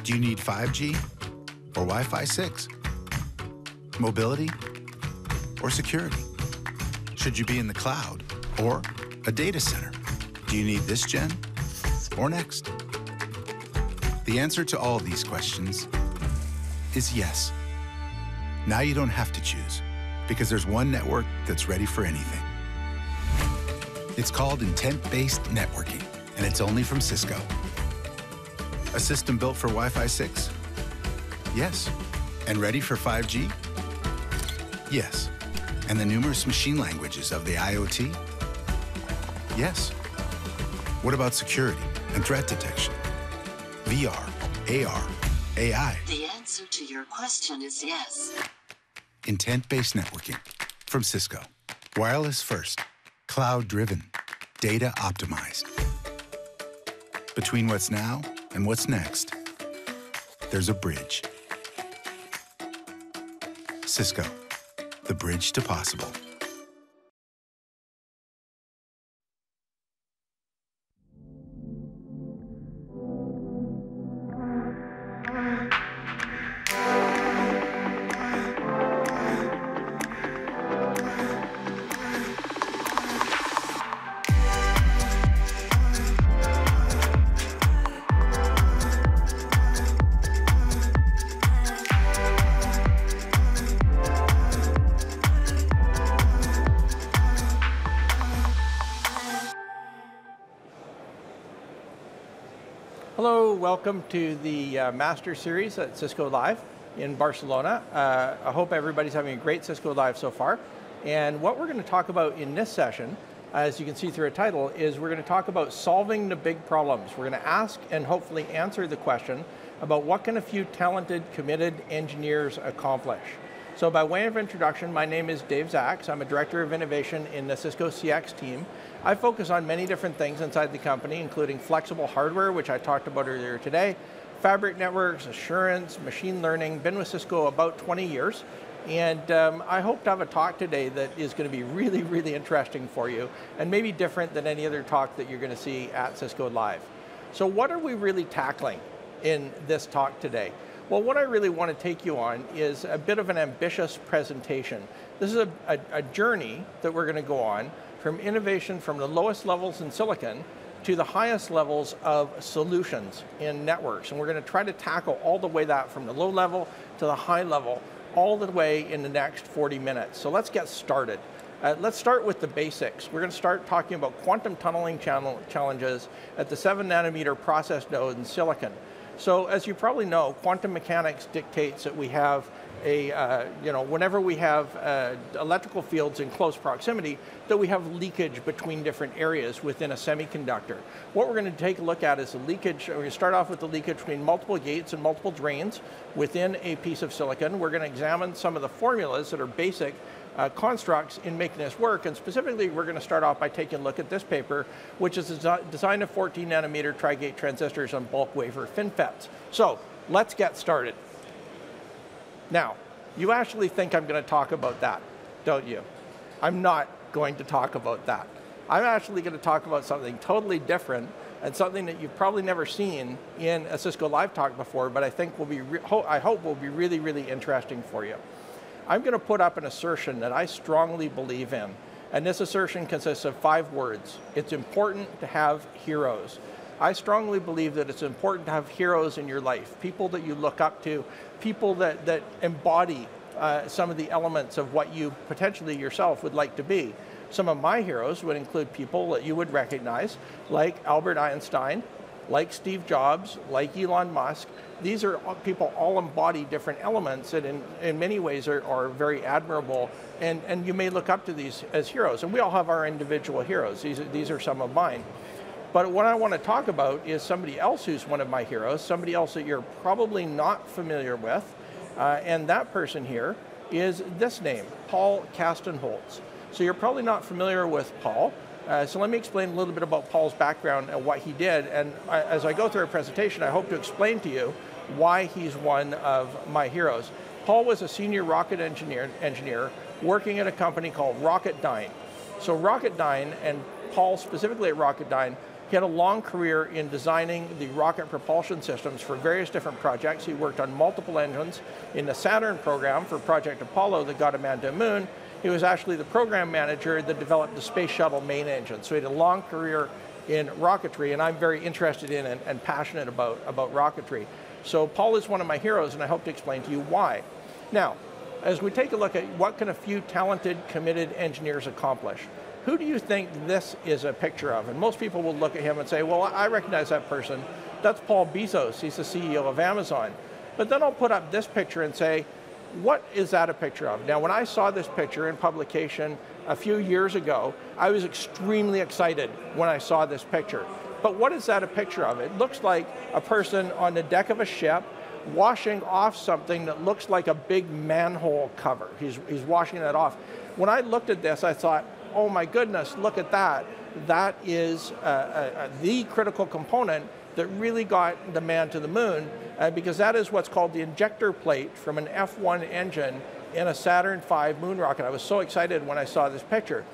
Do you need 5G or Wi Fi 6? Mobility or security? Should you be in the cloud or a data center? Do you need this gen or next? The answer to all these questions is yes. Now you don't have to choose because there's one network that's ready for anything. It's called intent-based networking, and it's only from Cisco. A system built for Wi-Fi 6? Yes. And ready for 5G? Yes. And the numerous machine languages of the IoT? Yes. What about security and threat detection? VR, AR, AI. The answer to your question is yes. Intent-based networking from Cisco. Wireless first, cloud-driven, data optimized. Between what's now and what's next, there's a bridge. Cisco, the bridge to possible. Welcome to the uh, Master Series at Cisco Live in Barcelona. Uh, I hope everybody's having a great Cisco Live so far. And what we're going to talk about in this session, as you can see through a title, is we're going to talk about solving the big problems. We're going to ask and hopefully answer the question about what can a few talented, committed engineers accomplish. So by way of introduction, my name is Dave Zacks. I'm a Director of Innovation in the Cisco CX team. I focus on many different things inside the company, including flexible hardware, which I talked about earlier today, fabric networks, assurance, machine learning, been with Cisco about 20 years. And um, I hope to have a talk today that is going to be really, really interesting for you and maybe different than any other talk that you're going to see at Cisco Live. So what are we really tackling in this talk today? Well, what I really want to take you on is a bit of an ambitious presentation. This is a, a, a journey that we're going to go on from innovation from the lowest levels in silicon to the highest levels of solutions in networks. And we're going to try to tackle all the way that from the low level to the high level, all the way in the next 40 minutes. So let's get started. Uh, let's start with the basics. We're going to start talking about quantum tunneling channel challenges at the seven nanometer process node in silicon. So as you probably know, quantum mechanics dictates that we have a, uh, you know, whenever we have uh, electrical fields in close proximity, that we have leakage between different areas within a semiconductor. What we're going to take a look at is the leakage, we're going to start off with the leakage between multiple gates and multiple drains within a piece of silicon. We're going to examine some of the formulas that are basic uh, constructs in making this work. And specifically, we're going to start off by taking a look at this paper, which is a design of 14 nanometer tri-gate transistors on bulk wafer FinFETs. So let's get started. Now, you actually think I'm going to talk about that, don't you? I'm not going to talk about that. I'm actually going to talk about something totally different and something that you've probably never seen in a Cisco Live Talk before, but I think will be, I hope will be really, really interesting for you. I'm going to put up an assertion that I strongly believe in, and this assertion consists of five words. It's important to have heroes. I strongly believe that it's important to have heroes in your life, people that you look up to, people that, that embody uh, some of the elements of what you potentially yourself would like to be. Some of my heroes would include people that you would recognize, like Albert Einstein, like Steve Jobs, like Elon Musk. These are people all embody different elements that in, in many ways are, are very admirable and, and you may look up to these as heroes. And we all have our individual heroes. These, these are some of mine. But what I want to talk about is somebody else who's one of my heroes, somebody else that you're probably not familiar with. Uh, and that person here is this name, Paul Castenholz. So you're probably not familiar with Paul. Uh, so let me explain a little bit about Paul's background and what he did. And I, as I go through a presentation, I hope to explain to you why he's one of my heroes. Paul was a senior rocket engineer, engineer working at a company called Rocketdyne. So Rocketdyne, and Paul specifically at Rocketdyne, he had a long career in designing the rocket propulsion systems for various different projects. He worked on multiple engines in the Saturn program for Project Apollo that got a man to the moon. He was actually the program manager that developed the Space Shuttle main engine. So he had a long career in rocketry, and I'm very interested in and, and passionate about, about rocketry. So Paul is one of my heroes, and I hope to explain to you why. Now, as we take a look at what can a few talented, committed engineers accomplish, who do you think this is a picture of? And most people will look at him and say, well, I recognize that person. That's Paul Bezos. He's the CEO of Amazon. But then I'll put up this picture and say, what is that a picture of? Now, when I saw this picture in publication a few years ago, I was extremely excited when I saw this picture. But what is that a picture of? It looks like a person on the deck of a ship washing off something that looks like a big manhole cover. He's, he's washing that off. When I looked at this, I thought, oh my goodness, look at that. That is uh, uh, the critical component that really got the man to the moon, uh, because that is what's called the injector plate from an F1 engine in a Saturn V moon rocket. I was so excited when I saw this picture.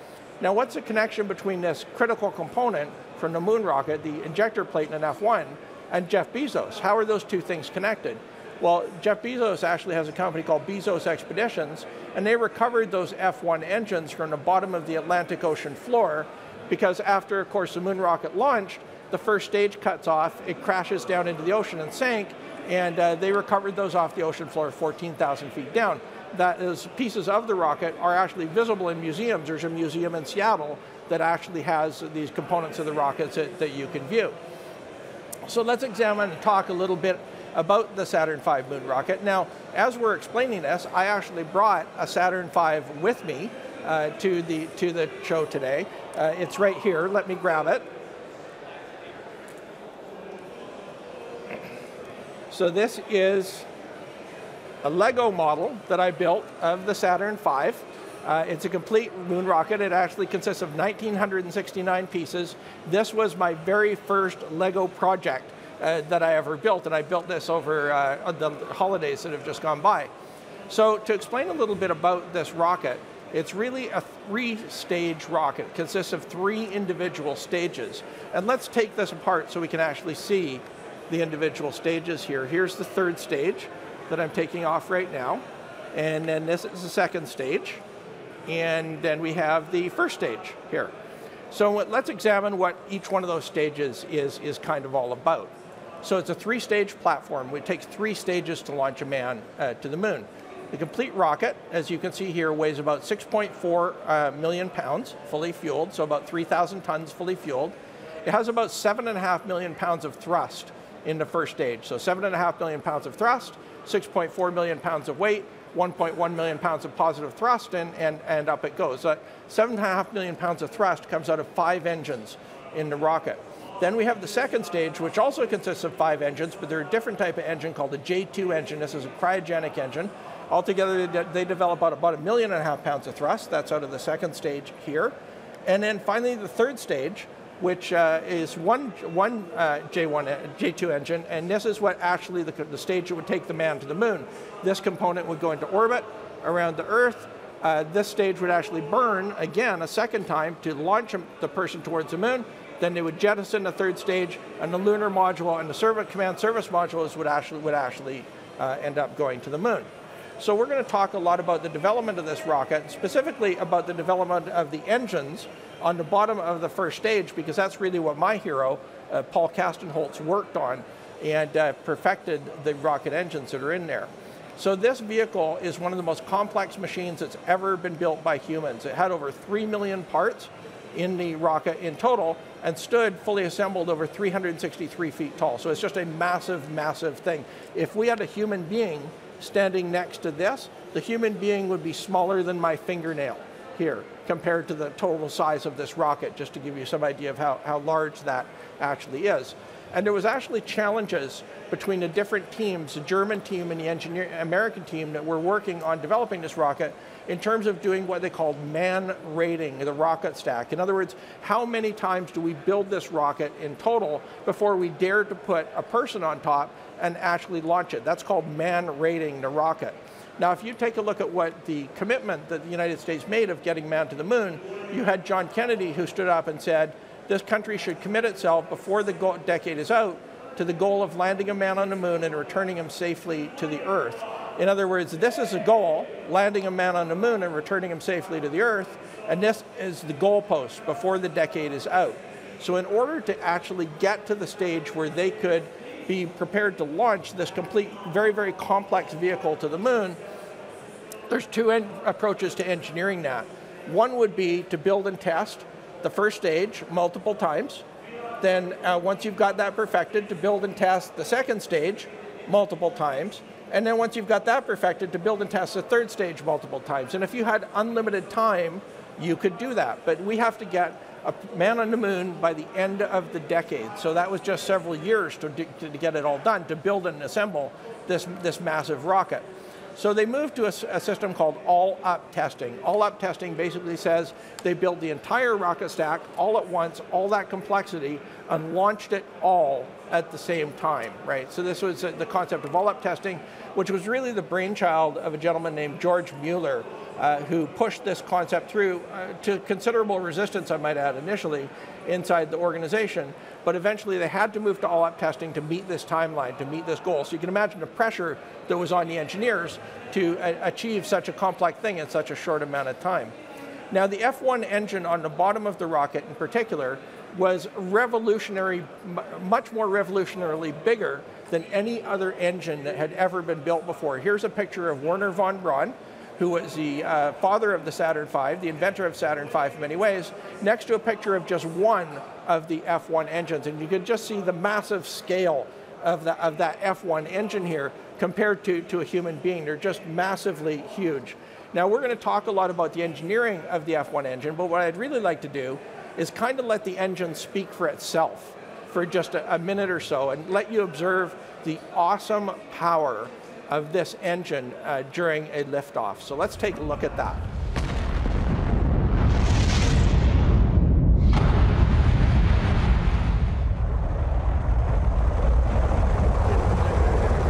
Now, what's the connection between this critical component from the moon rocket, the injector plate in an F1, and Jeff Bezos? How are those two things connected? Well, Jeff Bezos actually has a company called Bezos Expeditions, and they recovered those F1 engines from the bottom of the Atlantic Ocean floor because after, of course, the moon rocket launched, the first stage cuts off, it crashes down into the ocean and sank, and uh, they recovered those off the ocean floor 14,000 feet down. That is, pieces of the rocket are actually visible in museums. There's a museum in Seattle that actually has these components of the rockets that, that you can view. So let's examine and talk a little bit about the Saturn V moon rocket. Now, as we're explaining this, I actually brought a Saturn V with me uh, to, the, to the show today. Uh, it's right here. Let me grab it. So this is a Lego model that I built of the Saturn V. Uh, it's a complete moon rocket. It actually consists of 1,969 pieces. This was my very first Lego project uh, that I ever built, and I built this over uh, the holidays that have just gone by. So to explain a little bit about this rocket, it's really a three-stage rocket. It consists of three individual stages. And let's take this apart so we can actually see the individual stages here. Here's the third stage that I'm taking off right now. And then this is the second stage. And then we have the first stage here. So let's examine what each one of those stages is, is kind of all about. So it's a three-stage platform. It takes three stages to launch a man uh, to the moon. The complete rocket, as you can see here, weighs about 6.4 uh, million pounds, fully fueled, so about 3,000 tons fully fueled. It has about 7.5 million pounds of thrust in the first stage. So 7.5 million pounds of thrust, 6.4 million pounds of weight, 1.1 million pounds of positive thrust, and, and, and up it goes. So 7.5 million pounds of thrust comes out of five engines in the rocket. Then we have the second stage, which also consists of five engines, but they're a different type of engine called a J2 engine. This is a cryogenic engine. Altogether, they develop about, about a million and a half pounds of thrust. That's out of the second stage here. And then finally, the third stage, which uh, is one, one uh, J1, uh, J2 engine, and this is what actually the, the stage that would take the man to the moon. This component would go into orbit around the Earth. Uh, this stage would actually burn again a second time to launch the person towards the moon. Then they would jettison the third stage, and the lunar module and the command service modules would actually, would actually uh, end up going to the moon. So we're going to talk a lot about the development of this rocket, specifically about the development of the engines on the bottom of the first stage, because that's really what my hero, uh, Paul Castenholz, worked on and uh, perfected the rocket engines that are in there. So this vehicle is one of the most complex machines that's ever been built by humans. It had over 3 million parts in the rocket in total and stood fully assembled over 363 feet tall. So it's just a massive, massive thing. If we had a human being standing next to this, the human being would be smaller than my fingernail here compared to the total size of this rocket, just to give you some idea of how, how large that actually is. And there was actually challenges between the different teams, the German team and the engineer, American team that were working on developing this rocket in terms of doing what they called man rating the rocket stack. In other words, how many times do we build this rocket in total before we dare to put a person on top and actually launch it? That's called man rating the rocket. Now, if you take a look at what the commitment that the United States made of getting man to the moon, you had John Kennedy who stood up and said, this country should commit itself before the decade is out to the goal of landing a man on the moon and returning him safely to the Earth. In other words, this is a goal, landing a man on the moon and returning him safely to the Earth, and this is the goalpost before the decade is out. So in order to actually get to the stage where they could be prepared to launch this complete, very, very complex vehicle to the moon, there's two approaches to engineering that. One would be to build and test the first stage multiple times. Then uh, once you've got that perfected, to build and test the second stage multiple times. And then once you've got that perfected, to build and test the third stage multiple times. And if you had unlimited time, you could do that. But we have to get a man on the moon by the end of the decade. So that was just several years to, to get it all done, to build and assemble this, this massive rocket. So they moved to a, a, system called all-up testing. All-up testing basically says they built the entire rocket stack all at once, all that complexity, and launched it all at the same time, right? So this was uh, the concept of all-up testing, which was really the brainchild of a gentleman named George Mueller, uh, who pushed this concept through uh, to considerable resistance, I might add, initially inside the organization but eventually they had to move to all-up testing to meet this timeline, to meet this goal. So you can imagine the pressure that was on the engineers to achieve such a complex thing in such a short amount of time. Now the F1 engine on the bottom of the rocket in particular was revolutionary, much more revolutionarily bigger than any other engine that had ever been built before. Here's a picture of Wernher von Braun, who was the uh, father of the Saturn V, the inventor of Saturn V in many ways, next to a picture of just one of the F1 engines. And you can just see the massive scale of, the, of that F1 engine here compared to, to a human being. They're just massively huge. Now we're going to talk a lot about the engineering of the F1 engine, but what I'd really like to do is kind of let the engine speak for itself for just a, a minute or so and let you observe the awesome power of this engine uh, during a liftoff. So let's take a look at that.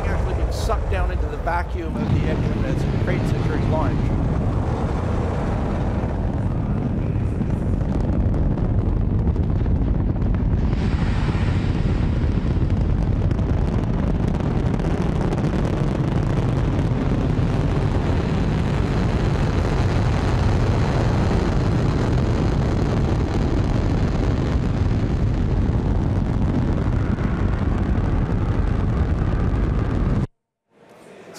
Actually being sucked down into the vacuum of the engine as it creates it during launch.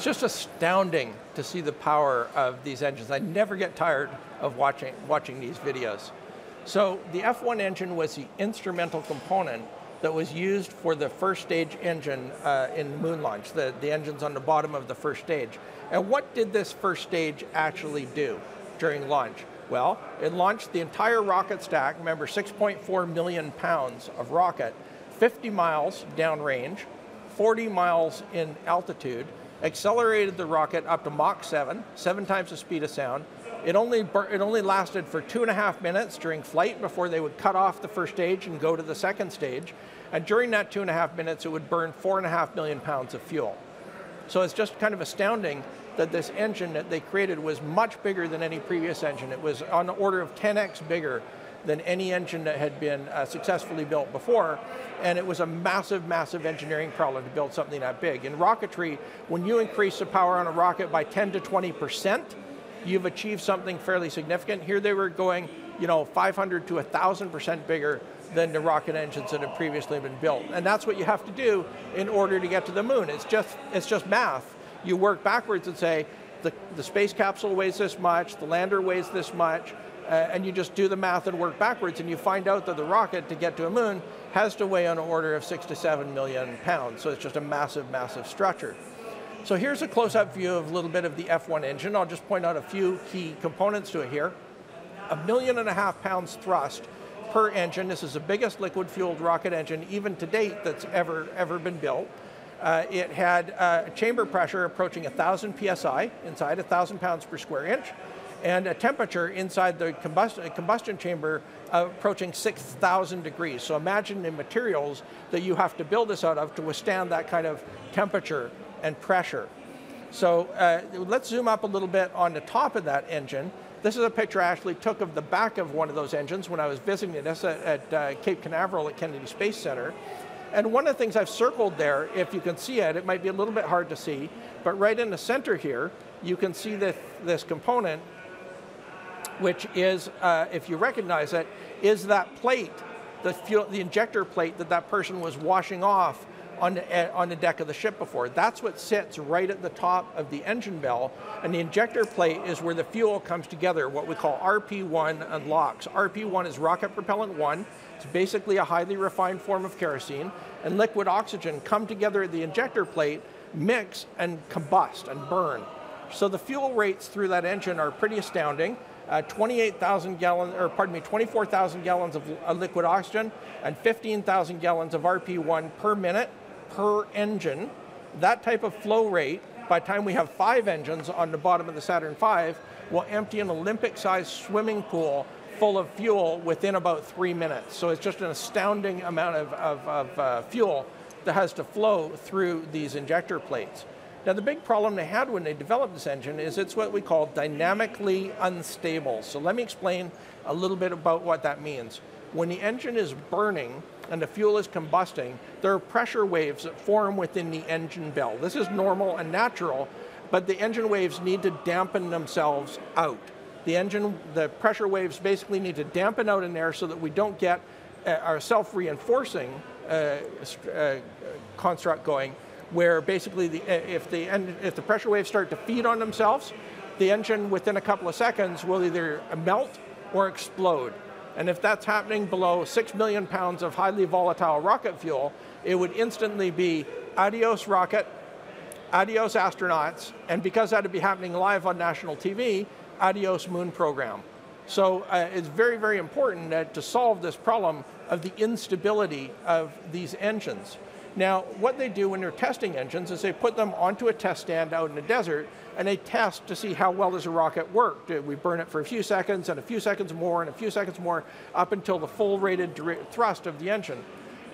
It's just astounding to see the power of these engines. I never get tired of watching, watching these videos. So the F1 engine was the instrumental component that was used for the first stage engine uh, in the moon launch, the, the engines on the bottom of the first stage. And what did this first stage actually do during launch? Well, it launched the entire rocket stack, remember 6.4 million pounds of rocket, 50 miles downrange, 40 miles in altitude, accelerated the rocket up to Mach 7, seven times the speed of sound. It only, it only lasted for two and a half minutes during flight before they would cut off the first stage and go to the second stage. And during that two and a half minutes, it would burn four and a half million pounds of fuel. So it's just kind of astounding that this engine that they created was much bigger than any previous engine. It was on the order of 10x bigger than any engine that had been uh, successfully built before. And it was a massive, massive engineering problem to build something that big. In rocketry, when you increase the power on a rocket by 10 to 20%, you've achieved something fairly significant. Here they were going, you know, 500 to 1,000% bigger than the rocket engines that had previously been built. And that's what you have to do in order to get to the moon. It's just, it's just math. You work backwards and say, the, the space capsule weighs this much, the lander weighs this much, and you just do the math and work backwards, and you find out that the rocket to get to a moon has to weigh on an order of six to seven million pounds. So it's just a massive, massive structure. So here's a close-up view of a little bit of the F1 engine. I'll just point out a few key components to it here. A million and a half pounds thrust per engine. This is the biggest liquid-fueled rocket engine, even to date, that's ever, ever been built. Uh, it had uh, chamber pressure approaching 1,000 psi inside, 1,000 pounds per square inch and a temperature inside the combustion, combustion chamber uh, approaching 6,000 degrees. So imagine the materials that you have to build this out of to withstand that kind of temperature and pressure. So uh, let's zoom up a little bit on the top of that engine. This is a picture I actually took of the back of one of those engines when I was visiting this at, at uh, Cape Canaveral at Kennedy Space Center. And one of the things I've circled there, if you can see it, it might be a little bit hard to see, but right in the center here, you can see this, this component which is, uh, if you recognize it, is that plate, the, fuel, the injector plate that that person was washing off on the, on the deck of the ship before. That's what sits right at the top of the engine bell, and the injector plate is where the fuel comes together, what we call RP1 and LOX. RP1 is rocket propellant 1. It's basically a highly refined form of kerosene, and liquid oxygen come together at the injector plate, mix, and combust and burn. So the fuel rates through that engine are pretty astounding uh, 28,000 gallons, or pardon me, 24,000 gallons of uh, liquid oxygen and 15,000 gallons of RP1 per minute per engine. That type of flow rate, by the time we have five engines on the bottom of the Saturn V, will empty an Olympic-sized swimming pool full of fuel within about three minutes. So it's just an astounding amount of, of, of uh, fuel that has to flow through these injector plates. Now the big problem they had when they developed this engine is it's what we call dynamically unstable. So let me explain a little bit about what that means. When the engine is burning and the fuel is combusting, there are pressure waves that form within the engine bell. This is normal and natural, but the engine waves need to dampen themselves out. The engine, the pressure waves basically need to dampen out in there so that we don't get uh, our self-reinforcing uh, uh, construct going where basically the, if, the, if the pressure waves start to feed on themselves, the engine within a couple of seconds will either melt or explode. And if that's happening below 6 million pounds of highly volatile rocket fuel, it would instantly be adios rocket, adios astronauts, and because that would be happening live on national TV, adios moon program. So uh, it's very, very important that to solve this problem of the instability of these engines. Now, what they do when they're testing engines is they put them onto a test stand out in the desert and they test to see how well does a rocket work. We burn it for a few seconds and a few seconds more and a few seconds more up until the full rated thrust of the engine.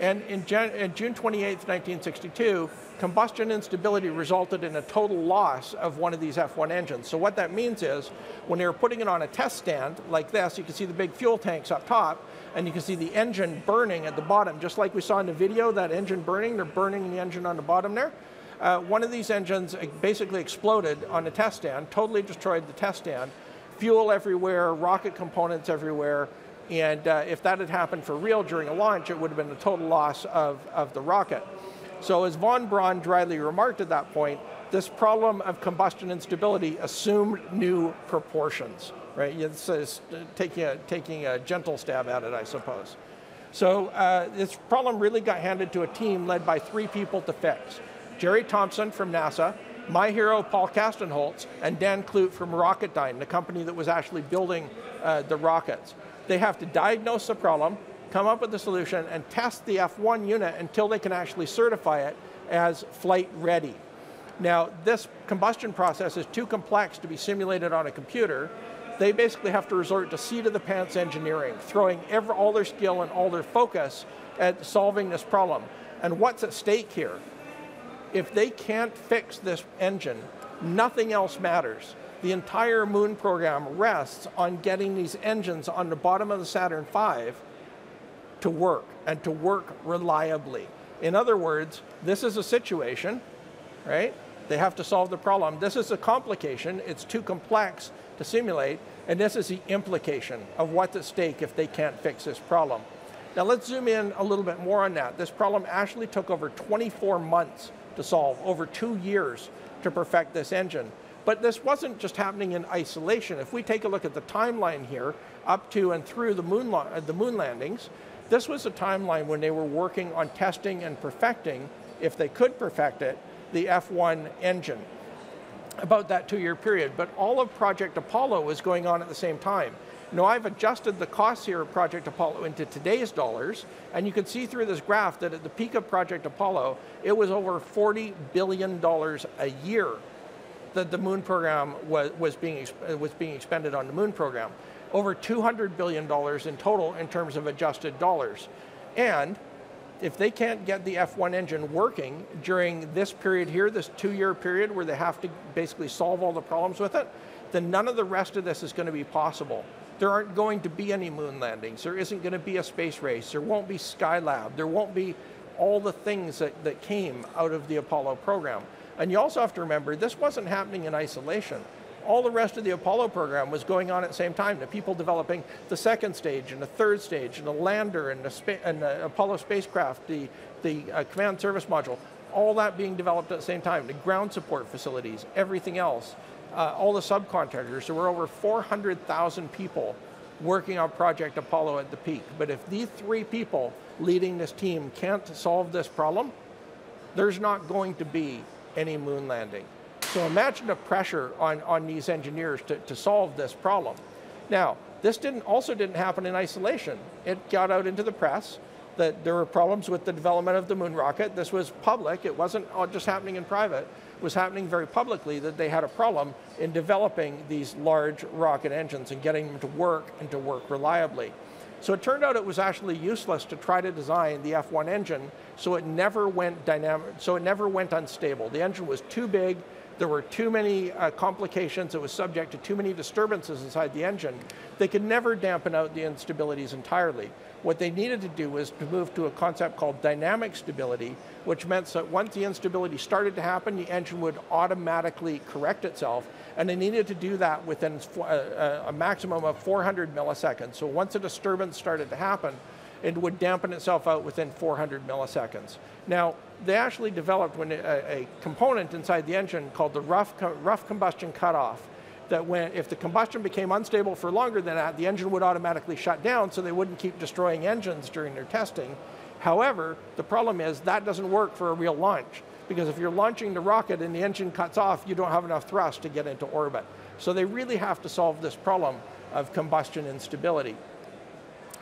And in, in June 28, 1962, combustion instability resulted in a total loss of one of these F1 engines. So what that means is, when they were putting it on a test stand like this, you can see the big fuel tanks up top, and you can see the engine burning at the bottom, just like we saw in the video, that engine burning, they're burning the engine on the bottom there. Uh, one of these engines basically exploded on the test stand, totally destroyed the test stand, fuel everywhere, rocket components everywhere, and uh, if that had happened for real during a launch, it would have been a total loss of, of the rocket. So as von Braun dryly remarked at that point, this problem of combustion instability assumed new proportions, right? It's, it's taking, a, taking a gentle stab at it, I suppose. So uh, this problem really got handed to a team led by three people to fix. Jerry Thompson from NASA, my hero Paul Castenholz, and Dan Klute from Rocketdyne, the company that was actually building uh, the rockets. They have to diagnose the problem, come up with a solution, and test the F1 unit until they can actually certify it as flight ready. Now, this combustion process is too complex to be simulated on a computer. They basically have to resort to seat of the pants engineering, throwing every, all their skill and all their focus at solving this problem. And what's at stake here? If they can't fix this engine, nothing else matters the entire moon program rests on getting these engines on the bottom of the Saturn V to work and to work reliably. In other words, this is a situation, right? They have to solve the problem. This is a complication. It's too complex to simulate. And this is the implication of what's at stake if they can't fix this problem. Now let's zoom in a little bit more on that. This problem actually took over 24 months to solve, over two years to perfect this engine. But this wasn't just happening in isolation. If we take a look at the timeline here, up to and through the moon, the moon landings, this was a timeline when they were working on testing and perfecting, if they could perfect it, the F1 engine. About that two year period. But all of Project Apollo was going on at the same time. Now I've adjusted the costs here of Project Apollo into today's dollars, and you can see through this graph that at the peak of Project Apollo, it was over $40 billion a year that the moon program was, was, being, was being expended on the moon program. Over $200 billion in total in terms of adjusted dollars. And if they can't get the F1 engine working during this period here, this two year period where they have to basically solve all the problems with it, then none of the rest of this is going to be possible. There aren't going to be any moon landings. There isn't going to be a space race. There won't be Skylab. There won't be all the things that, that came out of the Apollo program. And you also have to remember, this wasn't happening in isolation. All the rest of the Apollo program was going on at the same time. The people developing the second stage and the third stage and the lander and the, and the Apollo spacecraft, the, the uh, command service module, all that being developed at the same time. The ground support facilities, everything else, uh, all the subcontractors. There were over 400,000 people working on Project Apollo at the peak. But if these three people leading this team can't solve this problem, there's not going to be any moon landing. So imagine the pressure on, on these engineers to, to solve this problem. Now, this didn't also didn't happen in isolation. It got out into the press that there were problems with the development of the moon rocket. This was public. It wasn't just happening in private. It was happening very publicly that they had a problem in developing these large rocket engines and getting them to work and to work reliably. So it turned out it was actually useless to try to design the F1 engine so it never went dynamic, so it never went unstable. The engine was too big, there were too many uh, complications, it was subject to too many disturbances inside the engine. They could never dampen out the instabilities entirely. What they needed to do was to move to a concept called dynamic stability, which meant that once the instability started to happen, the engine would automatically correct itself and they needed to do that within a, uh, uh, a maximum of 400 milliseconds. So once a disturbance started to happen, it would dampen itself out within 400 milliseconds. Now, they actually developed when a, a component inside the engine called the rough, rough combustion cutoff. that when if the combustion became unstable for longer than that, uh, the engine would automatically shut down so they wouldn't keep destroying engines during their testing. However, the problem is that doesn't work for a real launch because if you're launching the rocket and the engine cuts off, you don't have enough thrust to get into orbit. So they really have to solve this problem of combustion instability.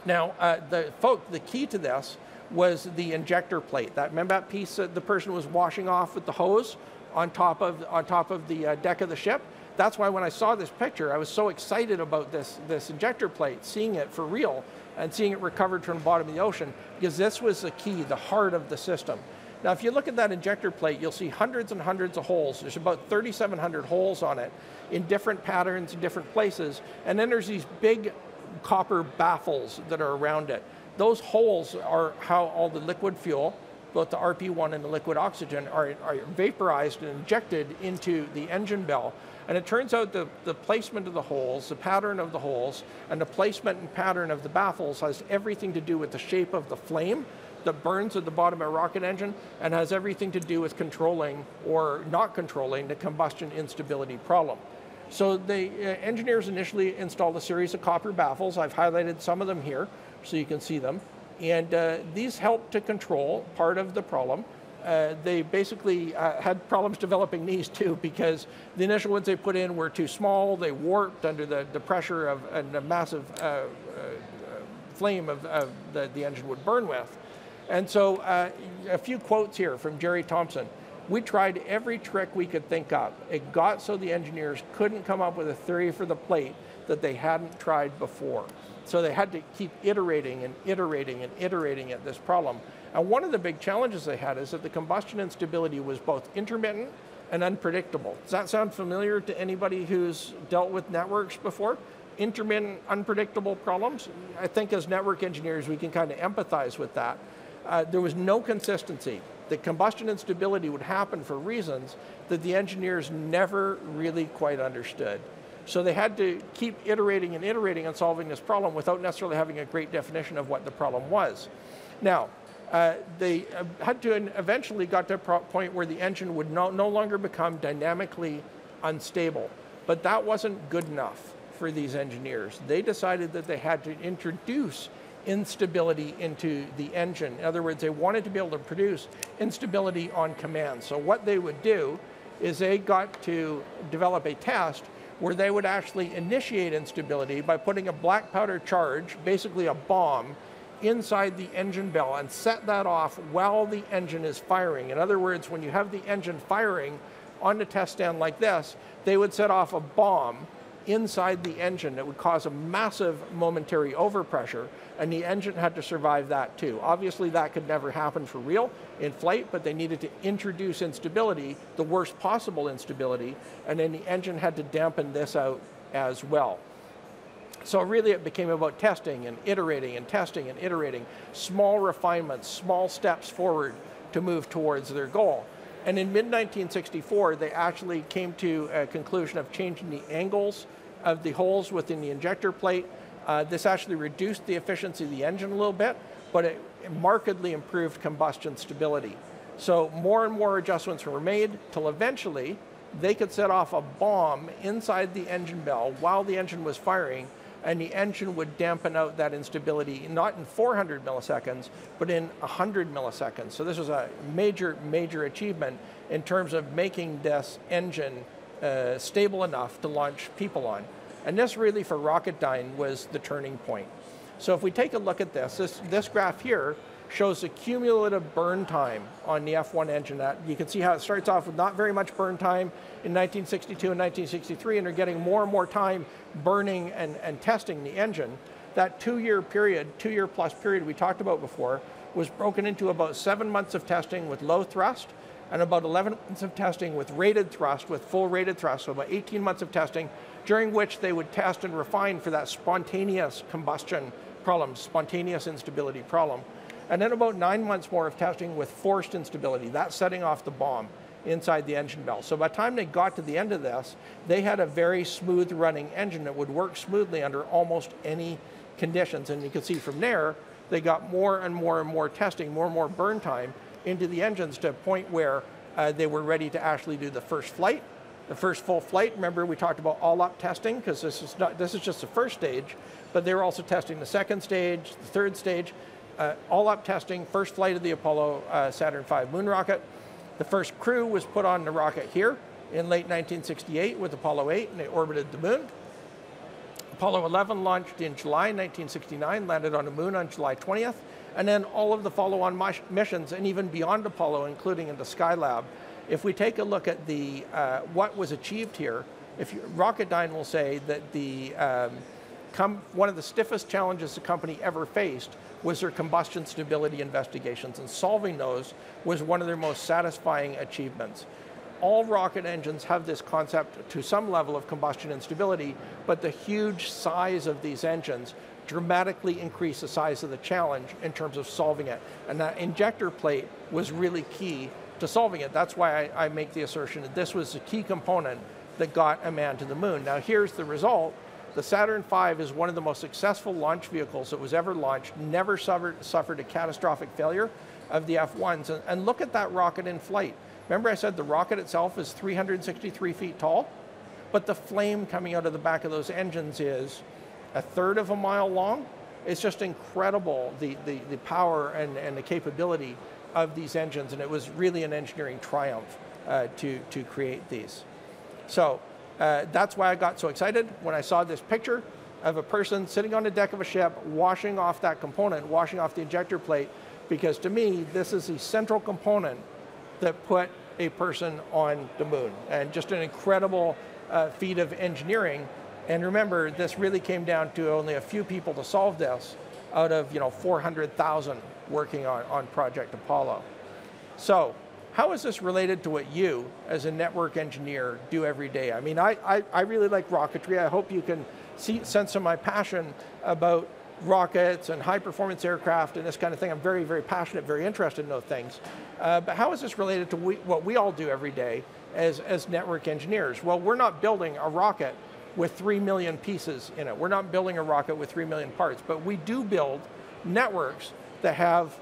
Now, uh, the, folk, the key to this was the injector plate. That remember that piece that the person was washing off with the hose on top of on top of the uh, deck of the ship. That's why when I saw this picture, I was so excited about this this injector plate, seeing it for real and seeing it recovered from the bottom of the ocean, because this was the key, the heart of the system. Now, if you look at that injector plate, you'll see hundreds and hundreds of holes. There's about 3,700 holes on it in different patterns, in different places. And then there's these big copper baffles that are around it. Those holes are how all the liquid fuel, both the RP1 and the liquid oxygen, are, are vaporized and injected into the engine bell. And it turns out the, the placement of the holes, the pattern of the holes, and the placement and pattern of the baffles has everything to do with the shape of the flame that burns at the bottom of a rocket engine and has everything to do with controlling or not controlling the combustion instability problem. So the uh, engineers initially installed a series of copper baffles. I've highlighted some of them here so you can see them. And uh, these helped to control part of the problem. Uh, they basically uh, had problems developing these too because the initial ones they put in were too small. They warped under the, the pressure of a massive uh, uh, flame of, of the, the engine would burn with. And so a few quotes here from Jerry Thompson. We tried every trick we could think of. It got so the engineers couldn't come up with a theory for the plate that they hadn't tried before. So they had to keep iterating and iterating and iterating at this problem. And one of the big challenges they had is that the combustion instability was both intermittent and unpredictable. Does that sound familiar to anybody who's dealt with networks before? Intermittent, unpredictable problems? I think as network engineers, we can kind of empathize with that. Uh, there was no consistency. The combustion instability would happen for reasons that the engineers never really quite understood. So they had to keep iterating and iterating on solving this problem without necessarily having a great definition of what the problem was. Now, uh, they uh, had to eventually got to a point where the engine would no, no longer become dynamically unstable. But that wasn't good enough for these engineers. They decided that they had to introduce instability into the engine. In other words, they wanted to be able to produce instability on command. So what they would do is they got to develop a test where they would actually initiate instability by putting a black powder charge, basically a bomb, inside the engine bell and set that off while the engine is firing. In other words, when you have the engine firing on the test stand like this, they would set off a bomb inside the engine that would cause a massive momentary overpressure, and the engine had to survive that too. Obviously, that could never happen for real in flight, but they needed to introduce instability, the worst possible instability, and then the engine had to dampen this out as well. So really it became about testing and iterating and testing and iterating, small refinements, small steps forward to move towards their goal. And in mid-1964, they actually came to a conclusion of changing the angles of the holes within the injector plate. Uh, this actually reduced the efficiency of the engine a little bit, but it markedly improved combustion stability. So more and more adjustments were made till eventually they could set off a bomb inside the engine bell while the engine was firing and the engine would dampen out that instability, not in 400 milliseconds, but in 100 milliseconds. So this was a major, major achievement in terms of making this engine uh, stable enough to launch people on. And this really for Rocketdyne was the turning point. So if we take a look at this, this, this graph here shows the cumulative burn time on the F1 engine. That you can see how it starts off with not very much burn time in 1962 and 1963, and they're getting more and more time burning and, and testing the engine. That two-year period, two-year plus period we talked about before, was broken into about seven months of testing with low thrust, and about 11 months of testing with rated thrust, with full rated thrust, so about 18 months of testing, during which they would test and refine for that spontaneous combustion problem, spontaneous instability problem. And then about nine months more of testing with forced instability, that's setting off the bomb inside the engine bell. So by the time they got to the end of this, they had a very smooth running engine that would work smoothly under almost any conditions. And you can see from there, they got more and more and more testing, more and more burn time into the engines to a point where uh, they were ready to actually do the first flight the first full flight. Remember, we talked about all-up testing because this is not this is just the first stage, but they were also testing the second stage, the third stage, uh, all-up testing. First flight of the Apollo uh, Saturn V moon rocket. The first crew was put on the rocket here in late 1968 with Apollo 8, and they orbited the moon. Apollo 11 launched in July 1969, landed on the moon on July 20th, and then all of the follow-on missions, and even beyond Apollo, including into Skylab. If we take a look at the uh, what was achieved here, if you, Rocketdyne will say that the um, one of the stiffest challenges the company ever faced was their combustion stability investigations, and solving those was one of their most satisfying achievements all rocket engines have this concept to some level of combustion instability, but the huge size of these engines dramatically increase the size of the challenge in terms of solving it. And that injector plate was really key to solving it. That's why I, I make the assertion that this was a key component that got a man to the moon. Now here's the result. The Saturn V is one of the most successful launch vehicles that was ever launched, never suffered, suffered a catastrophic failure of the F-1s. And, and look at that rocket in flight. Remember I said the rocket itself is 363 feet tall? But the flame coming out of the back of those engines is a third of a mile long. It's just incredible, the, the, the power and, and the capability of these engines, and it was really an engineering triumph uh, to, to create these. So uh, that's why I got so excited when I saw this picture of a person sitting on the deck of a ship, washing off that component, washing off the injector plate, because to me, this is the central component that put a person on the moon. And just an incredible uh, feat of engineering. And remember, this really came down to only a few people to solve this out of you know 400,000 working on, on Project Apollo. So how is this related to what you, as a network engineer, do every day? I mean, I, I, I really like rocketry. I hope you can see, sense of my passion about rockets and high performance aircraft and this kind of thing. I'm very, very passionate, very interested in those things. Uh, but how is this related to we, what we all do every day as, as network engineers? Well, we're not building a rocket with three million pieces in it. We're not building a rocket with three million parts, but we do build networks that have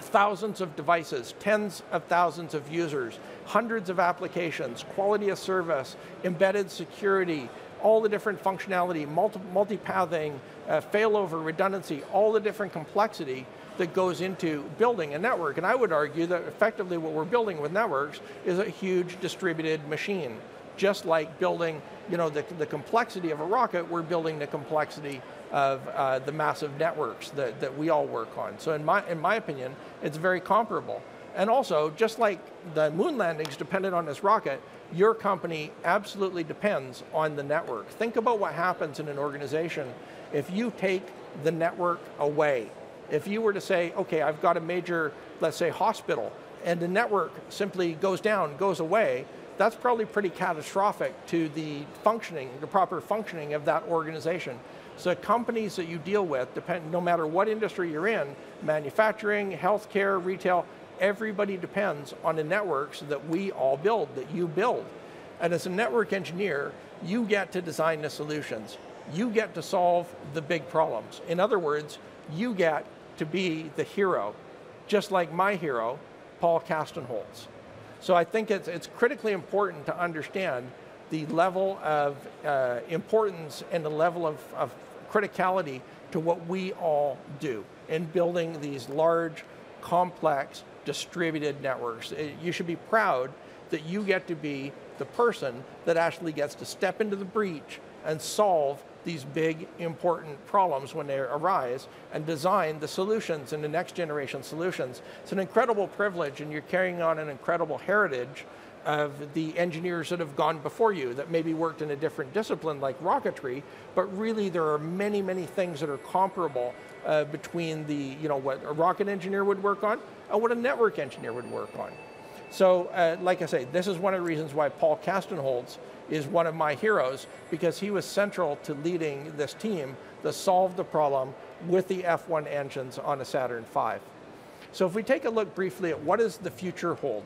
thousands of devices, tens of thousands of users, hundreds of applications, quality of service, embedded security, all the different functionality, multi, multi-pathing, uh, failover, redundancy, all the different complexity that goes into building a network. And I would argue that effectively what we're building with networks is a huge distributed machine. Just like building you know, the, the complexity of a rocket, we're building the complexity of uh, the massive networks that, that we all work on. So in my, in my opinion, it's very comparable. And also, just like the moon landings depended on this rocket, your company absolutely depends on the network. Think about what happens in an organization if you take the network away. If you were to say, okay, I've got a major, let's say, hospital, and the network simply goes down, goes away, that's probably pretty catastrophic to the functioning, the proper functioning of that organization. So companies that you deal with, depend, no matter what industry you're in, manufacturing, healthcare, retail, everybody depends on the networks that we all build, that you build. And as a network engineer, you get to design the solutions. You get to solve the big problems. In other words, you get to be the hero, just like my hero, Paul Castenholz. So I think it's, it's critically important to understand the level of uh, importance and the level of, of criticality to what we all do in building these large, complex, distributed networks. Uh, you should be proud that you get to be the person that actually gets to step into the breach and solve these big, important problems when they arise and design the solutions and the next generation solutions. It's an incredible privilege and you're carrying on an incredible heritage of the engineers that have gone before you that maybe worked in a different discipline like rocketry, but really there are many, many things that are comparable uh, between the, you know, what a rocket engineer would work on and what a network engineer would work on. So, uh, like I say, this is one of the reasons why Paul Castenholz is one of my heroes because he was central to leading this team to solve the problem with the F1 engines on a Saturn V. So if we take a look briefly at what does the future hold,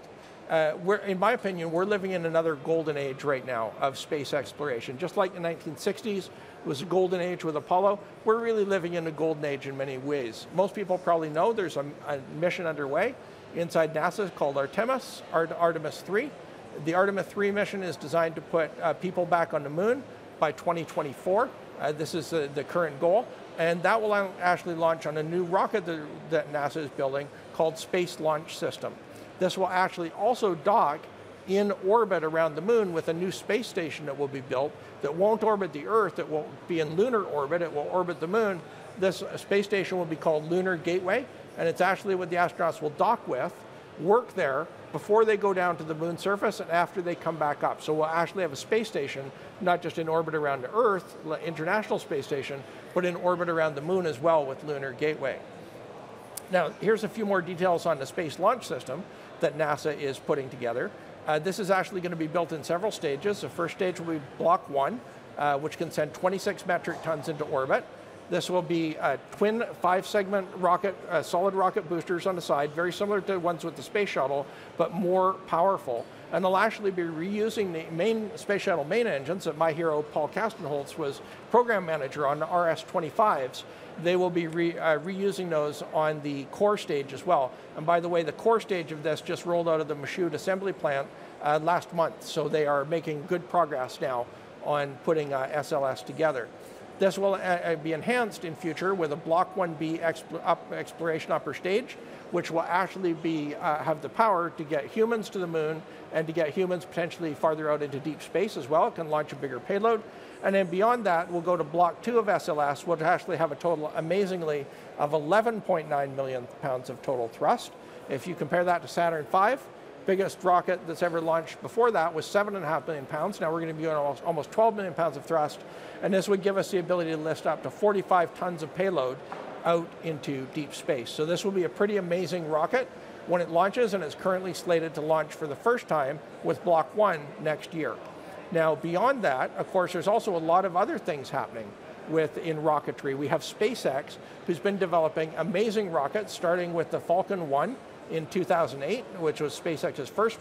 uh, in my opinion, we're living in another golden age right now of space exploration. Just like the 1960s was a golden age with Apollo, we're really living in a golden age in many ways. Most people probably know there's a, a mission underway inside NASA called Artemis, Art Artemis 3. The Artemis 3 mission is designed to put uh, people back on the moon by 2024. Uh, this is the, the current goal. And that will actually launch on a new rocket that, that NASA is building called Space Launch System. This will actually also dock in orbit around the moon with a new space station that will be built that won't orbit the Earth, it will be in lunar orbit, it will orbit the moon. This space station will be called Lunar Gateway, and it's actually what the astronauts will dock with, work there before they go down to the moon surface and after they come back up. So we'll actually have a space station, not just in orbit around the Earth, International Space Station, but in orbit around the moon as well with Lunar Gateway. Now, here's a few more details on the Space Launch System that NASA is putting together. Uh, this is actually going to be built in several stages. The first stage will be Block 1, uh, which can send 26 metric tons into orbit. This will be twin five-segment rocket, uh, solid rocket boosters on the side, very similar to ones with the space shuttle, but more powerful. And they'll actually be reusing the main space shuttle main engines that my hero Paul Castenholz was program manager on the RS-25s. They will be re, uh, reusing those on the core stage as well. And by the way, the core stage of this just rolled out of the Michoud assembly plant uh, last month, so they are making good progress now on putting uh, SLS together. This will uh, uh, be enhanced in future with a Block 1B exp up exploration upper stage, which will actually be, uh, have the power to get humans to the moon and to get humans potentially farther out into deep space as well. It can launch a bigger payload. And then beyond that, we'll go to Block 2 of SLS, which actually have a total, amazingly, of 11.9 million pounds of total thrust. If you compare that to Saturn V, biggest rocket that's ever launched before that was seven and a half million pounds. Now we're going to be on almost, almost 12 million pounds of thrust, and this would give us the ability to lift up to 45 tons of payload out into deep space. So this will be a pretty amazing rocket when it launches, and it's currently slated to launch for the first time with Block 1 next year. Now, beyond that, of course, there's also a lot of other things happening with in rocketry. We have SpaceX, who's been developing amazing rockets, starting with the Falcon 1, in 2008, which was SpaceX's first,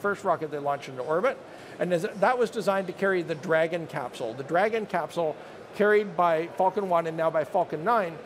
first rocket they launched into orbit. And that was designed to carry the Dragon capsule. The Dragon capsule, carried by Falcon 1 and now by Falcon 9,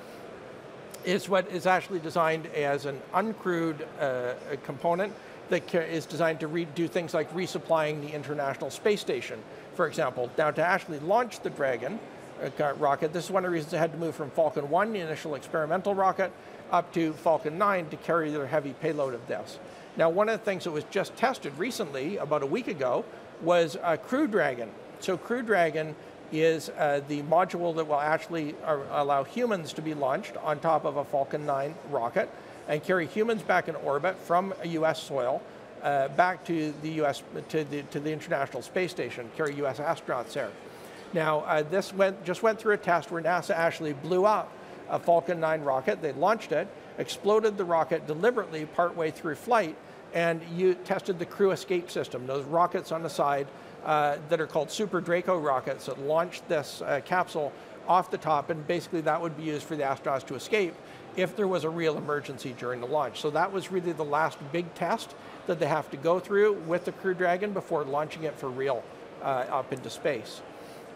is what is actually designed as an uncrewed uh, component that is designed to do things like resupplying the International Space Station, for example. Now, to actually launch the Dragon uh, rocket, this is one of the reasons they had to move from Falcon 1, the initial experimental rocket, up to Falcon 9 to carry their heavy payload of this. Now, one of the things that was just tested recently, about a week ago, was uh, Crew Dragon. So Crew Dragon is uh, the module that will actually uh, allow humans to be launched on top of a Falcon 9 rocket and carry humans back in orbit from US soil uh, back to the US, to the, to the International Space Station, carry US astronauts there. Now, uh, this went, just went through a test where NASA actually blew up a Falcon 9 rocket. They launched it, exploded the rocket deliberately partway through flight, and you tested the crew escape system, those rockets on the side uh, that are called Super Draco rockets that launched this uh, capsule off the top, and basically that would be used for the astronauts to escape if there was a real emergency during the launch. So that was really the last big test that they have to go through with the Crew Dragon before launching it for real uh, up into space.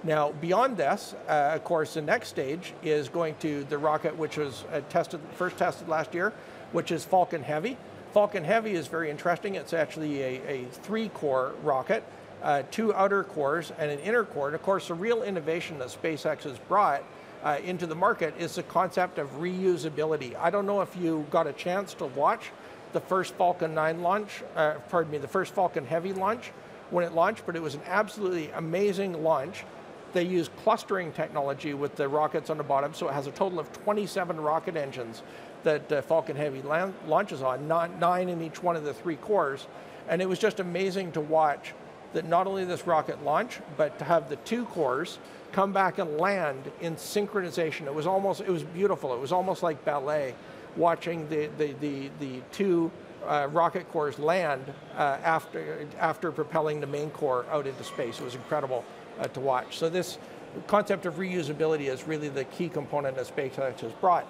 Now, beyond this, uh, of course, the next stage is going to the rocket which was uh, tested, first tested last year, which is Falcon Heavy. Falcon Heavy is very interesting. It's actually a, a three-core rocket, uh, two outer cores and an inner core. And of course, the real innovation that SpaceX has brought uh, into the market is the concept of reusability. I don't know if you got a chance to watch the first Falcon 9 launch, uh, pardon me, the first Falcon Heavy launch when it launched, but it was an absolutely amazing launch. They use clustering technology with the rockets on the bottom, so it has a total of 27 rocket engines that uh, Falcon Heavy launches on, nine in each one of the three cores. And it was just amazing to watch that not only this rocket launch, but to have the two cores come back and land in synchronization. It was almost, it was beautiful. It was almost like ballet, watching the, the, the, the two uh, rocket cores land uh, after, after propelling the main core out into space. It was incredible uh, to watch. So this concept of reusability is really the key component that SpaceX has brought.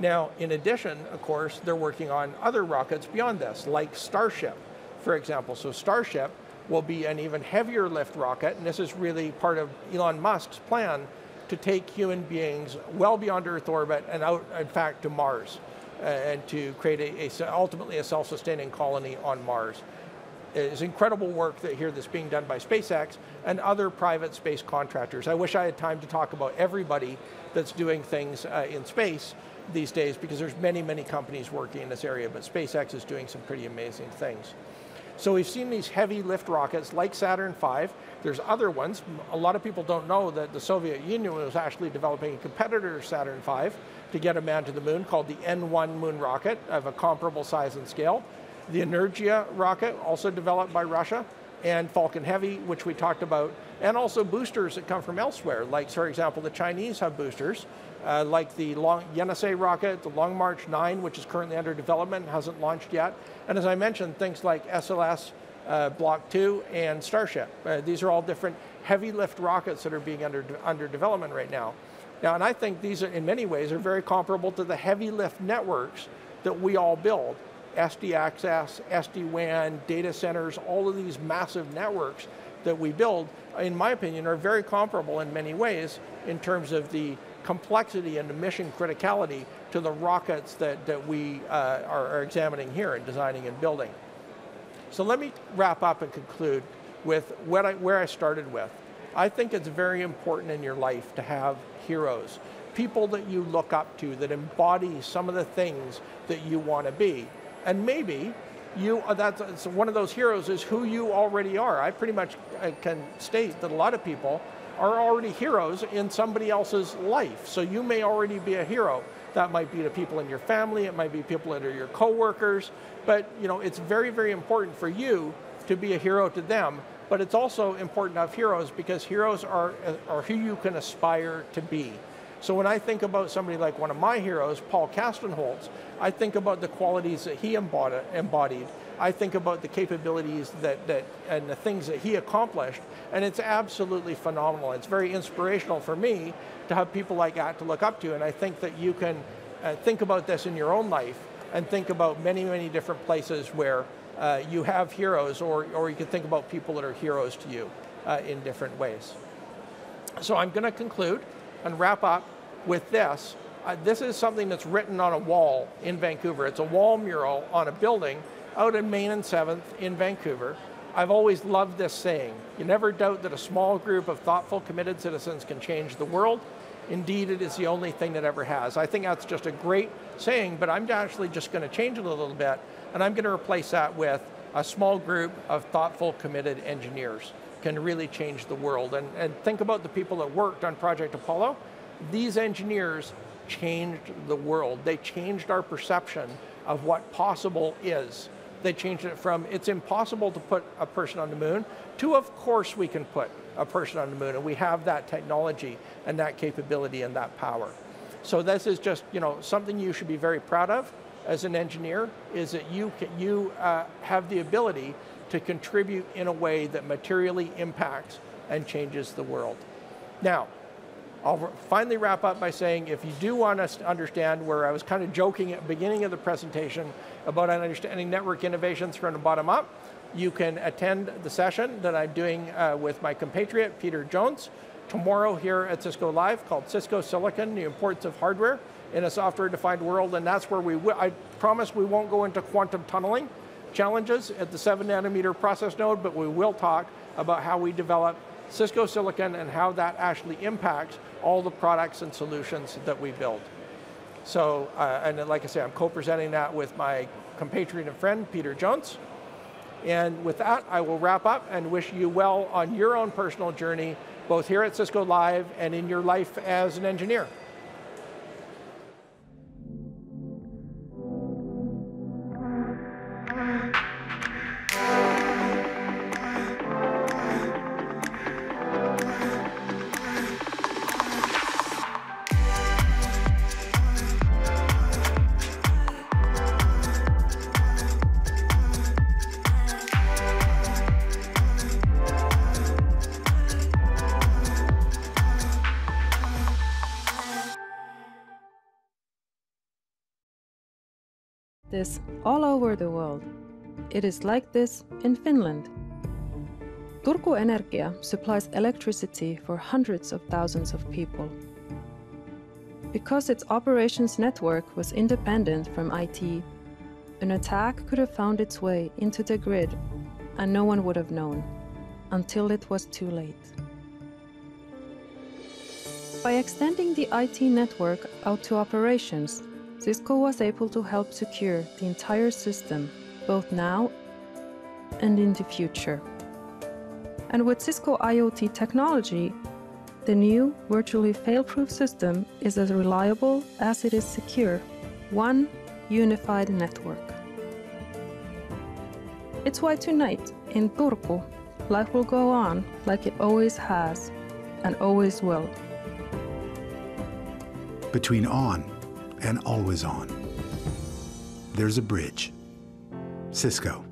Now, in addition, of course, they're working on other rockets beyond this, like Starship, for example. So Starship will be an even heavier lift rocket, and this is really part of Elon Musk's plan to take human beings well beyond Earth orbit and out, in fact, to Mars, uh, and to create a, a ultimately a self-sustaining colony on Mars. Is incredible work that here that's being done by SpaceX and other private space contractors. I wish I had time to talk about everybody that's doing things uh, in space these days because there's many, many companies working in this area, but SpaceX is doing some pretty amazing things. So we've seen these heavy lift rockets like Saturn V. There's other ones. A lot of people don't know that the Soviet Union was actually developing a competitor Saturn V to get a man to the moon called the N1 moon rocket of a comparable size and scale. The Energia rocket, also developed by Russia, and Falcon Heavy, which we talked about, and also boosters that come from elsewhere. Like, for example, the Chinese have boosters, uh, like the Long Yenisei rocket, the Long March 9, which is currently under development, hasn't launched yet. And as I mentioned, things like SLS uh, Block 2 and Starship. Uh, these are all different heavy lift rockets that are being under, under development right now. Now, and I think these are, in many ways are very comparable to the heavy lift networks that we all build. SD Access, SD WAN, data centers, all of these massive networks that we build, in my opinion, are very comparable in many ways in terms of the complexity and the mission criticality to the rockets that, that we uh, are, are examining here and designing and building. So let me wrap up and conclude with what I, where I started with. I think it's very important in your life to have heroes, people that you look up to that embody some of the things that you want to be. And maybe you uh, that's one of those heroes is who you already are. I pretty much uh, can state that a lot of people are already heroes in somebody else's life. So you may already be a hero. That might be to people in your family, it might be people that are your coworkers, but you know, it's very, very important for you to be a hero to them. But it's also important to have heroes because heroes are, are who you can aspire to be. So when I think about somebody like one of my heroes, Paul Castenholz, I think about the qualities that he embodied. I think about the capabilities that, that and the things that he accomplished, and it's absolutely phenomenal. It's very inspirational for me to have people like that to look up to, and I think that you can uh, think about this in your own life and think about many, many different places where uh, you have heroes, or, or you can think about people that are heroes to you uh, in different ways. So I'm going to conclude and wrap up with this. Uh, this is something that's written on a wall in Vancouver. It's a wall mural on a building out in Main and 7th in Vancouver. I've always loved this saying. You never doubt that a small group of thoughtful, committed citizens can change the world. Indeed, it is the only thing that ever has. I think that's just a great saying, but I'm actually just going to change it a little bit, and I'm going to replace that with a small group of thoughtful, committed engineers can really change the world. And, and think about the people that worked on Project Apollo. These engineers changed the world. They changed our perception of what possible is. They changed it from it's impossible to put a person on the moon to of course we can put a person on the moon and we have that technology and that capability and that power. So this is just you know something you should be very proud of as an engineer is that you can, you uh, have the ability to contribute in a way that materially impacts and changes the world. Now, I'll finally wrap up by saying if you do want us to understand where I was kind of joking at the beginning of the presentation about understanding network innovations from the bottom up, you can attend the session that I'm doing uh, with my compatriot, Peter Jones, tomorrow here at Cisco Live called Cisco Silicon, the importance of hardware in a software-defined world, and that's where we, I promise we won't go into quantum tunneling, challenges at the seven nanometer process node, but we will talk about how we develop Cisco Silicon and how that actually impacts all the products and solutions that we build. So, uh, and like I say, I'm co-presenting that with my compatriot and friend, Peter Jones. And with that, I will wrap up and wish you well on your own personal journey, both here at Cisco Live and in your life as an engineer. Bye. This all over the world. It is like this in Finland. Turku Energia supplies electricity for hundreds of thousands of people. Because its operations network was independent from IT, an attack could have found its way into the grid and no one would have known until it was too late. By extending the IT network out to operations, Cisco was able to help secure the entire system, both now and in the future. And with Cisco IoT technology, the new virtually fail-proof system is as reliable as it is secure. One unified network. It's why tonight, in Turku, life will go on like it always has and always will. Between on and always on, there's a bridge. Cisco,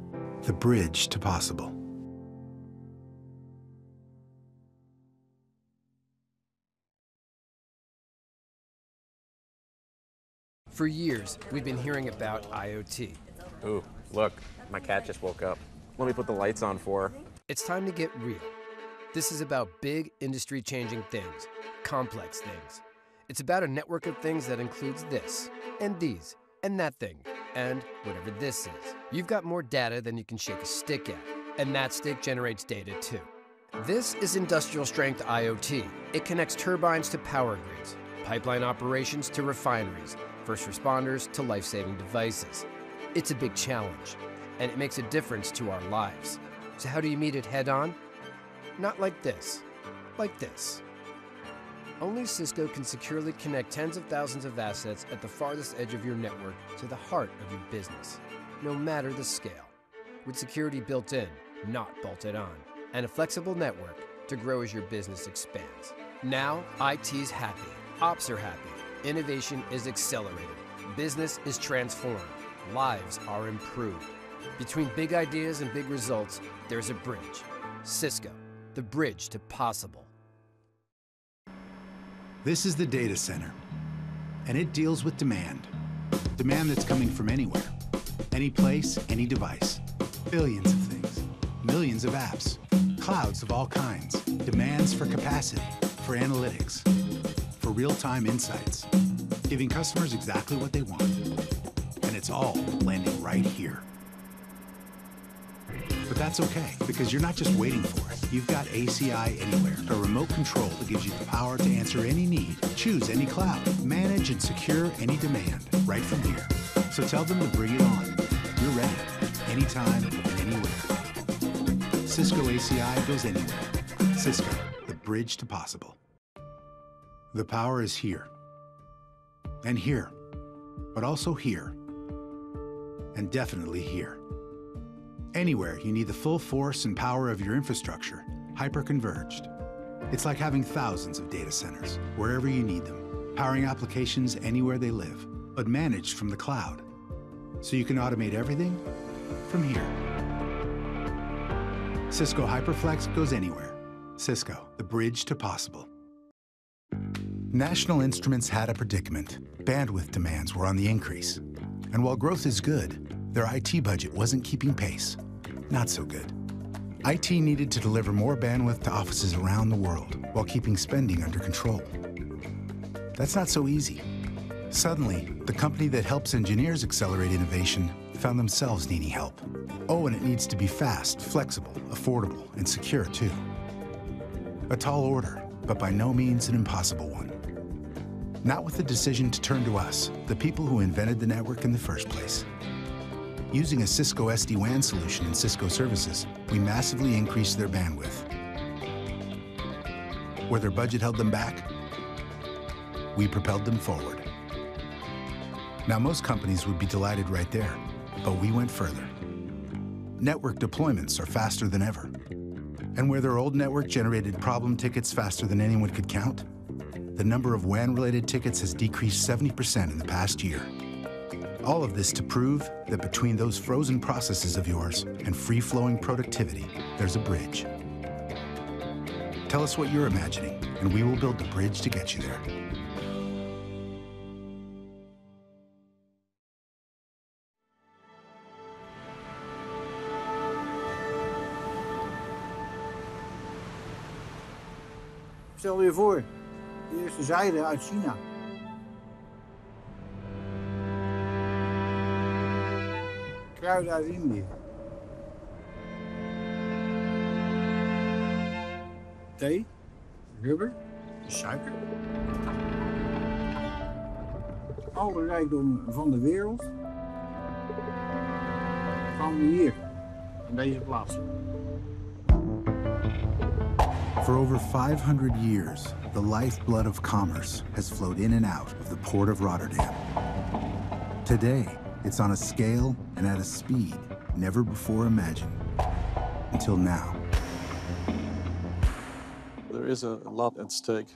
the bridge to possible. For years, we've been hearing about IoT. Ooh, look, my cat just woke up. Let me put the lights on for her. It's time to get real. This is about big industry changing things, complex things. It's about a network of things that includes this, and these, and that thing, and whatever this is. You've got more data than you can shake a stick at, and that stick generates data too. This is industrial strength IoT. It connects turbines to power grids, pipeline operations to refineries, first responders to life saving devices. It's a big challenge, and it makes a difference to our lives. So, how do you meet it head on? Not like this, like this. Only Cisco can securely connect tens of thousands of assets at the farthest edge of your network to the heart of your business, no matter the scale. With security built in, not bolted on, and a flexible network to grow as your business expands. Now, IT's happy, ops are happy, innovation is accelerated, business is transformed, lives are improved. Between big ideas and big results, there's a bridge. Cisco, the bridge to possible. This is the data center, and it deals with demand. Demand that's coming from anywhere, any place, any device. Billions of things, millions of apps, clouds of all kinds, demands for capacity, for analytics, for real-time insights, giving customers exactly what they want. And it's all landing right here. That's okay, because you're not just waiting for it. You've got ACI Anywhere, a remote control that gives you the power to answer any need, choose any cloud, manage and secure any demand, right from here. So tell them to bring it on. You're ready, anytime, anywhere. Cisco ACI goes anywhere. Cisco, the bridge to possible. The power is here. And here. But also here. And definitely here. Anywhere you need the full force and power of your infrastructure, hyper-converged. It's like having thousands of data centers, wherever you need them, powering applications anywhere they live, but managed from the cloud. So you can automate everything from here. Cisco HyperFlex goes anywhere. Cisco, the bridge to possible. National Instruments had a predicament. Bandwidth demands were on the increase. And while growth is good, their IT budget wasn't keeping pace. Not so good. IT needed to deliver more bandwidth to offices around the world while keeping spending under control. That's not so easy. Suddenly, the company that helps engineers accelerate innovation found themselves needing help. Oh, and it needs to be fast, flexible, affordable, and secure too. A tall order, but by no means an impossible one. Not with the decision to turn to us, the people who invented the network in the first place. Using a Cisco SD-WAN solution in Cisco services, we massively increased their bandwidth. Where their budget held them back, we propelled them forward. Now, most companies would be delighted right there, but we went further. Network deployments are faster than ever. And where their old network generated problem tickets faster than anyone could count, the number of WAN-related tickets has decreased 70% in the past year. All of this to prove that between those frozen processes of yours and free-flowing productivity, there's a bridge. Tell us what you're imagining, and we will build the bridge to get you there. Stel je voor, de eerste zijde uit China. crowd are in there. They, rubber, suiker. Alle rijkdom van de wereld kwam hier, in deze plaats. For over 500 years, the lifeblood of commerce has flowed in and out of the port of Rotterdam. Today, it's on a scale and at a speed never before imagined. Until now. There is a lot at stake.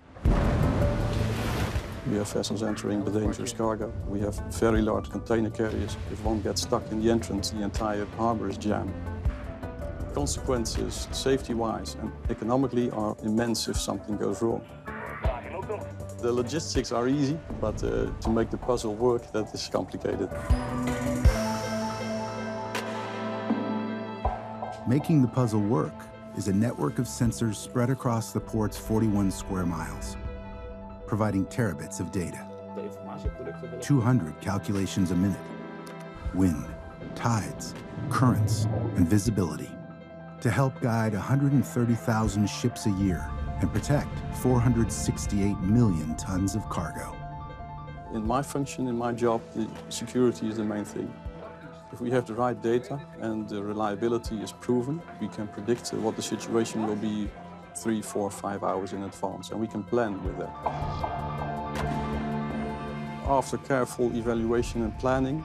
We have vessels entering the dangerous cargo. We have very large container carriers. If one gets stuck in the entrance, the entire harbor is jammed. Consequences, safety-wise and economically, are immense if something goes wrong. The logistics are easy, but uh, to make the puzzle work, that is complicated. Making the puzzle work is a network of sensors spread across the port's 41 square miles, providing terabits of data. 200 calculations a minute. Wind, tides, currents, and visibility to help guide 130,000 ships a year and protect 468 million tons of cargo. In my function, in my job, the security is the main thing. If we have the right data and the reliability is proven, we can predict what the situation will be three, four, five hours in advance, and we can plan with that. After careful evaluation and planning,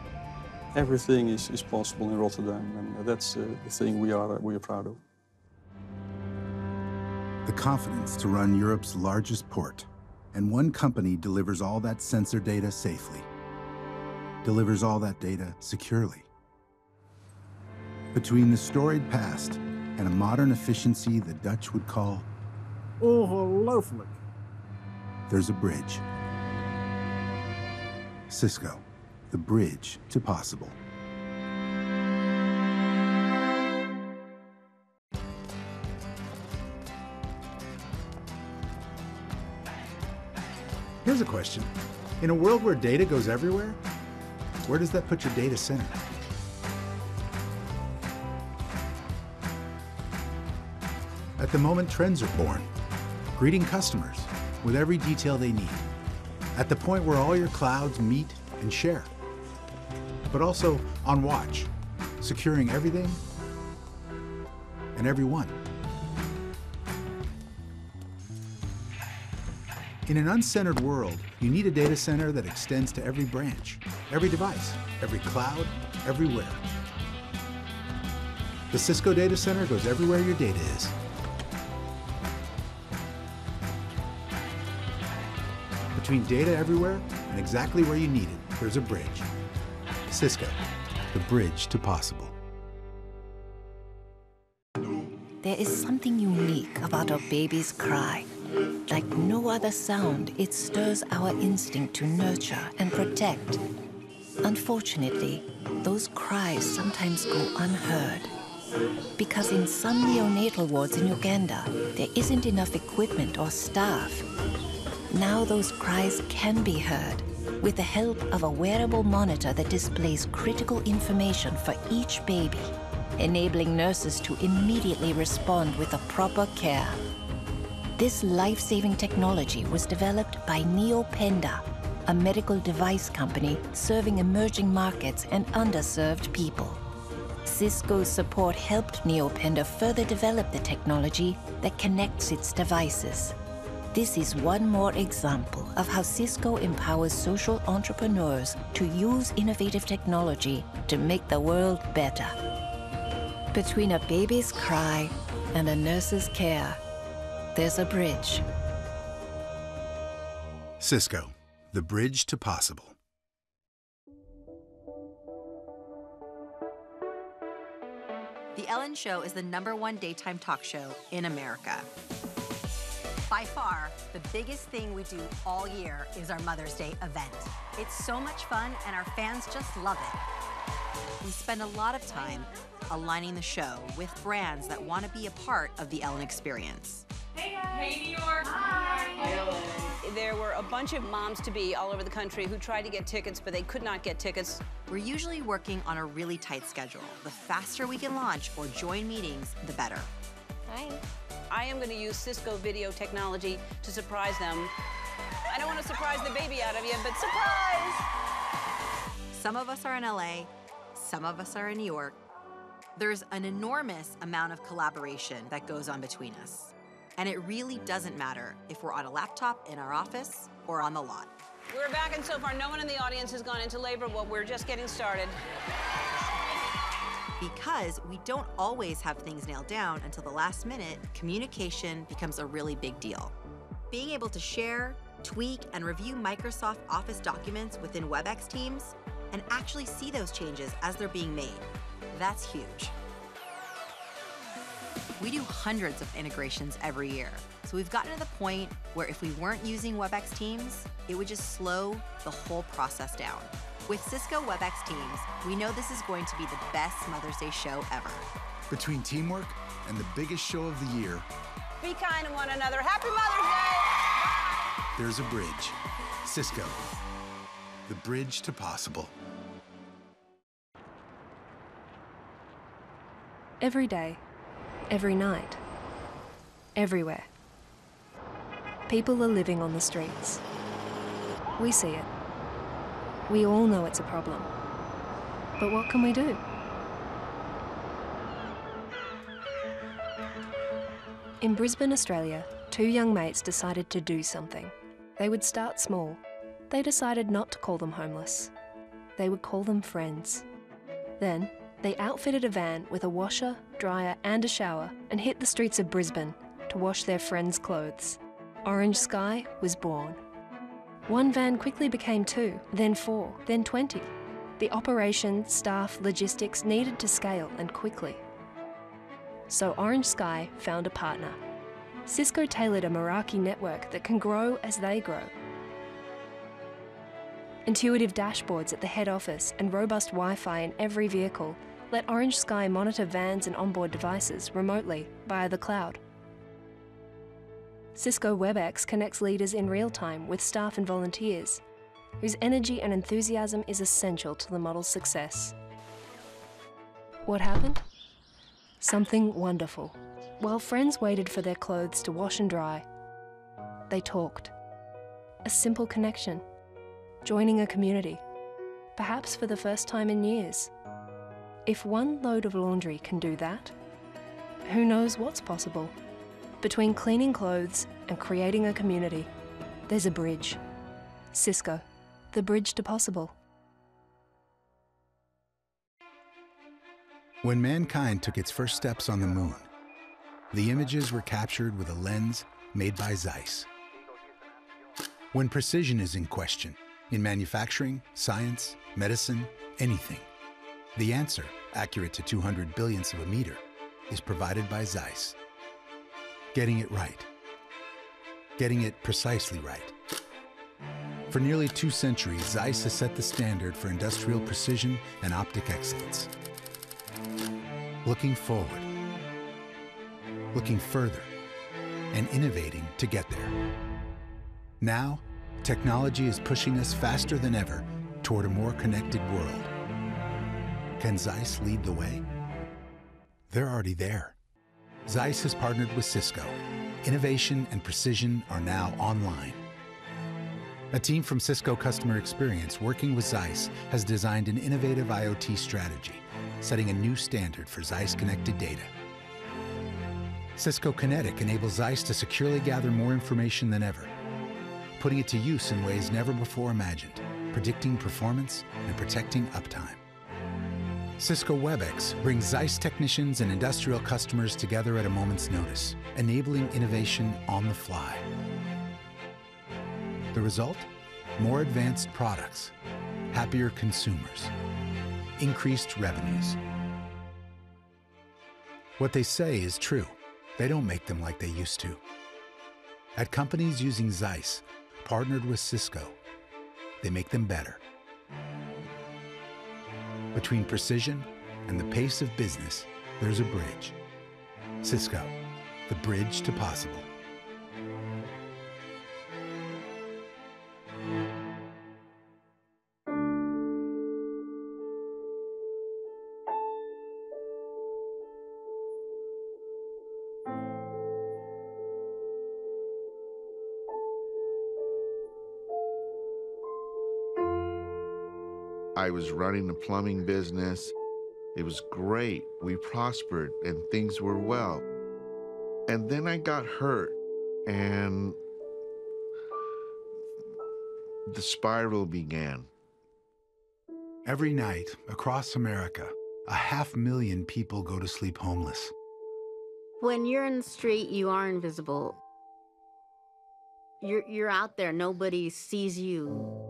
everything is, is possible in Rotterdam, and that's uh, the thing we are, we are proud of. The confidence to run Europe's largest port, and one company delivers all that sensor data safely, delivers all that data securely. Between the storied past and a modern efficiency the Dutch would call Ongelooflijk. there's a bridge. Cisco, the bridge to possible. Here's a question. In a world where data goes everywhere, where does that put your data center? At the moment, trends are born, greeting customers with every detail they need. At the point where all your clouds meet and share. But also on watch, securing everything and everyone. In an uncentered world, you need a data center that extends to every branch, every device, every cloud, everywhere. The Cisco Data Center goes everywhere your data is. Between data everywhere and exactly where you need it, there's a bridge. Cisco, the bridge to possible. There is something unique about a baby's cry. Like no other sound, it stirs our instinct to nurture and protect. Unfortunately, those cries sometimes go unheard. Because in some neonatal wards in Uganda, there isn't enough equipment or staff. Now those cries can be heard with the help of a wearable monitor that displays critical information for each baby, enabling nurses to immediately respond with a proper care. This life-saving technology was developed by Neopenda, a medical device company serving emerging markets and underserved people. Cisco's support helped Neopenda further develop the technology that connects its devices. This is one more example of how Cisco empowers social entrepreneurs to use innovative technology to make the world better. Between a baby's cry and a nurse's care, there's a bridge. Cisco, the bridge to possible. The Ellen Show is the number one daytime talk show in America. By far, the biggest thing we do all year is our Mother's Day event. It's so much fun, and our fans just love it. We spend a lot of time aligning the show with brands that want to be a part of the Ellen experience. Hey guys. Hey New York. Hi. There were a bunch of moms to be all over the country who tried to get tickets, but they could not get tickets. We're usually working on a really tight schedule. The faster we can launch or join meetings, the better. Hi. I am going to use Cisco video technology to surprise them. I don't want to surprise the baby out of you, but surprise! Some of us are in LA, some of us are in New York. There's an enormous amount of collaboration that goes on between us. And it really doesn't matter if we're on a laptop in our office or on the lot. We're back, and so far, no one in the audience has gone into labor. Well, we're just getting started. Because we don't always have things nailed down until the last minute, communication becomes a really big deal. Being able to share, tweak, and review Microsoft Office documents within WebEx teams and actually see those changes as they're being made, that's huge. We do hundreds of integrations every year, so we've gotten to the point where if we weren't using WebEx Teams, it would just slow the whole process down. With Cisco WebEx Teams, we know this is going to be the best Mother's Day show ever. Between teamwork and the biggest show of the year, Be kind to one another. Happy Mother's Day! there's a bridge. Cisco, the bridge to possible. Every day, every night, everywhere. People are living on the streets. We see it. We all know it's a problem. But what can we do? In Brisbane, Australia, two young mates decided to do something. They would start small. They decided not to call them homeless. They would call them friends. Then, they outfitted a van with a washer, dryer, and a shower and hit the streets of Brisbane to wash their friends' clothes. Orange Sky was born. One van quickly became two, then four, then 20. The operation, staff, logistics needed to scale and quickly. So Orange Sky found a partner. Cisco tailored a Meraki network that can grow as they grow. Intuitive dashboards at the head office and robust Wi Fi in every vehicle let Orange Sky monitor vans and onboard devices remotely via the cloud. Cisco WebEx connects leaders in real time with staff and volunteers, whose energy and enthusiasm is essential to the model's success. What happened? Something wonderful. While friends waited for their clothes to wash and dry, they talked. A simple connection, joining a community, perhaps for the first time in years. If one load of laundry can do that, who knows what's possible? Between cleaning clothes and creating a community, there's a bridge. Cisco, the bridge to possible. When mankind took its first steps on the moon, the images were captured with a lens made by Zeiss. When precision is in question, in manufacturing, science, medicine, anything, the answer, accurate to 200 billionths of a meter, is provided by Zeiss. Getting it right. Getting it precisely right. For nearly two centuries, Zeiss has set the standard for industrial precision and optic excellence. Looking forward, looking further, and innovating to get there. Now, technology is pushing us faster than ever toward a more connected world. Can Zeiss lead the way? They're already there. Zeiss has partnered with Cisco. Innovation and precision are now online. A team from Cisco Customer Experience working with Zeiss has designed an innovative IoT strategy, setting a new standard for Zeiss connected data. Cisco Kinetic enables Zeiss to securely gather more information than ever, putting it to use in ways never before imagined, predicting performance and protecting uptime. Cisco WebEx brings Zeiss technicians and industrial customers together at a moment's notice, enabling innovation on the fly. The result? More advanced products, happier consumers, increased revenues. What they say is true. They don't make them like they used to. At companies using Zeiss, partnered with Cisco, they make them better. Between precision and the pace of business, there's a bridge. Cisco, the bridge to possible. I was running a plumbing business. It was great. We prospered and things were well. And then I got hurt and the spiral began. Every night across America, a half million people go to sleep homeless. When you're in the street, you are invisible. You're, you're out there, nobody sees you.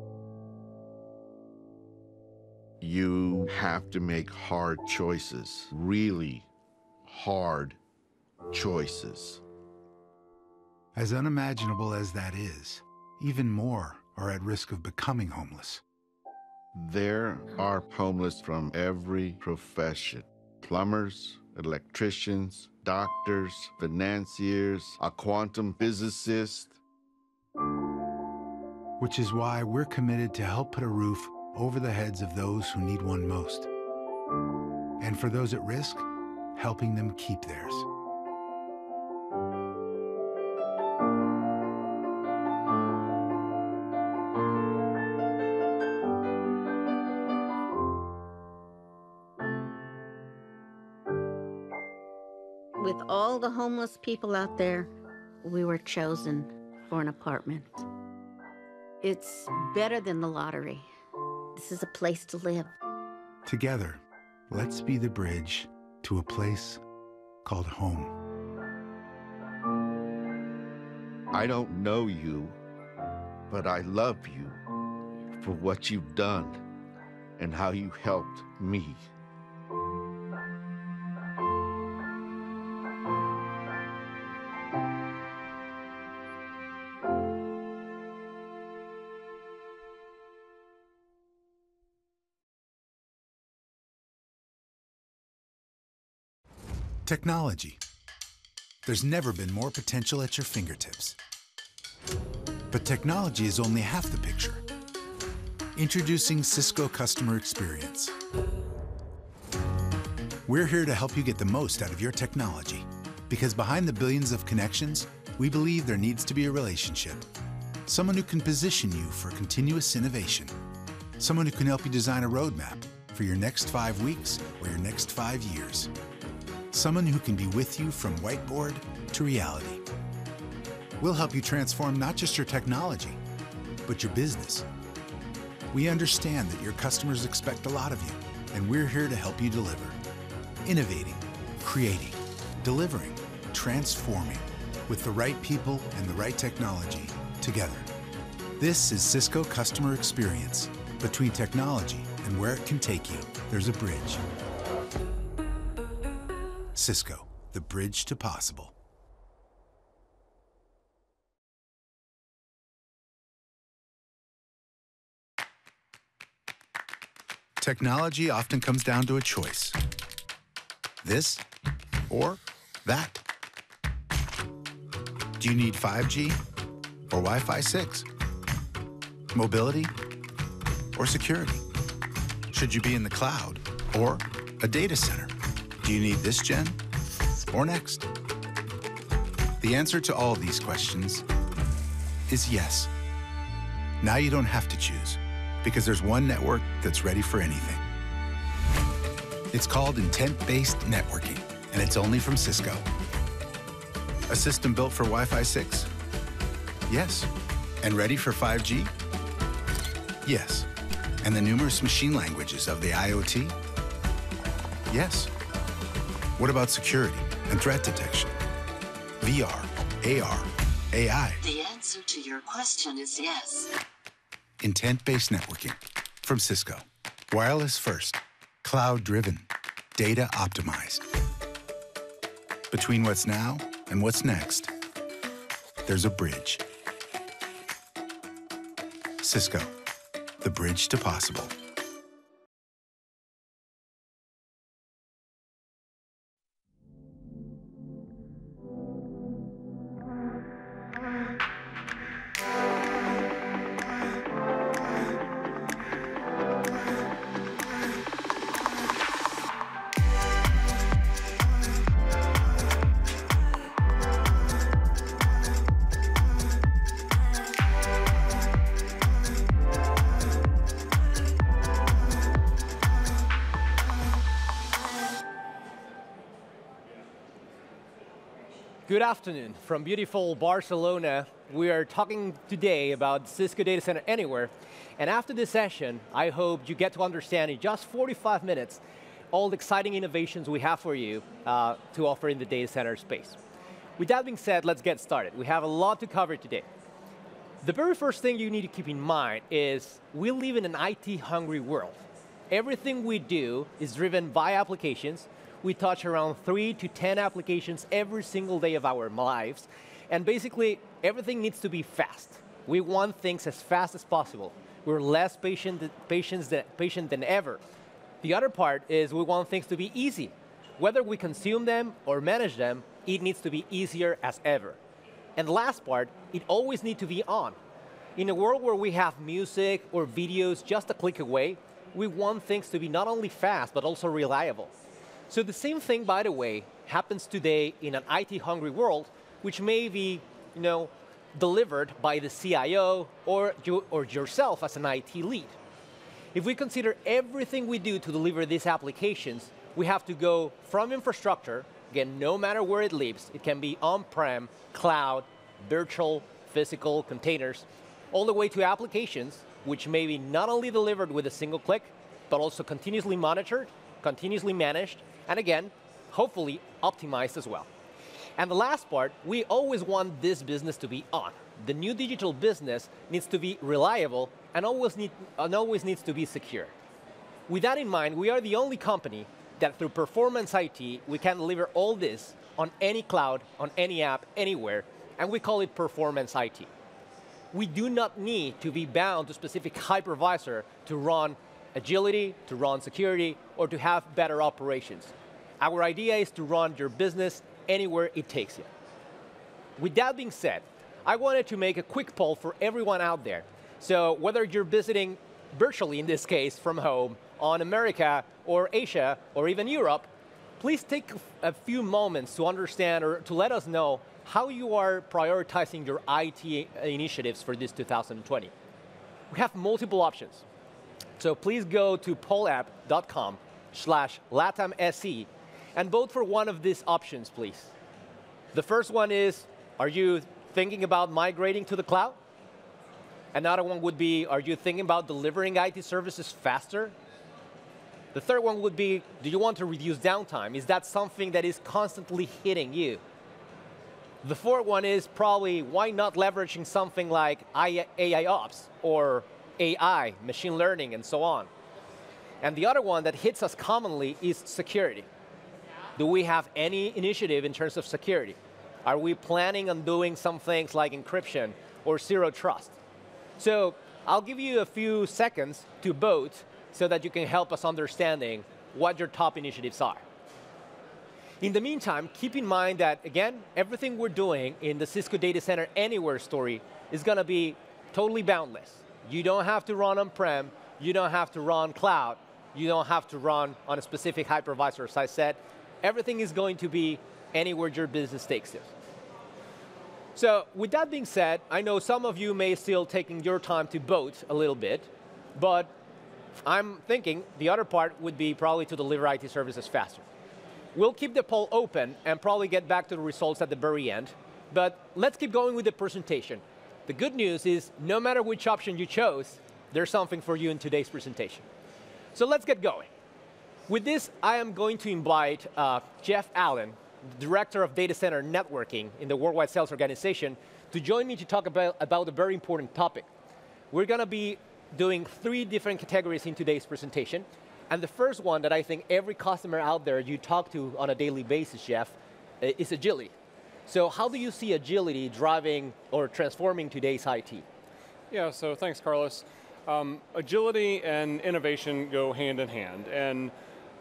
You have to make hard choices, really hard choices. As unimaginable as that is, even more are at risk of becoming homeless. There are homeless from every profession plumbers, electricians, doctors, financiers, a quantum physicist. Which is why we're committed to help put a roof over the heads of those who need one most. And for those at risk, helping them keep theirs. With all the homeless people out there, we were chosen for an apartment. It's better than the lottery. This is a place to live. Together, let's be the bridge to a place called home. I don't know you, but I love you for what you've done and how you helped me. Technology. There's never been more potential at your fingertips. But technology is only half the picture. Introducing Cisco Customer Experience. We're here to help you get the most out of your technology. Because behind the billions of connections, we believe there needs to be a relationship. Someone who can position you for continuous innovation. Someone who can help you design a roadmap for your next five weeks or your next five years. Someone who can be with you from whiteboard to reality. We'll help you transform not just your technology, but your business. We understand that your customers expect a lot of you, and we're here to help you deliver. Innovating, creating, delivering, transforming with the right people and the right technology together. This is Cisco Customer Experience. Between technology and where it can take you, there's a bridge. Cisco, the bridge to possible. Technology often comes down to a choice this or that. Do you need 5G or Wi Fi 6? Mobility or security? Should you be in the cloud or a data center? Do you need this gen or next? The answer to all these questions is yes. Now you don't have to choose because there's one network that's ready for anything. It's called intent-based networking, and it's only from Cisco. A system built for Wi-Fi 6? Yes. And ready for 5G? Yes. And the numerous machine languages of the IoT? Yes. What about security and threat detection? VR, AR, AI. The answer to your question is yes. Intent-based networking from Cisco. Wireless first, cloud-driven, data optimized. Between what's now and what's next, there's a bridge. Cisco, the bridge to possible. Afternoon. From beautiful Barcelona, we are talking today about Cisco Data Center Anywhere. And after this session, I hope you get to understand in just 45 minutes all the exciting innovations we have for you uh, to offer in the data center space. With that being said, let's get started. We have a lot to cover today. The very first thing you need to keep in mind is we live in an IT-hungry world. Everything we do is driven by applications. We touch around three to 10 applications every single day of our lives. And basically, everything needs to be fast. We want things as fast as possible. We're less patient, patient, than, patient than ever. The other part is we want things to be easy. Whether we consume them or manage them, it needs to be easier as ever. And last part, it always needs to be on. In a world where we have music or videos just a click away, we want things to be not only fast, but also reliable. So the same thing, by the way, happens today in an IT-hungry world, which may be, you know, delivered by the CIO or, you, or yourself as an IT lead. If we consider everything we do to deliver these applications, we have to go from infrastructure, again, no matter where it lives, it can be on-prem, cloud, virtual, physical, containers, all the way to applications, which may be not only delivered with a single click, but also continuously monitored, continuously managed, and again, hopefully optimized as well. And the last part, we always want this business to be on. The new digital business needs to be reliable and always, need, and always needs to be secure. With that in mind, we are the only company that through performance IT, we can deliver all this on any cloud, on any app, anywhere, and we call it performance IT. We do not need to be bound to specific hypervisor to run agility, to run security, or to have better operations. Our idea is to run your business anywhere it takes you. With that being said, I wanted to make a quick poll for everyone out there so whether you're visiting virtually, in this case, from home, on America or Asia or even Europe, please take a few moments to understand or to let us know how you are prioritizing your IT initiatives for this 2020. We have multiple options. So please go to pollapp.com slash latamse and vote for one of these options, please. The first one is, are you thinking about migrating to the cloud? Another one would be, are you thinking about delivering IT services faster? The third one would be, do you want to reduce downtime? Is that something that is constantly hitting you? The fourth one is probably, why not leveraging something like AI Ops or AI, machine learning, and so on? And the other one that hits us commonly is security. Do we have any initiative in terms of security? Are we planning on doing some things like encryption or zero trust? So I'll give you a few seconds to vote so that you can help us understanding what your top initiatives are. In the meantime, keep in mind that, again, everything we're doing in the Cisco Data Center Anywhere story is going to be totally boundless. You don't have to run on-prem, you don't have to run cloud, you don't have to run on a specific hypervisor, as I said. Everything is going to be anywhere your business takes you. So with that being said, I know some of you may still taking your time to vote a little bit, but I'm thinking the other part would be probably to deliver IT services faster. We'll keep the poll open and probably get back to the results at the very end, but let's keep going with the presentation. The good news is no matter which option you chose, there's something for you in today's presentation. So let's get going. With this, I am going to invite uh, Jeff Allen, Director of Data Center Networking in the Worldwide Sales Organization, to join me to talk about, about a very important topic. We're going to be doing three different categories in today's presentation. And the first one that I think every customer out there you talk to on a daily basis, Jeff, is agility. So how do you see agility driving or transforming today's IT? Yeah, so thanks, Carlos. Um, agility and innovation go hand in hand. And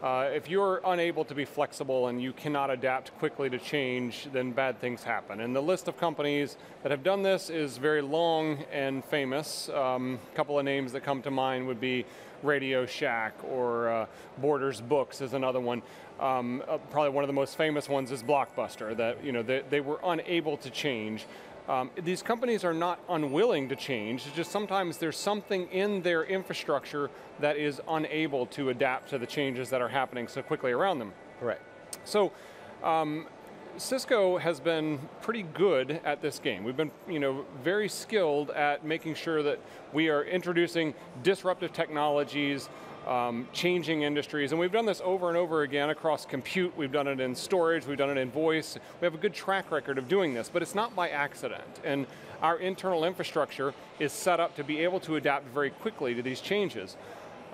uh, if you're unable to be flexible and you cannot adapt quickly to change, then bad things happen. And the list of companies that have done this is very long and famous. Um, a couple of names that come to mind would be Radio Shack or uh, Borders Books is another one. Um, uh, probably one of the most famous ones is Blockbuster, that you know they, they were unable to change. Um, these companies are not unwilling to change, it's just sometimes there's something in their infrastructure that is unable to adapt to the changes that are happening so quickly around them. Correct. So, um, Cisco has been pretty good at this game. We've been you know, very skilled at making sure that we are introducing disruptive technologies, um, changing industries, and we've done this over and over again across compute, we've done it in storage, we've done it in voice, we have a good track record of doing this, but it's not by accident. And our internal infrastructure is set up to be able to adapt very quickly to these changes.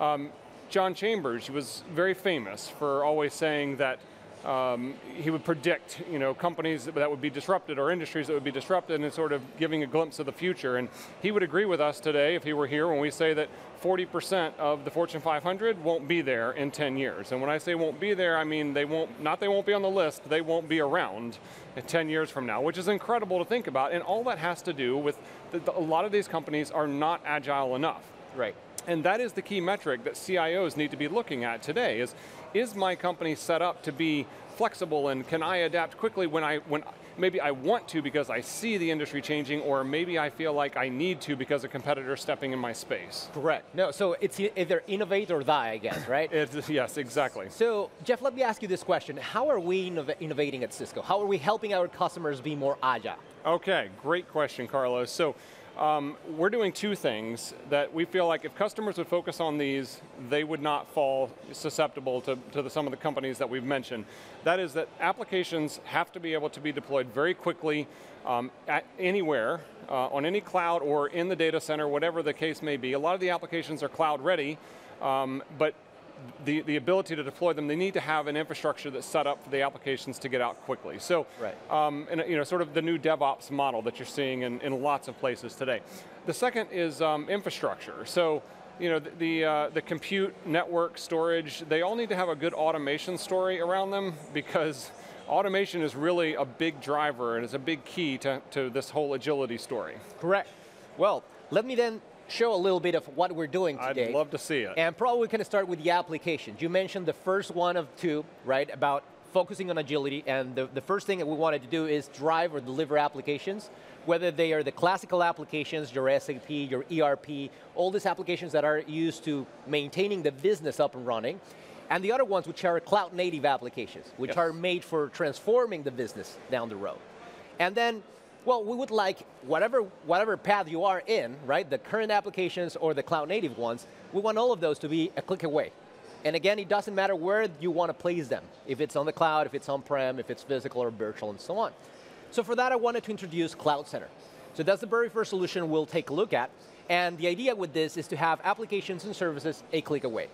Um, John Chambers was very famous for always saying that um, he would predict, you know, companies that would be disrupted or industries that would be disrupted and sort of giving a glimpse of the future. And he would agree with us today if he were here when we say that 40% of the Fortune 500 won't be there in 10 years. And when I say won't be there, I mean they won't, not they won't be on the list, they won't be around 10 years from now, which is incredible to think about. And all that has to do with the, the, a lot of these companies are not agile enough. Right. And that is the key metric that CIOs need to be looking at today is, is my company set up to be flexible and can I adapt quickly when I, when maybe I want to because I see the industry changing or maybe I feel like I need to because a competitor is stepping in my space. Correct. No, so it's either innovate or die, I guess, right? yes, exactly. So Jeff, let me ask you this question. How are we innov innovating at Cisco? How are we helping our customers be more agile? Okay, great question, Carlos. So um, we're doing two things that we feel like if customers would focus on these, they would not fall susceptible to, to the, some of the companies that we've mentioned. That is that applications have to be able to be deployed very quickly um, at anywhere, uh, on any cloud or in the data center, whatever the case may be. A lot of the applications are cloud ready, um, but the, the ability to deploy them, they need to have an infrastructure that's set up for the applications to get out quickly. So, right. um, and, you know, sort of the new DevOps model that you're seeing in, in lots of places today. The second is um, infrastructure. So, you know, the, the, uh, the, compute, network, storage, they all need to have a good automation story around them because automation is really a big driver and is a big key to, to this whole agility story. Correct. Well, let me then show a little bit of what we're doing today. I'd love to see it. And probably we can start with the applications. You mentioned the first one of two, right, about focusing on agility, and the, the first thing that we wanted to do is drive or deliver applications, whether they are the classical applications, your SAP, your ERP, all these applications that are used to maintaining the business up and running, and the other ones which are cloud native applications, which yes. are made for transforming the business down the road. And then well, we would like whatever, whatever path you are in, right, the current applications or the cloud native ones, we want all of those to be a click away. And again, it doesn't matter where you want to place them, if it's on the cloud, if it's on-prem, if it's physical or virtual, and so on. So for that, I wanted to introduce CloudCenter. So that's the very first solution we'll take a look at. And the idea with this is to have applications and services a click away.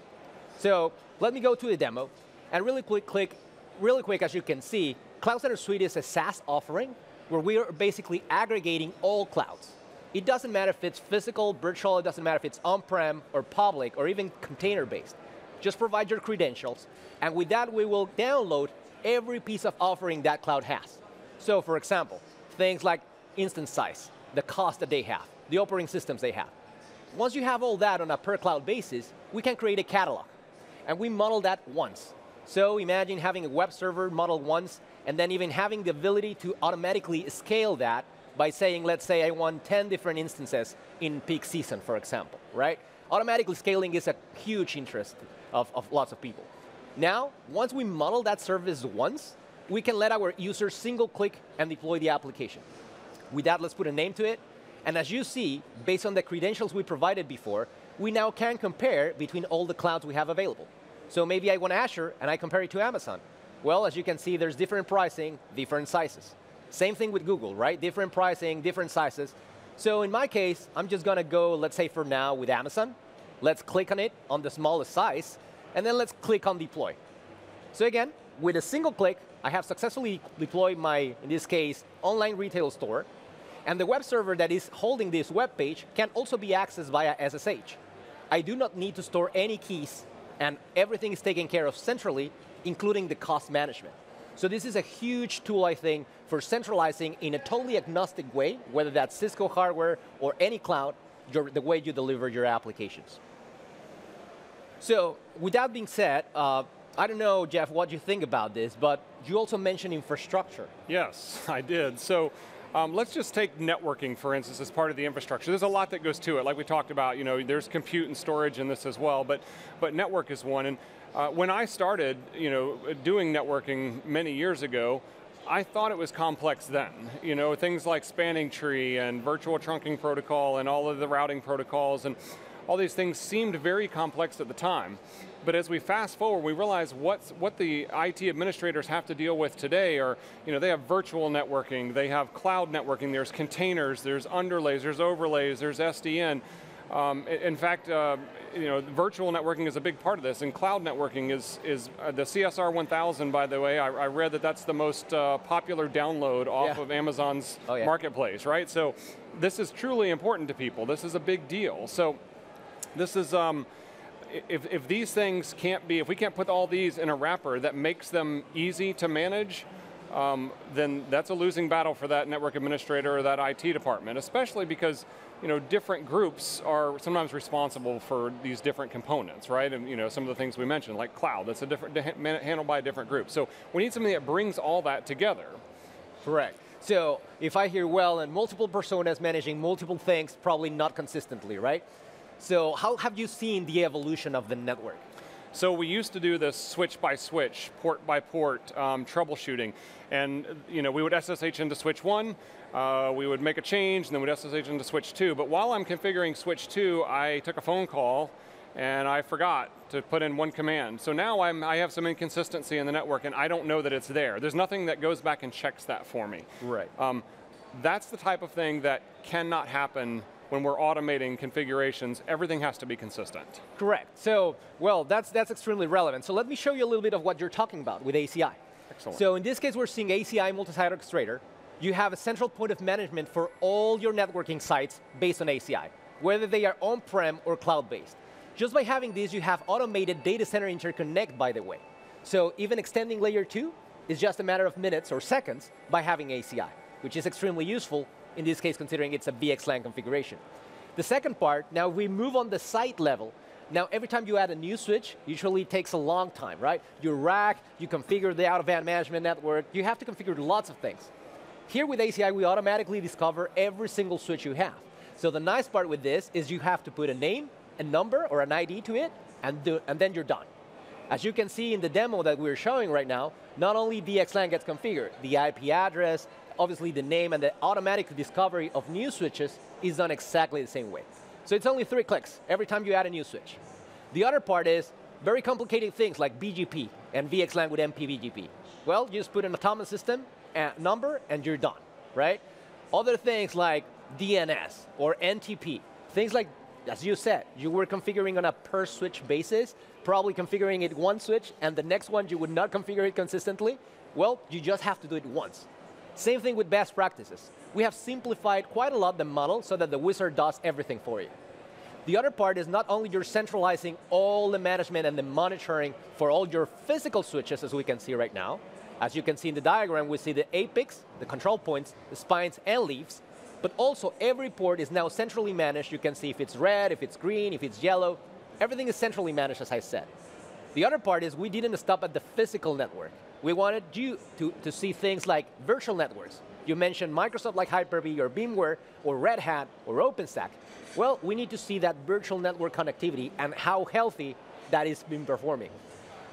So let me go to the demo, and really quick, click, really quick, as you can see, CloudCenter Suite is a SaaS offering where we are basically aggregating all clouds. It doesn't matter if it's physical, virtual, it doesn't matter if it's on-prem or public or even container-based. Just provide your credentials, and with that we will download every piece of offering that cloud has. So for example, things like instance size, the cost that they have, the operating systems they have. Once you have all that on a per cloud basis, we can create a catalog. And we model that once. So imagine having a web server modeled once and then even having the ability to automatically scale that by saying, let's say I want 10 different instances in peak season, for example, right? Automatically scaling is a huge interest of, of lots of people. Now, once we model that service once, we can let our users single click and deploy the application. With that, let's put a name to it. And as you see, based on the credentials we provided before, we now can compare between all the clouds we have available. So maybe I want Azure and I compare it to Amazon. Well, as you can see, there's different pricing, different sizes. Same thing with Google, right? Different pricing, different sizes. So in my case, I'm just going to go, let's say for now, with Amazon. Let's click on it on the smallest size, and then let's click on deploy. So again, with a single click, I have successfully deployed my, in this case, online retail store, and the web server that is holding this web page can also be accessed via SSH. I do not need to store any keys, and everything is taken care of centrally including the cost management. So this is a huge tool, I think, for centralizing in a totally agnostic way, whether that's Cisco hardware or any cloud, your, the way you deliver your applications. So with that being said, uh, I don't know, Jeff, what you think about this, but you also mentioned infrastructure. Yes, I did. So um, let's just take networking, for instance, as part of the infrastructure. There's a lot that goes to it, like we talked about. You know, there's compute and storage in this as well, but but network is one. And uh, when I started, you know, doing networking many years ago, I thought it was complex then. You know, things like spanning tree and virtual trunking protocol and all of the routing protocols and all these things seemed very complex at the time. But as we fast forward, we realize what's, what the IT administrators have to deal with today are, you know, they have virtual networking, they have cloud networking, there's containers, there's underlays, there's overlays, there's SDN. Um, in fact, uh, you know, virtual networking is a big part of this, and cloud networking is is uh, the CSR 1000. By the way, I, I read that that's the most uh, popular download off Yeah. of Amazon's Oh, yeah. marketplace, right? So, this is truly important to people. This is a big deal. So, this is. Um, if, if these things can't be, if we can't put all these in a wrapper that makes them easy to manage, um, then that's a losing battle for that network administrator or that IT department, especially because you know different groups are sometimes responsible for these different components, right? And you know some of the things we mentioned, like cloud, that's a different handled by a different group. So we need something that brings all that together. Correct. So if I hear well and multiple personas managing multiple things, probably not consistently, right? So how have you seen the evolution of the network? So we used to do this switch by switch, port by port um, troubleshooting, and you know we would SSH into switch one, uh, we would make a change, and then we'd SSH into switch two. But while I'm configuring switch two, I took a phone call, and I forgot to put in one command. So now I'm, I have some inconsistency in the network, and I don't know that it's there. There's nothing that goes back and checks that for me. Right. Um, that's the type of thing that cannot happen when we're automating configurations. Everything has to be consistent. Correct. So, well, that's that's extremely relevant. So let me show you a little bit of what you're talking about with ACI. Excellent. So in this case, we're seeing ACI multi-site orchestrator. You have a central point of management for all your networking sites based on ACI, whether they are on-prem or cloud-based. Just by having this, you have automated data center interconnect, by the way. So even extending layer two is just a matter of minutes or seconds by having ACI, which is extremely useful in this case, considering it's a VXLAN configuration. The second part, now we move on the site level. Now, every time you add a new switch, usually takes a long time, right? You rack, you configure the out-of-band management network, you have to configure lots of things. Here with ACI, we automatically discover every single switch you have. So the nice part with this is you have to put a name, a number, or an ID to it, and, do, and then you're done. As you can see in the demo that we're showing right now, not only VXLAN gets configured, the IP address, obviously the name and the automatic discovery of new switches is done exactly the same way. So it's only three clicks every time you add a new switch. The other part is very complicated things like BGP and VXLAN with MP-BGP. Well, you just put an atomic system a number and you're done, right? Other things like DNS or NTP, things like, as you said, you were configuring on a per switch basis, probably configuring it one switch, and the next one you would not configure it consistently. Well, you just have to do it once. Same thing with best practices. We have simplified quite a lot the model so that the wizard does everything for you. The other part is not only you're centralizing all the management and the monitoring for all your physical switches, as we can see right now. As you can see in the diagram, we see the APICs, the control points, the spines, and leaves. But also, every port is now centrally managed. You can see if it's red, if it's green, if it's yellow. Everything is centrally managed, as I said. The other part is we didn't stop at the physical network. We wanted you to, to see things like virtual networks. You mentioned Microsoft like Hyper-V or VMware or Red Hat or OpenStack. Well, we need to see that virtual network connectivity and how healthy that is been performing.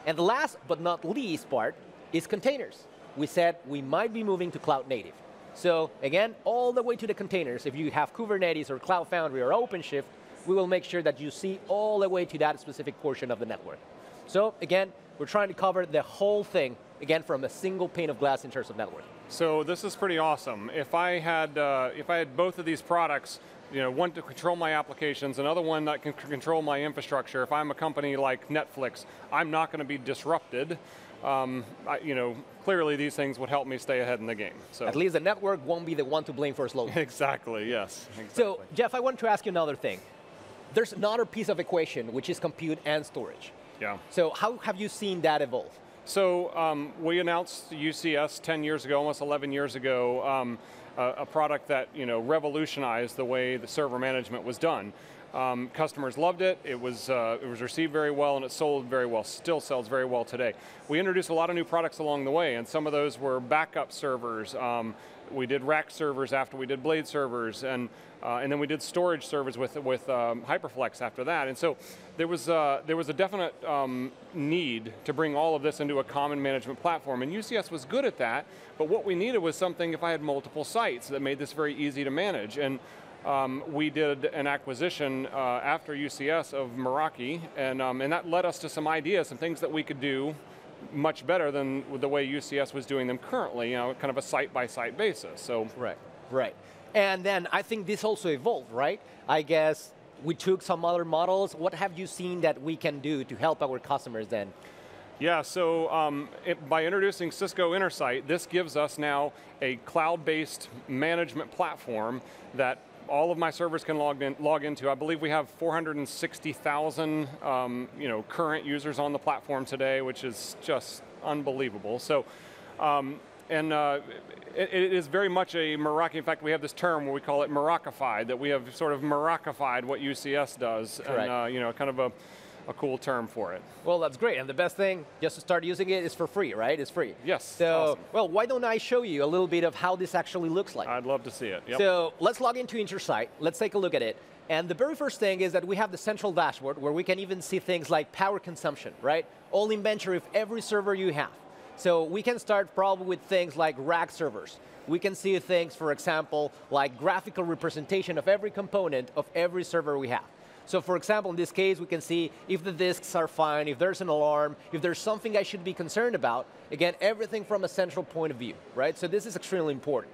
And the last but not least part is containers. We said we might be moving to cloud native. So again, all the way to the containers, if you have Kubernetes or Cloud Foundry or OpenShift, we will make sure that you see all the way to that specific portion of the network. So again, we're trying to cover the whole thing, again, from a single pane of glass in terms of network. So this is pretty awesome. If I had, uh, if I had both of these products, you know, one to control my applications, another one that can control my infrastructure. If I'm a company like Netflix, I'm not going to be disrupted. Um, I, you know, clearly these things would help me stay ahead in the game. So At least the network won't be the one to blame for slow. exactly, yes. Exactly. So, Jeff, I want to ask you another thing. There's another piece of equation, which is compute and storage. Yeah. So how have you seen that evolve? So um, we announced UCS 10 years ago, almost 11 years ago, um, a, a, product that you know revolutionized the way the server management was done. Um, customers loved it. It was uh, it was received very well, and it sold very well. Still sells very well today. We introduced a lot of new products along the way, and some of those were backup servers. We did rack servers after we did blade servers, and uh, and then we did storage servers with with um, HyperFlex after that. And so there was uh, there was a definite um, need to bring all of this into a common management platform, and UCS was good at that. But what we needed was something if I had multiple sites that made this very easy to manage. And um, we did an acquisition uh, after UCS of Meraki, and, um, and that led us to some ideas, some things that we could do much better than the way UCS was doing them currently, you know, kind of a site-by-site -site basis, so. Right, right. And then I think this also evolved, right? I guess we took some other models. What have you seen that we can do to help our customers then? Yeah, so um, it, by introducing Cisco Intersight, this gives us now a cloud-based management platform that all of my servers can log, in, log into. I believe we have 460,000 um, you know, current users on the platform today, which is just unbelievable. So, um, and uh, it, it is very much a Meraki. In fact, we have this term where we call it Merakified, that we have sort of Merakified what UCS does, Correct. and uh, you know, kind of a a cool term for it. Well, that's great. And the best thing, just to start using it, is for free, right? It's free. Yes. So, awesome. well, why don't I show you a little bit of how this actually looks like? I'd love to see it. Yep. So let's log into Intersight. Let's take a look at it. And the very first thing is that we have the central dashboard where we can even see things like power consumption, right? All inventory of every server you have. So we can start probably with things like rack servers. We can see things, for example, like graphical representation of every component of every server we have. So for example, in this case, we can see if the disks are fine, if there's an alarm, if there's something I should be concerned about. Again, everything from a central point of view, right? So this is extremely important.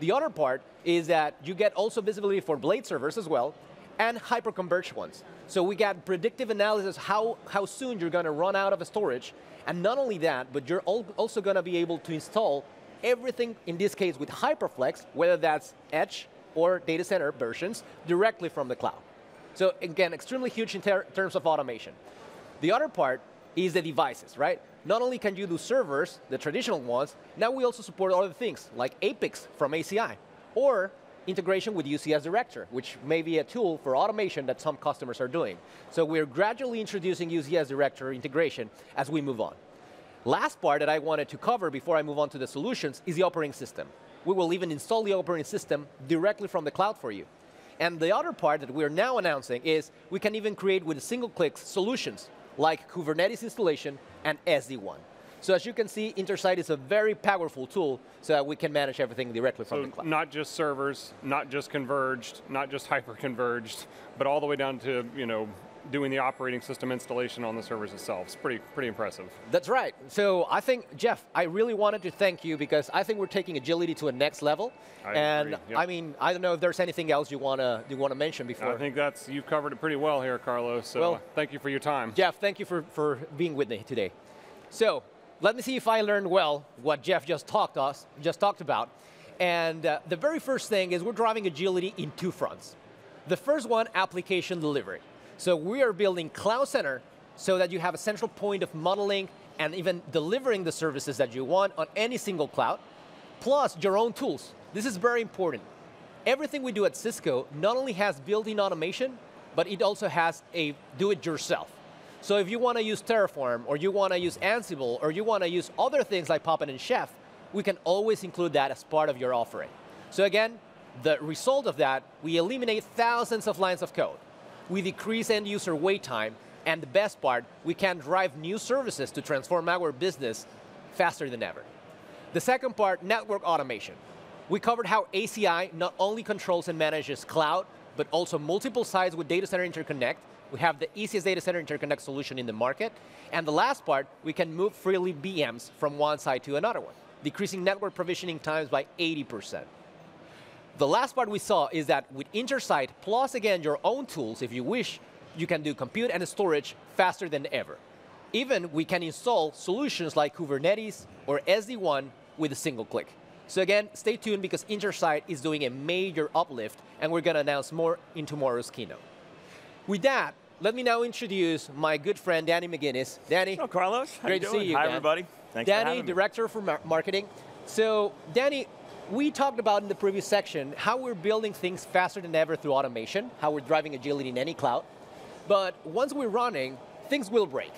The other part is that you get also visibility for blade servers as well, and hyper-converged ones. So we get predictive analysis how, how soon you're going to run out of a storage, and not only that, but you're also going to be able to install everything, in this case with HyperFlex, whether that's edge or data center versions, directly from the cloud. So again, extremely huge in ter terms of automation. The other part is the devices, right? Not only can you do servers, the traditional ones, now we also support other things like APICs from ACI, or integration with UCS Director, which may be a tool for automation that some customers are doing. So we're gradually introducing UCS Director integration as we move on. Last part that I wanted to cover before I move on to the solutions is the operating system. We will even install the operating system directly from the cloud for you. And the other part that we're now announcing is we can even create with a single click solutions like Kubernetes installation and SD-WAN. So as you can see, Intersight is a very powerful tool so that we can manage everything directly from so the cloud. not just servers, not just converged, not just hyper-converged, but all the way down to you know doing the operating system installation on the servers itself. It's pretty, pretty impressive. That's right. So I think, Jeff, I really wanted to thank you because I think we're taking agility to a next level. I and agree. Yep. I mean, I don't know if there's anything else you want to you want to mention before. I think that's you've covered it pretty well here, Carlos. So Well- thank you for your time. Jeff, thank you for, for being with me today. So let me see if I learned well what Jeff just talked us just talked about. And uh, the very first thing is we're driving agility in two fronts. The first one, application delivery. So we are building CloudCenter so that you have a central point of modeling and even delivering the services that you want on any single cloud, plus your own tools. This is very important. Everything we do at Cisco not only has built-in automation, but it also has a do-it-yourself. So if you want to use Terraform, or you want to use Ansible, or you want to use other things like Puppet and Chef, we can always include that as part of your offering. So again, the result of that, we eliminate thousands of lines of code. We decrease end user wait time, and the best part, we can drive new services to transform our business faster than ever. The second part, network automation. We covered how ACI not only controls and manages cloud, but also multiple sites with Data Center Interconnect. We have the easiest Data Center Interconnect solution in the market. And the last part, we can move freely VMs from one site to another one, decreasing network provisioning times by 80%. The last part we saw is that with Intersight, plus again your own tools, if you wish, you can do compute and storage faster than ever. Even we can install solutions like Kubernetes or SD-WAN with a single click. So again, stay tuned because Intersight is doing a major uplift and we're going to announce more in tomorrow's keynote. With that, let me now introduce my good friend Danny McGinnis. Danny. Hello, Carlos. How Great you to doing? see you. Hi, Dan. everybody. Thanks for Danny, having me. Director for Marketing. So, Danny, we talked about in the previous section how we're building things faster than ever through automation, how we're driving agility in any cloud. But once we're running, things will break.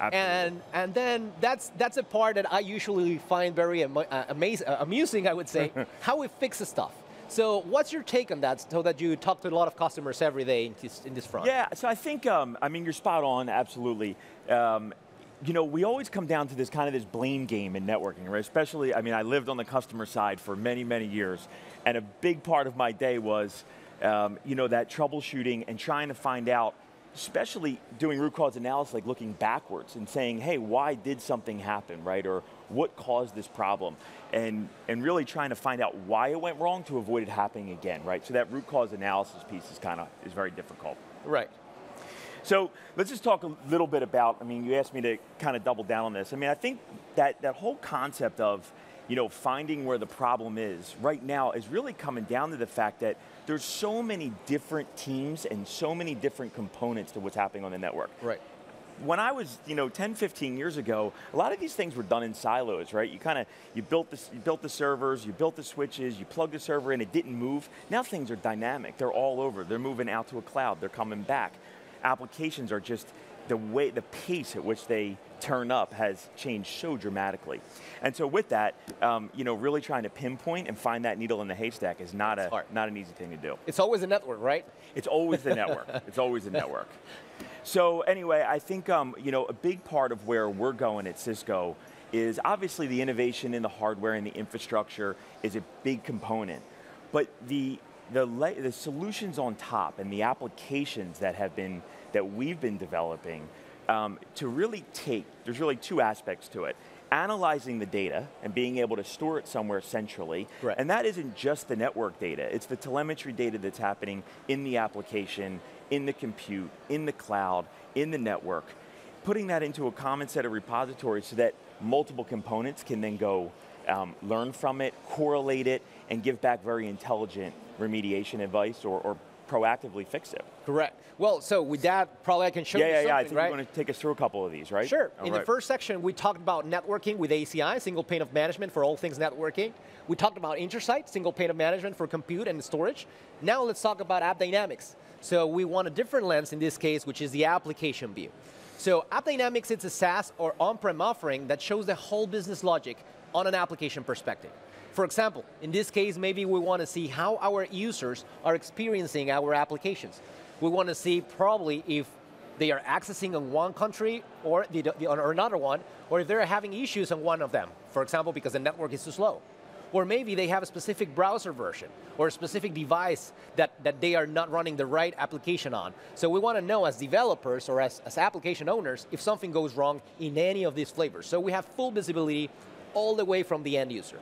And and then that's that's a part that I usually find very ama- uh, amazing, uh, amusing. I would say how we fix the stuff. So what's your take on that? So that you talk to a lot of customers every day in this, in this front. Yeah, so I think, um, I mean, you're spot on, absolutely. Um, you know, we always come down to this kind of this blame game in networking, right? Especially, I mean, I lived on the customer side for many, many years, and a big part of my day was, um, you know, that troubleshooting and trying to find out, especially doing root cause analysis, like looking backwards and saying, hey, why did something happen, right? Or what caused this problem? And, and really trying to find out why it went wrong to avoid it happening again, right? So that root cause analysis piece is kind of, is very difficult. Right. So let's just talk a little bit about, I mean, you asked me to kind of double down on this. I mean, I think that, that whole concept of, you know, finding where the problem is right now is really coming down to the fact that there's so many different teams and so many different components to what's happening on the network. Right. When I was, you know, 10, 15 years ago, a lot of these things were done in silos, right? You kind of, you built, the, you built the servers, you built the switches, you plugged the server in, it didn't move. Now things are dynamic. They're all over. They're moving out to a cloud. They're coming back applications are just the way, the pace at which they turn up has changed so dramatically. And so with that, um, you know, really trying to pinpoint and find that needle in the haystack is not a not an easy thing to do. It's always a network, right? It's always the network. It's always the network. So anyway, I think um, you know a big part of where we're going at Cisco is obviously the innovation in the hardware and the infrastructure is a big component, but the the, the solutions on top and the applications that have been that we've been developing um, to really take there's really two aspects to it. Analyzing the data and being able to store it somewhere centrally. Right. and that isn't just the network data. It's the telemetry data that's happening in the application in the compute in the cloud in the network. Putting that into a common set of repositories so that multiple components can then go um, learn from it, correlate it, and give back very intelligent remediation advice or, or proactively fix it. Correct. Well, so with that, probably I can show yeah, you yeah, something, yeah. I think right? you're going to take us through a couple of these, right? Sure. All In right. the first section, we talked about networking with ACI, single pane of management for all things networking. We talked about Intersight, single pane of management for compute and storage. Now let's talk about AppDynamics. So we want a different lens in this case, which is the application view. So AppDynamics, it's a SaaS or on-prem offering that shows the whole business logic on an application perspective. For example, in this case, maybe we want to see how our users are experiencing our applications. We want to see probably if they are accessing in one country or, the, the, or another one, or if they're having issues on one of them, for example, because the network is too slow. Or maybe they have a specific browser version or a specific device that, that they are not running the right application on. So we want to know as developers or as, as application owners if something goes wrong in any of these flavors. So we have full visibility all the way from the end user.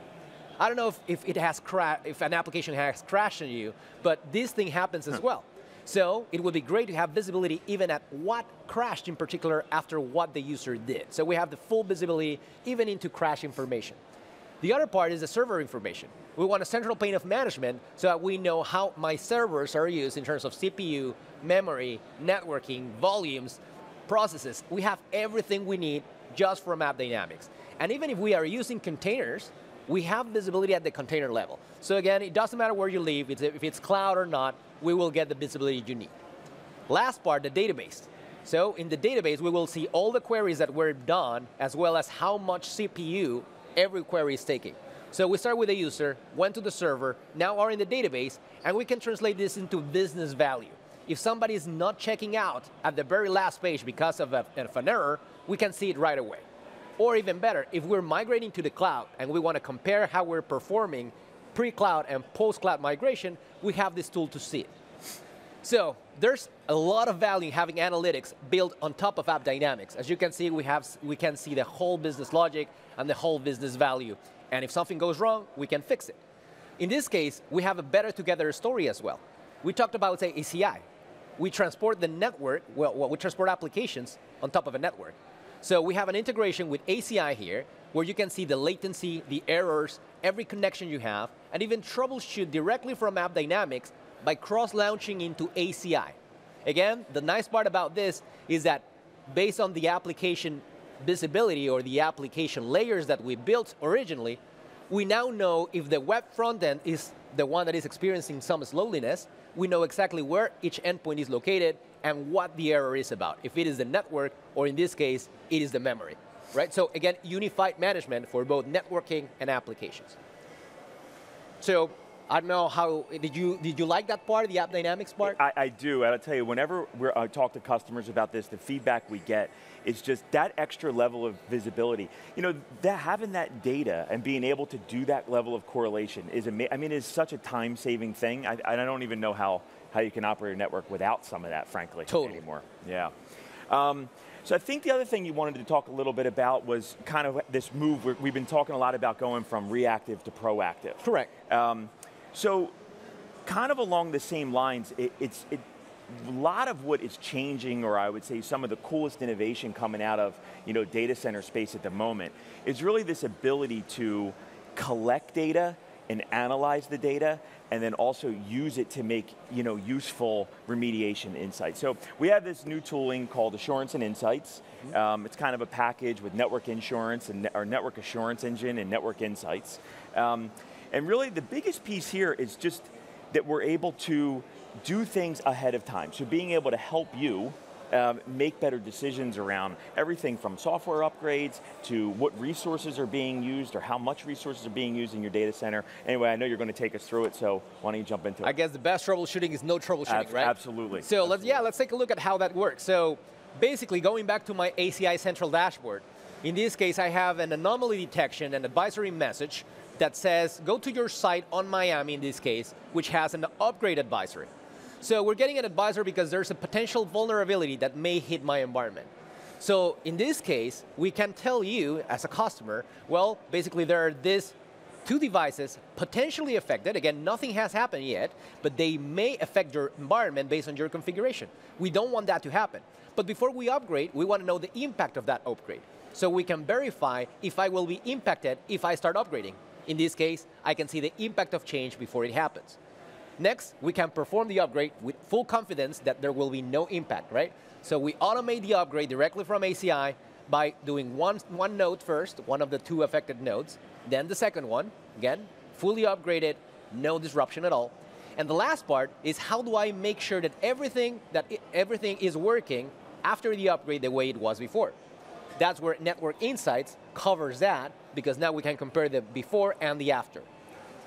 I don't know if, if it has if an application has crashed on you, but this thing happens as well. So it would be great to have visibility even at what crashed in particular after what the user did. So we have the full visibility even into crash information. The other part is the server information. We want a central pane of management so that we know how my servers are used in terms of CPU, memory, networking, volumes, processes. We have everything we need just from AppDynamics. And even if we are using containers, we have visibility at the container level. So again, it doesn't matter where you live, if it's cloud or not, we will get the visibility you need. Last part, the database. So in the database, we will see all the queries that were done, as well as how much CPU every query is taking. So we start with the user, went to the server, now are in the database, and we can translate this into business value. If somebody is not checking out at the very last page because of, a, of an error, we can see it right away. Or even better, if we're migrating to the cloud and we want to compare how we're performing pre-cloud and post-cloud migration, we have this tool to see it. So there's a lot of value having analytics built on top of AppDynamics. As you can see, we, have, we can see the whole business logic and the whole business value. And if something goes wrong, we can fix it. In this case, we have a better together story as well. We talked about, say, ACI. We transport the network, well, we transport applications on top of a network. So we have an integration with ACI here, where you can see the latency, the errors, every connection you have, and even troubleshoot directly from AppDynamics by cross-launching into ACI. Again, the nice part about this is that based on the application visibility or the application layers that we built originally, we now know if the web frontend is the one that is experiencing some slowness, we know exactly where each endpoint is located, and what the error is about. If it is the network, or in this case, it is the memory, right? So again, unified management for both networking and applications. So I don't know how did you did you like that part, the AppDynamics part? I, I do, and I'll tell you, whenever I talk to customers about this, the feedback we get is just that extra level of visibility. You know, that having that data and being able to do that level of correlation is amazing. I mean, it's such a time-saving thing. I, I don't even know how how you can operate a network without some of that, frankly, totally. anymore. Yeah. Um, so I think the other thing you wanted to talk a little bit about was kind of this move. We've been talking a lot about going from reactive to proactive. Correct. Um, so, kind of along the same lines, it, it's it, a lot of what is changing, or I would say some of the coolest innovation coming out of you know data center space at the moment, is really this ability to collect data and analyze the data and then also use it to make you know, useful remediation insights. So we have this new tooling called Assurance and Insights. Um, it's kind of a package with network insurance and our network assurance engine and network insights. Um, and really the biggest piece here is just that we're able to do things ahead of time. So being able to help you um, make better decisions around everything from software upgrades to what resources are being used or how much resources are being used in your data center. Anyway, I know you're going to take us through it, so why don't you jump into it? I guess the best troubleshooting is no troubleshooting, Ab right? Absolutely. So let's yeah, let's take a look at how that works. So basically, going back to my ACI central dashboard, in this case, I have an anomaly detection and advisory message that says go to your site on Miami in this case, which has an upgrade advisory. So we're getting an advisor because there's a potential vulnerability that may hit my environment. So in this case, we can tell you as a customer, well, basically there are these two devices potentially affected. Again, nothing has happened yet, but they may affect your environment based on your configuration. We don't want that to happen. But before we upgrade, we want to know the impact of that upgrade. So we can verify if I will be impacted if I start upgrading. In this case, I can see the impact of change before it happens. Next, we can perform the upgrade with full confidence that there will be no impact, right? So we automate the upgrade directly from ACI by doing one, one node first, one of the two affected nodes, then the second one, again, fully upgraded, no disruption at all. And the last part is how do I make sure that everything, that it, everything is working after the upgrade the way it was before. That's where Network Insights covers that because now we can compare the before and the after.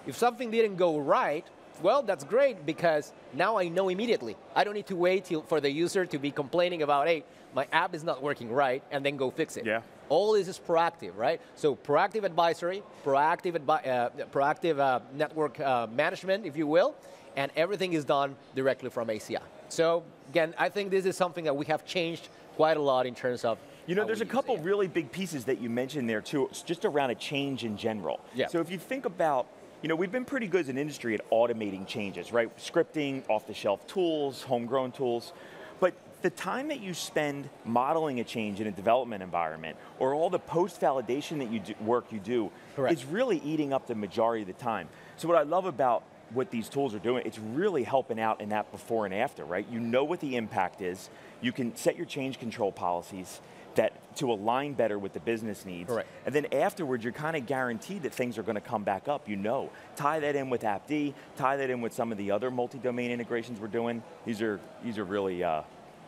If something didn't go right, well, that's great because now I know immediately. I don't need to wait till, for the user to be complaining about, hey, my app is not working right, and then go fix it. Yeah. All this is proactive, right? So proactive advisory, proactive, advi uh, proactive uh, network uh, management, if you will, and everything is done directly from ACI. So again, I think this is something that we have changed quite a lot in terms of you know, there's a couple really big pieces that you mentioned there too, just around a change in general. Yeah. So if you think about you know, we've been pretty good as an industry at automating changes, right? Scripting, off-the-shelf tools, homegrown tools. But the time that you spend modeling a change in a development environment or all the post-validation that you do, work you do Correct. is really eating up the majority of the time. So what I love about what these tools are doing, it's really helping out in that before and after, right? You know what the impact is. You can set your change control policies to align better with the business needs. Correct. And then afterwards, you're kind of guaranteed that things are going to come back up. You know, tie that in with AppD, tie that in with some of the other multi-domain integrations we're doing. These are these are really. Uh,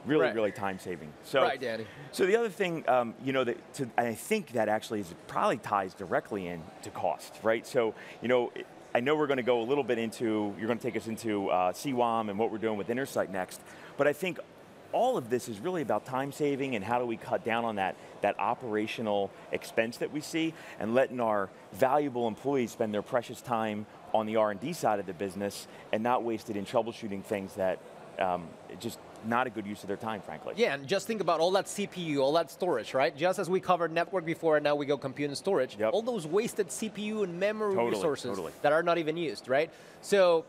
really, Right. really time saving. So, Right, Danny. So the other thing, um, you know, that to, and I think that actually is probably ties directly in to cost, right? So, you know, I know we're going to go a little bit into, you're going to take us into uh, CWOM and what we're doing with Intersight next, but I think all of this is really about time saving and how do we cut down on that, that operational expense that we see and letting our valuable employees spend their precious time on the R&D side of the business and not waste it in troubleshooting things that um, just not a good use of their time, frankly. Yeah, and just think about all that CPU, all that storage, right? Just as we covered network before, and now we go compute and storage. Yep. All those wasted CPU and memory Totally, resources totally. that are not even used, right? So,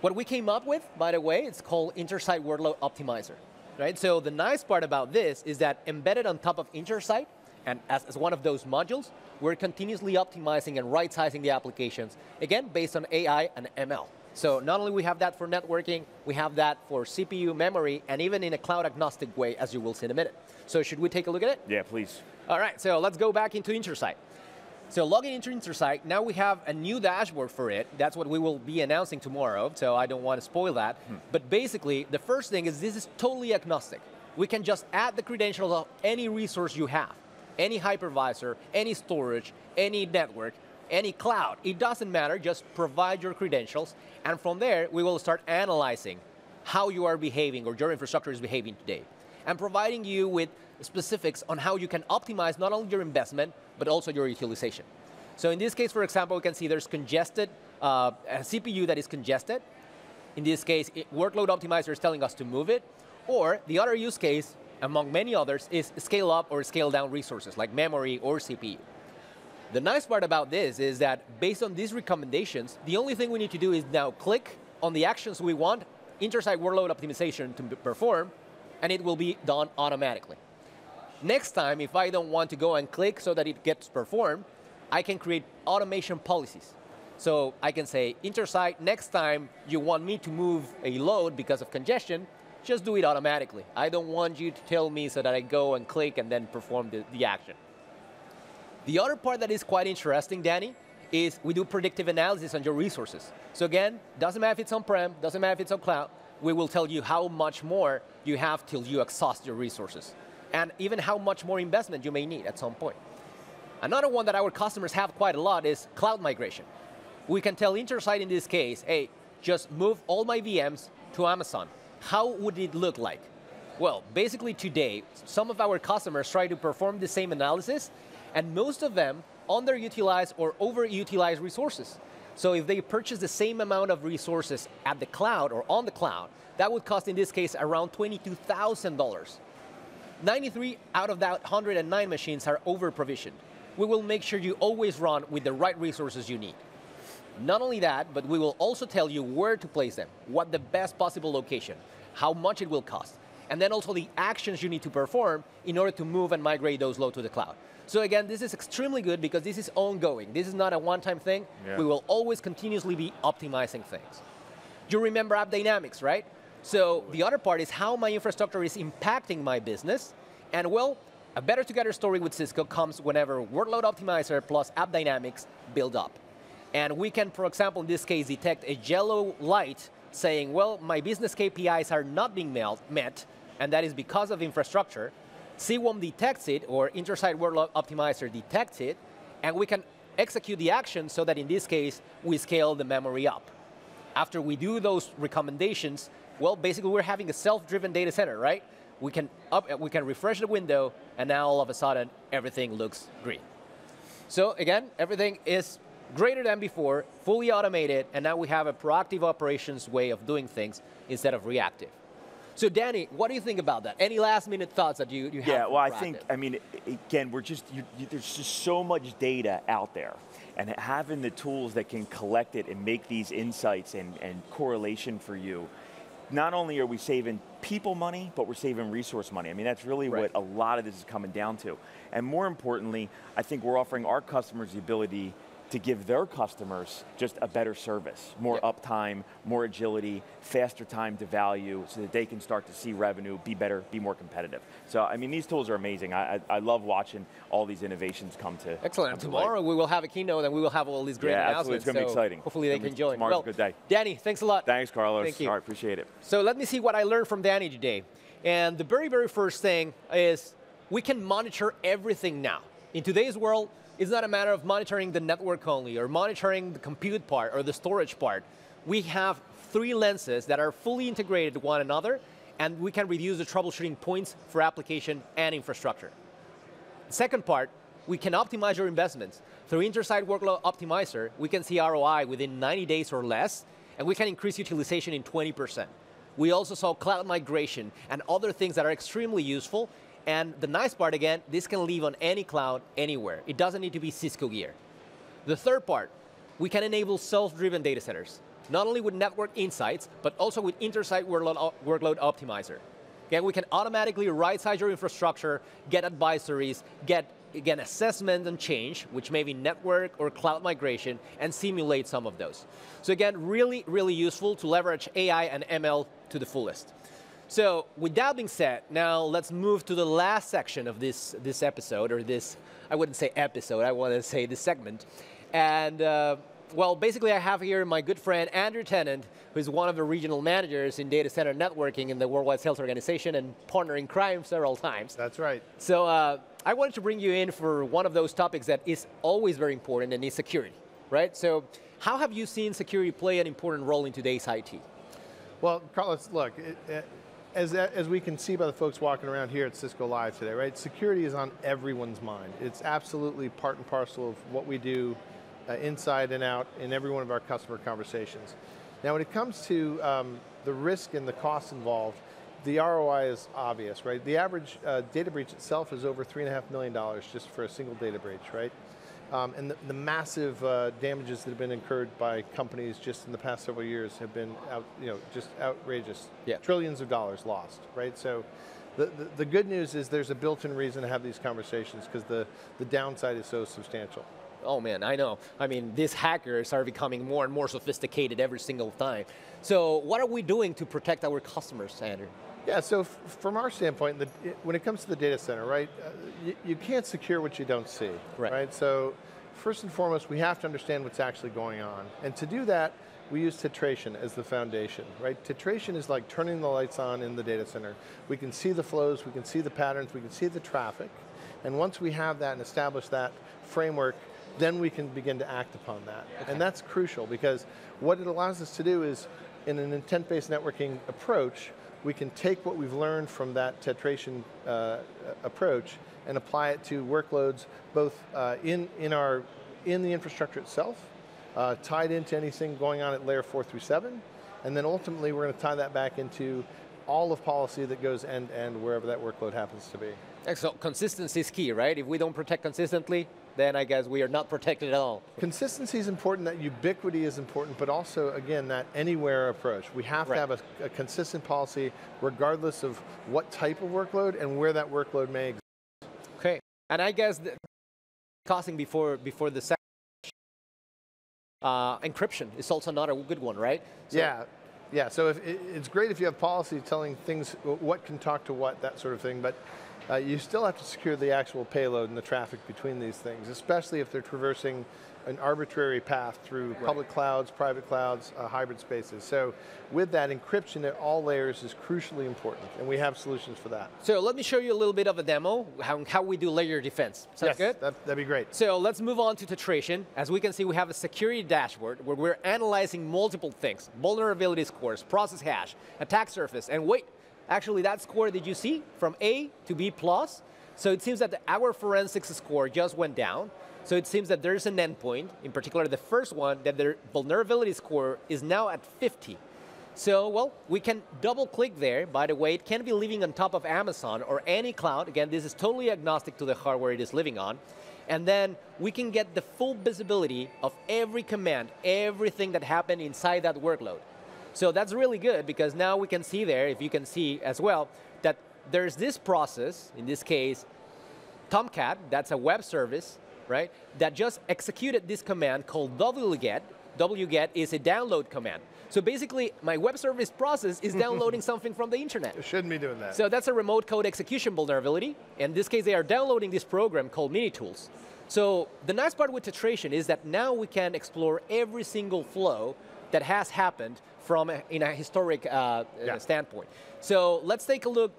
what we came up with, by the way, it's called Intersight Workload Optimizer, right? So the nice part about this is that embedded on top of Intersight, and as, as one of those modules, we're continuously optimizing and right-sizing the applications, again, based on AI and ML. So not only we have that for networking, we have that for CPU, memory, and even in a cloud agnostic way, as you will see in a minute. So should we take a look at it? Yeah, please. All right, so let's go back into Intersight. So logging into Intersight, now we have a new dashboard for it. That's what we will be announcing tomorrow, so I don't want to spoil that. Hmm. But basically, the first thing is this is totally agnostic. We can just add the credentials of any resource you have, any hypervisor, any storage, any network, any cloud. It doesn't matter, just provide your credentials, and from there, we will start analyzing how you are behaving or your infrastructure is behaving today, and providing you with specifics on how you can optimize not only your investment, but also your utilization. So in this case, for example, we can see there's congested, uh, a CPU that is congested. In this case, it, workload optimizer is telling us to move it. Or the other use case, among many others, is scale up or scale down resources like memory or CPU. The nice part about this is that based on these recommendations, the only thing we need to do is now click on the actions we want Intersight workload optimization to perform, and it will be done automatically. Next time, if I don't want to go and click so that it gets performed, I can create automation policies. So I can say, Intersight, next time you want me to move a load because of congestion, just do it automatically. I don't want you to tell me so that I go and click and then perform the, the action. The other part that is quite interesting, Danny, is we do predictive analysis on your resources. So again, doesn't matter if it's on-prem, doesn't matter if it's on cloud, we will tell you how much more you have till you exhaust your resources and even how much more investment you may need at some point. Another one that our customers have quite a lot is cloud migration. We can tell Intersight in this case, hey, just move all my VMs to Amazon. How would it look like? Well, basically today, some of our customers try to perform the same analysis, and most of them underutilize or overutilize resources. So if they purchase the same amount of resources at the cloud or on the cloud, that would cost in this case around $22,000. 93 out of that 109 machines are over provisioned. We will make sure you always run with the right resources you need. Not only that, but we will also tell you where to place them, what the best possible location, how much it will cost, and then also the actions you need to perform in order to move and migrate those load to the cloud. So again, this is extremely good because this is ongoing. This is not a one-time thing. Yeah. We will always continuously be optimizing things. You remember AppDynamics, right? So the other part is how my infrastructure is impacting my business. And well, a better together story with Cisco comes whenever Workload Optimizer plus AppDynamics build up. And we can, for example, in this case, detect a yellow light saying, well, my business KPIs are not being met, and that is because of infrastructure. CWOM detects it, or Intersight Workload Optimizer detects it, and we can execute the action so that in this case, we scale the memory up. After we do those recommendations, well, basically we're having a self-driven data center, right? We can, up, we can refresh the window, and now all of a sudden, everything looks green. So again, everything is greater than before, fully automated, and now we have a proactive operations way of doing things instead of reactive. So Danny, what do you think about that? Any last minute thoughts that you, you have? Yeah, well, I think, I mean, again, we're just, you, you, there's just so much data out there. And having the tools that can collect it and make these insights and, and correlation for you, not only are we saving people money, but we're saving resource money. I mean, that's really what a lot of this is coming down to. And more importantly, I think we're offering our customers the ability to give their customers just a better service, more uptime, more agility, faster time to value, so that they can start to see revenue, be better, be more competitive. So, I mean, these tools are amazing. I, I, I love watching all these innovations come to Excellent. come to light. Tomorrow we will have a keynote and we will have all these great yeah, announcements. absolutely. It's going to be exciting. Hopefully they can join. Tomorrow's well, a good day. Danny, thanks a lot. Thanks, Carlos. Thank you. All right, appreciate it. So let me see what I learned from Danny today. And the very, very first thing is we can monitor everything now. In today's world, it's not a matter of monitoring the network only or monitoring the compute part or the storage part. We have three lenses that are fully integrated with one another, and we can reduce the troubleshooting points for application and infrastructure. Second part, we can optimize your investments. Through Intersight Workload Optimizer, we can see ROI within 90 days or less, and we can increase utilization in 20%. We also saw cloud migration and other things that are extremely useful. And the nice part again, this can live on any cloud, anywhere. It doesn't need to be Cisco gear. The third part, we can enable self-driven data centers, not only with network insights, but also with Intersight Workload, uh, Workload Optimizer. Again, we can automatically right-size your infrastructure, get advisories, get again assessment and change, which may be network or cloud migration, and simulate some of those. So again, really, really useful to leverage AI and ML to the fullest. So with that being said, now let's move to the last section of this, this episode, or this, I wouldn't say episode, I want to say this segment. And uh, well, basically I have here my good friend Andrew Tennant, who's one of the regional managers in data center networking in the Worldwide Sales Organization and partner in crime several times. That's right. So uh, I wanted to bring you in for one of those topics that is always very important and is security, right? So how have you seen security play an important role in today's IT? Well, Carlos, look, it, it, as, as we can see by the folks walking around here at Cisco Live today, right? Security is on everyone's mind. It's absolutely part and parcel of what we do uh, inside and out in every one of our customer conversations. Now, when it comes to um, the risk and the costs involved, the ROI is obvious, right? The average uh, data breach itself is over three and a half million dollars just for a single data breach, right? Um, and the, the massive uh, damages that have been incurred by companies just in the past several years have been, out, you know, just outrageous. Yeah. Trillions of dollars lost, right? So, the, the, the good news is there's a built-in reason to have these conversations because the, the downside is so substantial. Oh man, I know. I mean, these hackers are becoming more and more sophisticated every single time. So what are we doing to protect our customers, Andrew? Yeah, so from our standpoint, the, when it comes to the data center, right, uh, you, you, can't secure what you don't see, right. right? So first and foremost, we have to understand what's actually going on. And to do that, we use Tetration as the foundation, right? Tetration is like turning the lights on in the data center. We can see the flows, we can see the patterns, we can see the traffic. And once we have that and establish that framework, then we can begin to act upon that. Okay. And that's crucial because what it allows us to do is, in an intent-based networking approach, we can take what we've learned from that Tetration uh, approach and apply it to workloads both uh, in, in, our, in the infrastructure itself, uh, tied into anything going on at layer four through seven, and then ultimately we're going to tie that back into all of policy that goes end-to-end wherever that workload happens to be. Excellent. Consistency is key, right? If we don't protect consistently, then I guess we are not protected at all. Consistency is important, that ubiquity is important, but also, again, that anywhere approach. We have right. to have a, a, consistent policy regardless of what type of workload and where that workload may exist. Okay, and I guess costing before, before the second uh, encryption is also not a good one, right? So yeah, yeah. So if, it, it's great if you have policy telling things what can talk to what, that sort of thing, but uh, you still have to secure the actual payload and the traffic between these things, especially if they're traversing an arbitrary path through right. public clouds, private clouds, uh, hybrid spaces. So with that, encryption at all layers is crucially important, and we have solutions for that. So let me show you a little bit of a demo, how, how we do layer defense. Sounds yes, good? That, that'd be great. So let's move on to Tetration. As we can see, we have a security dashboard where we're analyzing multiple things, vulnerability scores, process hash, attack surface, and wait, actually that score did you see from A to B plus? So it seems that our forensics score just went down. So it seems that there's an endpoint, in particular the first one, that their vulnerability score is now at 50. So, well, we can double click there. By the way, it can be living on top of Amazon or any cloud. Again, this is totally agnostic to the hardware it is living on. And then we can get the full visibility of every command, everything that happened inside that workload. So that's really good because now we can see there, if you can see as well, that there's this process, in this case, Tomcat, that's a web service, right, that just executed this command called wget. wget is a download command. So basically, my web service process is downloading something from the internet. It shouldn't be doing that. So that's a remote code execution vulnerability. In this case, they are downloading this program called Minitools. So the nice part with Tetration is that now we can explore every single flow that has happened from a, in a historic uh, yeah. standpoint. So let's take a look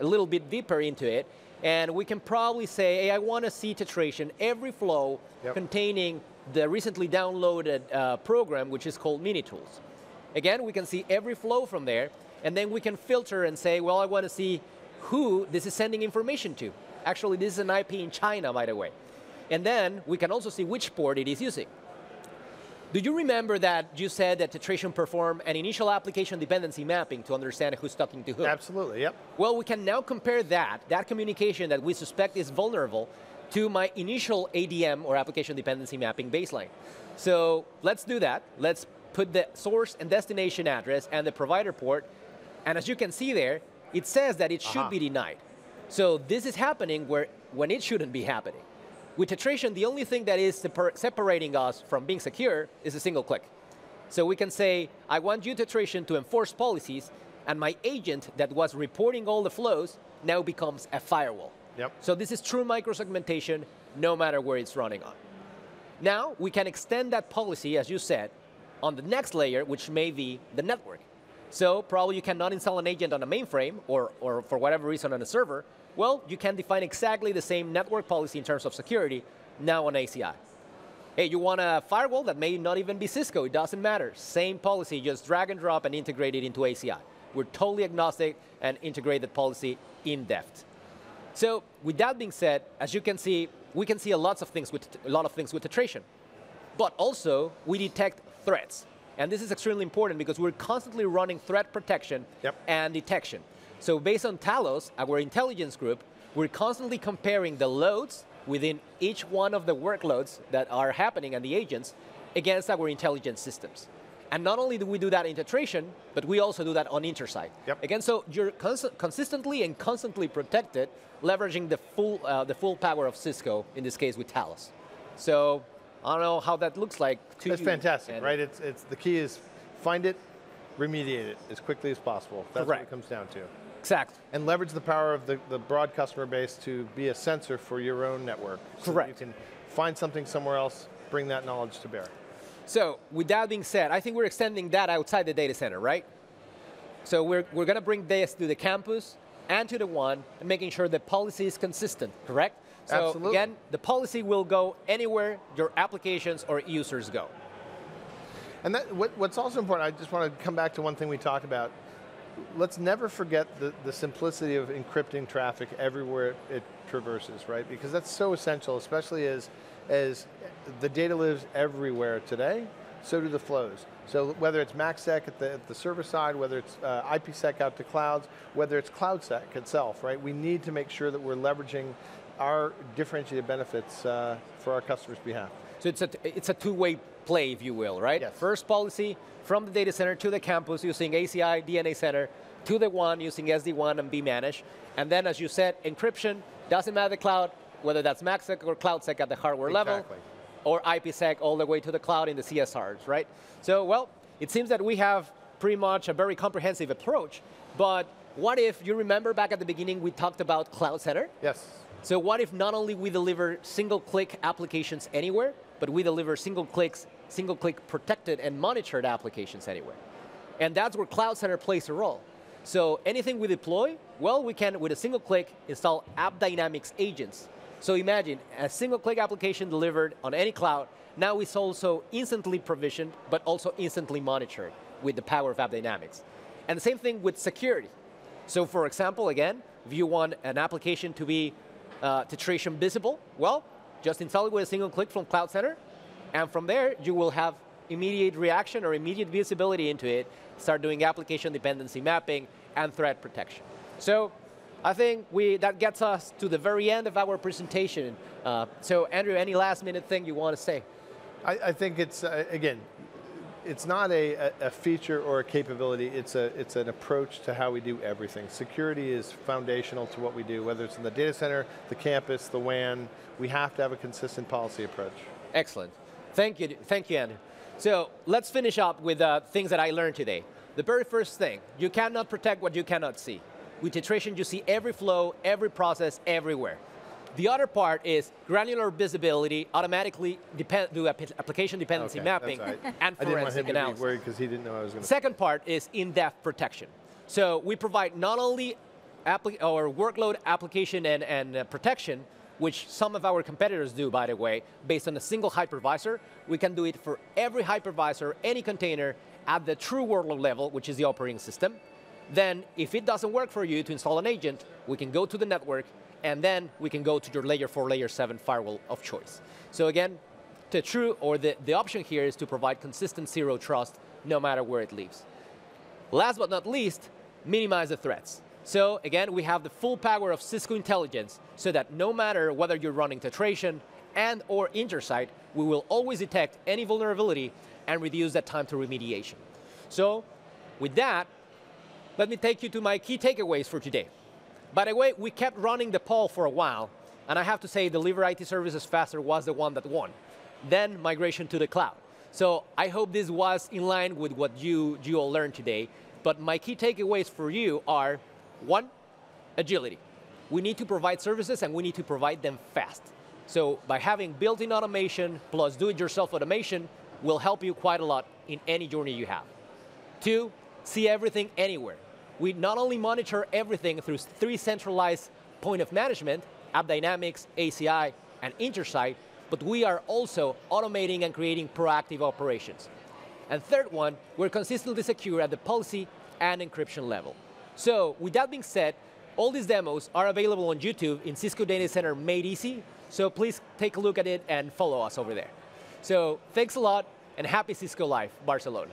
a little bit deeper into it, and we can probably say, hey, I want to see Tetration every flow yep. containing the recently downloaded uh, program, which is called Minitools. Again, we can see every flow from there, and then we can filter and say, well, I want to see who this is sending information to. Actually, this is an IP in China, by the way. And then we can also see which port it is using. Do you remember that you said that Tetration performed an initial application dependency mapping to understand who's talking to who? Absolutely, yep. Well, we can now compare that, that communication that we suspect is vulnerable, to my initial ADM or application dependency mapping baseline. So let's do that. Let's put the source and destination address and the provider port, and as you can see there, it says that it should uh -huh. be denied. So this is happening where when it shouldn't be happening. With Tetration, the only thing that is separating us from being secure is a single click. So we can say, I want you Tetration to enforce policies, and my agent that was reporting all the flows now becomes a firewall. Yep. So this is true microsegmentation, no matter where it's running on. Now, we can extend that policy, as you said, on the next layer, which may be the network. So probably you cannot install an agent on a mainframe or, or for whatever reason on a server. Well, you can define exactly the same network policy in terms of security now on ACI. Hey, you want a firewall that may not even be Cisco, it doesn't matter. Same policy, just drag and drop and integrate it into ACI. We're totally agnostic and integrate the policy in depth. So with that being said, as you can see, we can see a lot of things with a lot of things with Tetration. But also we detect threats. And this is extremely important because we're constantly running threat protection yep. and detection. So based on Talos, our intelligence group, we're constantly comparing the loads within each one of the workloads that are happening and the agents against our intelligence systems. And not only do we do that in Tetration, but we also do that on Intersight. Yep. Again, so you're cons consistently and constantly protected, leveraging the full, uh, the full power of Cisco, in this case with Talos. So I don't know how that looks like to That's you. fantastic, right? It's, it's, the key is find it, remediate it as quickly as possible. That's Correct. what it comes down to. Exactly. And leverage the power of the, the broad customer base to be a sensor for your own network. So Correct. you can find something somewhere else, bring that knowledge to bear. So with that being said, I think we're extending that outside the data center, right? So we're, we're going to bring this to the campus and to the WAN, and making sure the policy is consistent, correct? So Absolutely. again, the policy will go anywhere your applications or users go. And that, what, what's also important, I just want to come back to one thing we talked about. Let's never forget the, the simplicity of encrypting traffic everywhere it traverses, right? Because that's so essential, especially as, as the data lives everywhere today, so do the flows. So whether it's MACsec at the, at the server side, whether it's uh, IPsec out to clouds, whether it's CloudSec itself, right? We need to make sure that we're leveraging our differentiated benefits uh, for our customers' behalf. So it's a, it's a two-way play, if you will, right? Yes. First policy from the data center to the campus using ACI DNA Center, to the WAN using SD-WAN and vManage. And then, as you said, encryption, doesn't matter the cloud, whether that's MACsec or CloudSec at the hardware Exactly. level, or IPsec all the way to the cloud in the CSRs, right? So, well, it seems that we have pretty much a very comprehensive approach, but what if, you remember back at the beginning we talked about CloudCenter? Yes. So what if not only we deliver single-click applications anywhere, but we deliver single clicks, single-click protected and monitored applications anywhere? And that's where CloudCenter plays a role. So anything we deploy, well, we can, with a single click, install AppDynamics agents. So imagine a single click application delivered on any cloud, now it's also instantly provisioned, but also instantly monitored with the power of AppDynamics. And the same thing with security. So for example, again, if you want an application to be uh, Tetration visible, well, just install it with a single click from CloudCenter, and from there, you will have immediate reaction or immediate visibility into it, start doing application dependency mapping and threat protection. So I think we, that gets us to the very end of our presentation. Uh, so Andrew, any last minute thing you want to say? I, I think it's, uh, again, it's not a, a, a feature or a capability, it's, a, it's an approach to how we do everything. Security is foundational to what we do, whether it's in the data center, the campus, the WAN, we have to have a consistent policy approach. Excellent. Thank you, thank you, Andrew. So let's finish up with uh, things that I learned today. The very first thing, you cannot protect what you cannot see. With Tetration, you see every flow, every process, everywhere. The other part is granular visibility, automatically depend, do application dependency Okay, mapping, right. and I didn't want forensic him to be analysis. worried because he didn't know I was going to. Second part is in-depth protection. So we provide not only our workload application and, and uh, protection, which some of our competitors do, by the way, based on a single hypervisor. We can do it for every hypervisor, any container, at the true workload level, which is the operating system. Then, if it doesn't work for you to install an agent, we can go to the network, and then we can go to your layer 4, layer 7 firewall of choice. So again, the true, or the, the option here is to provide consistent zero trust, no matter where it leaves. Last but not least, minimize the threats. So again, we have the full power of Cisco intelligence so that no matter whether you're running Tetration and or Intersight, we will always detect any vulnerability and reduce that time to remediation. So with that, let me take you to my key takeaways for today. By the way, we kept running the poll for a while, and I have to say Deliver IT Services Faster was the one that won. Then migration to the cloud. So I hope this was in line with what you, you all learned today. But my key takeaways for you are one, agility. We need to provide services and we need to provide them fast. So by having built-in automation plus do-it-yourself automation will help you quite a lot in any journey you have. Two, see everything anywhere. We not only monitor everything through three centralized point of management, AppDynamics, ACI, and Intersight, but we are also automating and creating proactive operations. And third one, we're consistently secure at the policy and encryption level. So with that being said, all these demos are available on YouTube in Cisco Data Center Made Easy, so please take a look at it and follow us over there. So thanks a lot, and happy Cisco Live, Barcelona.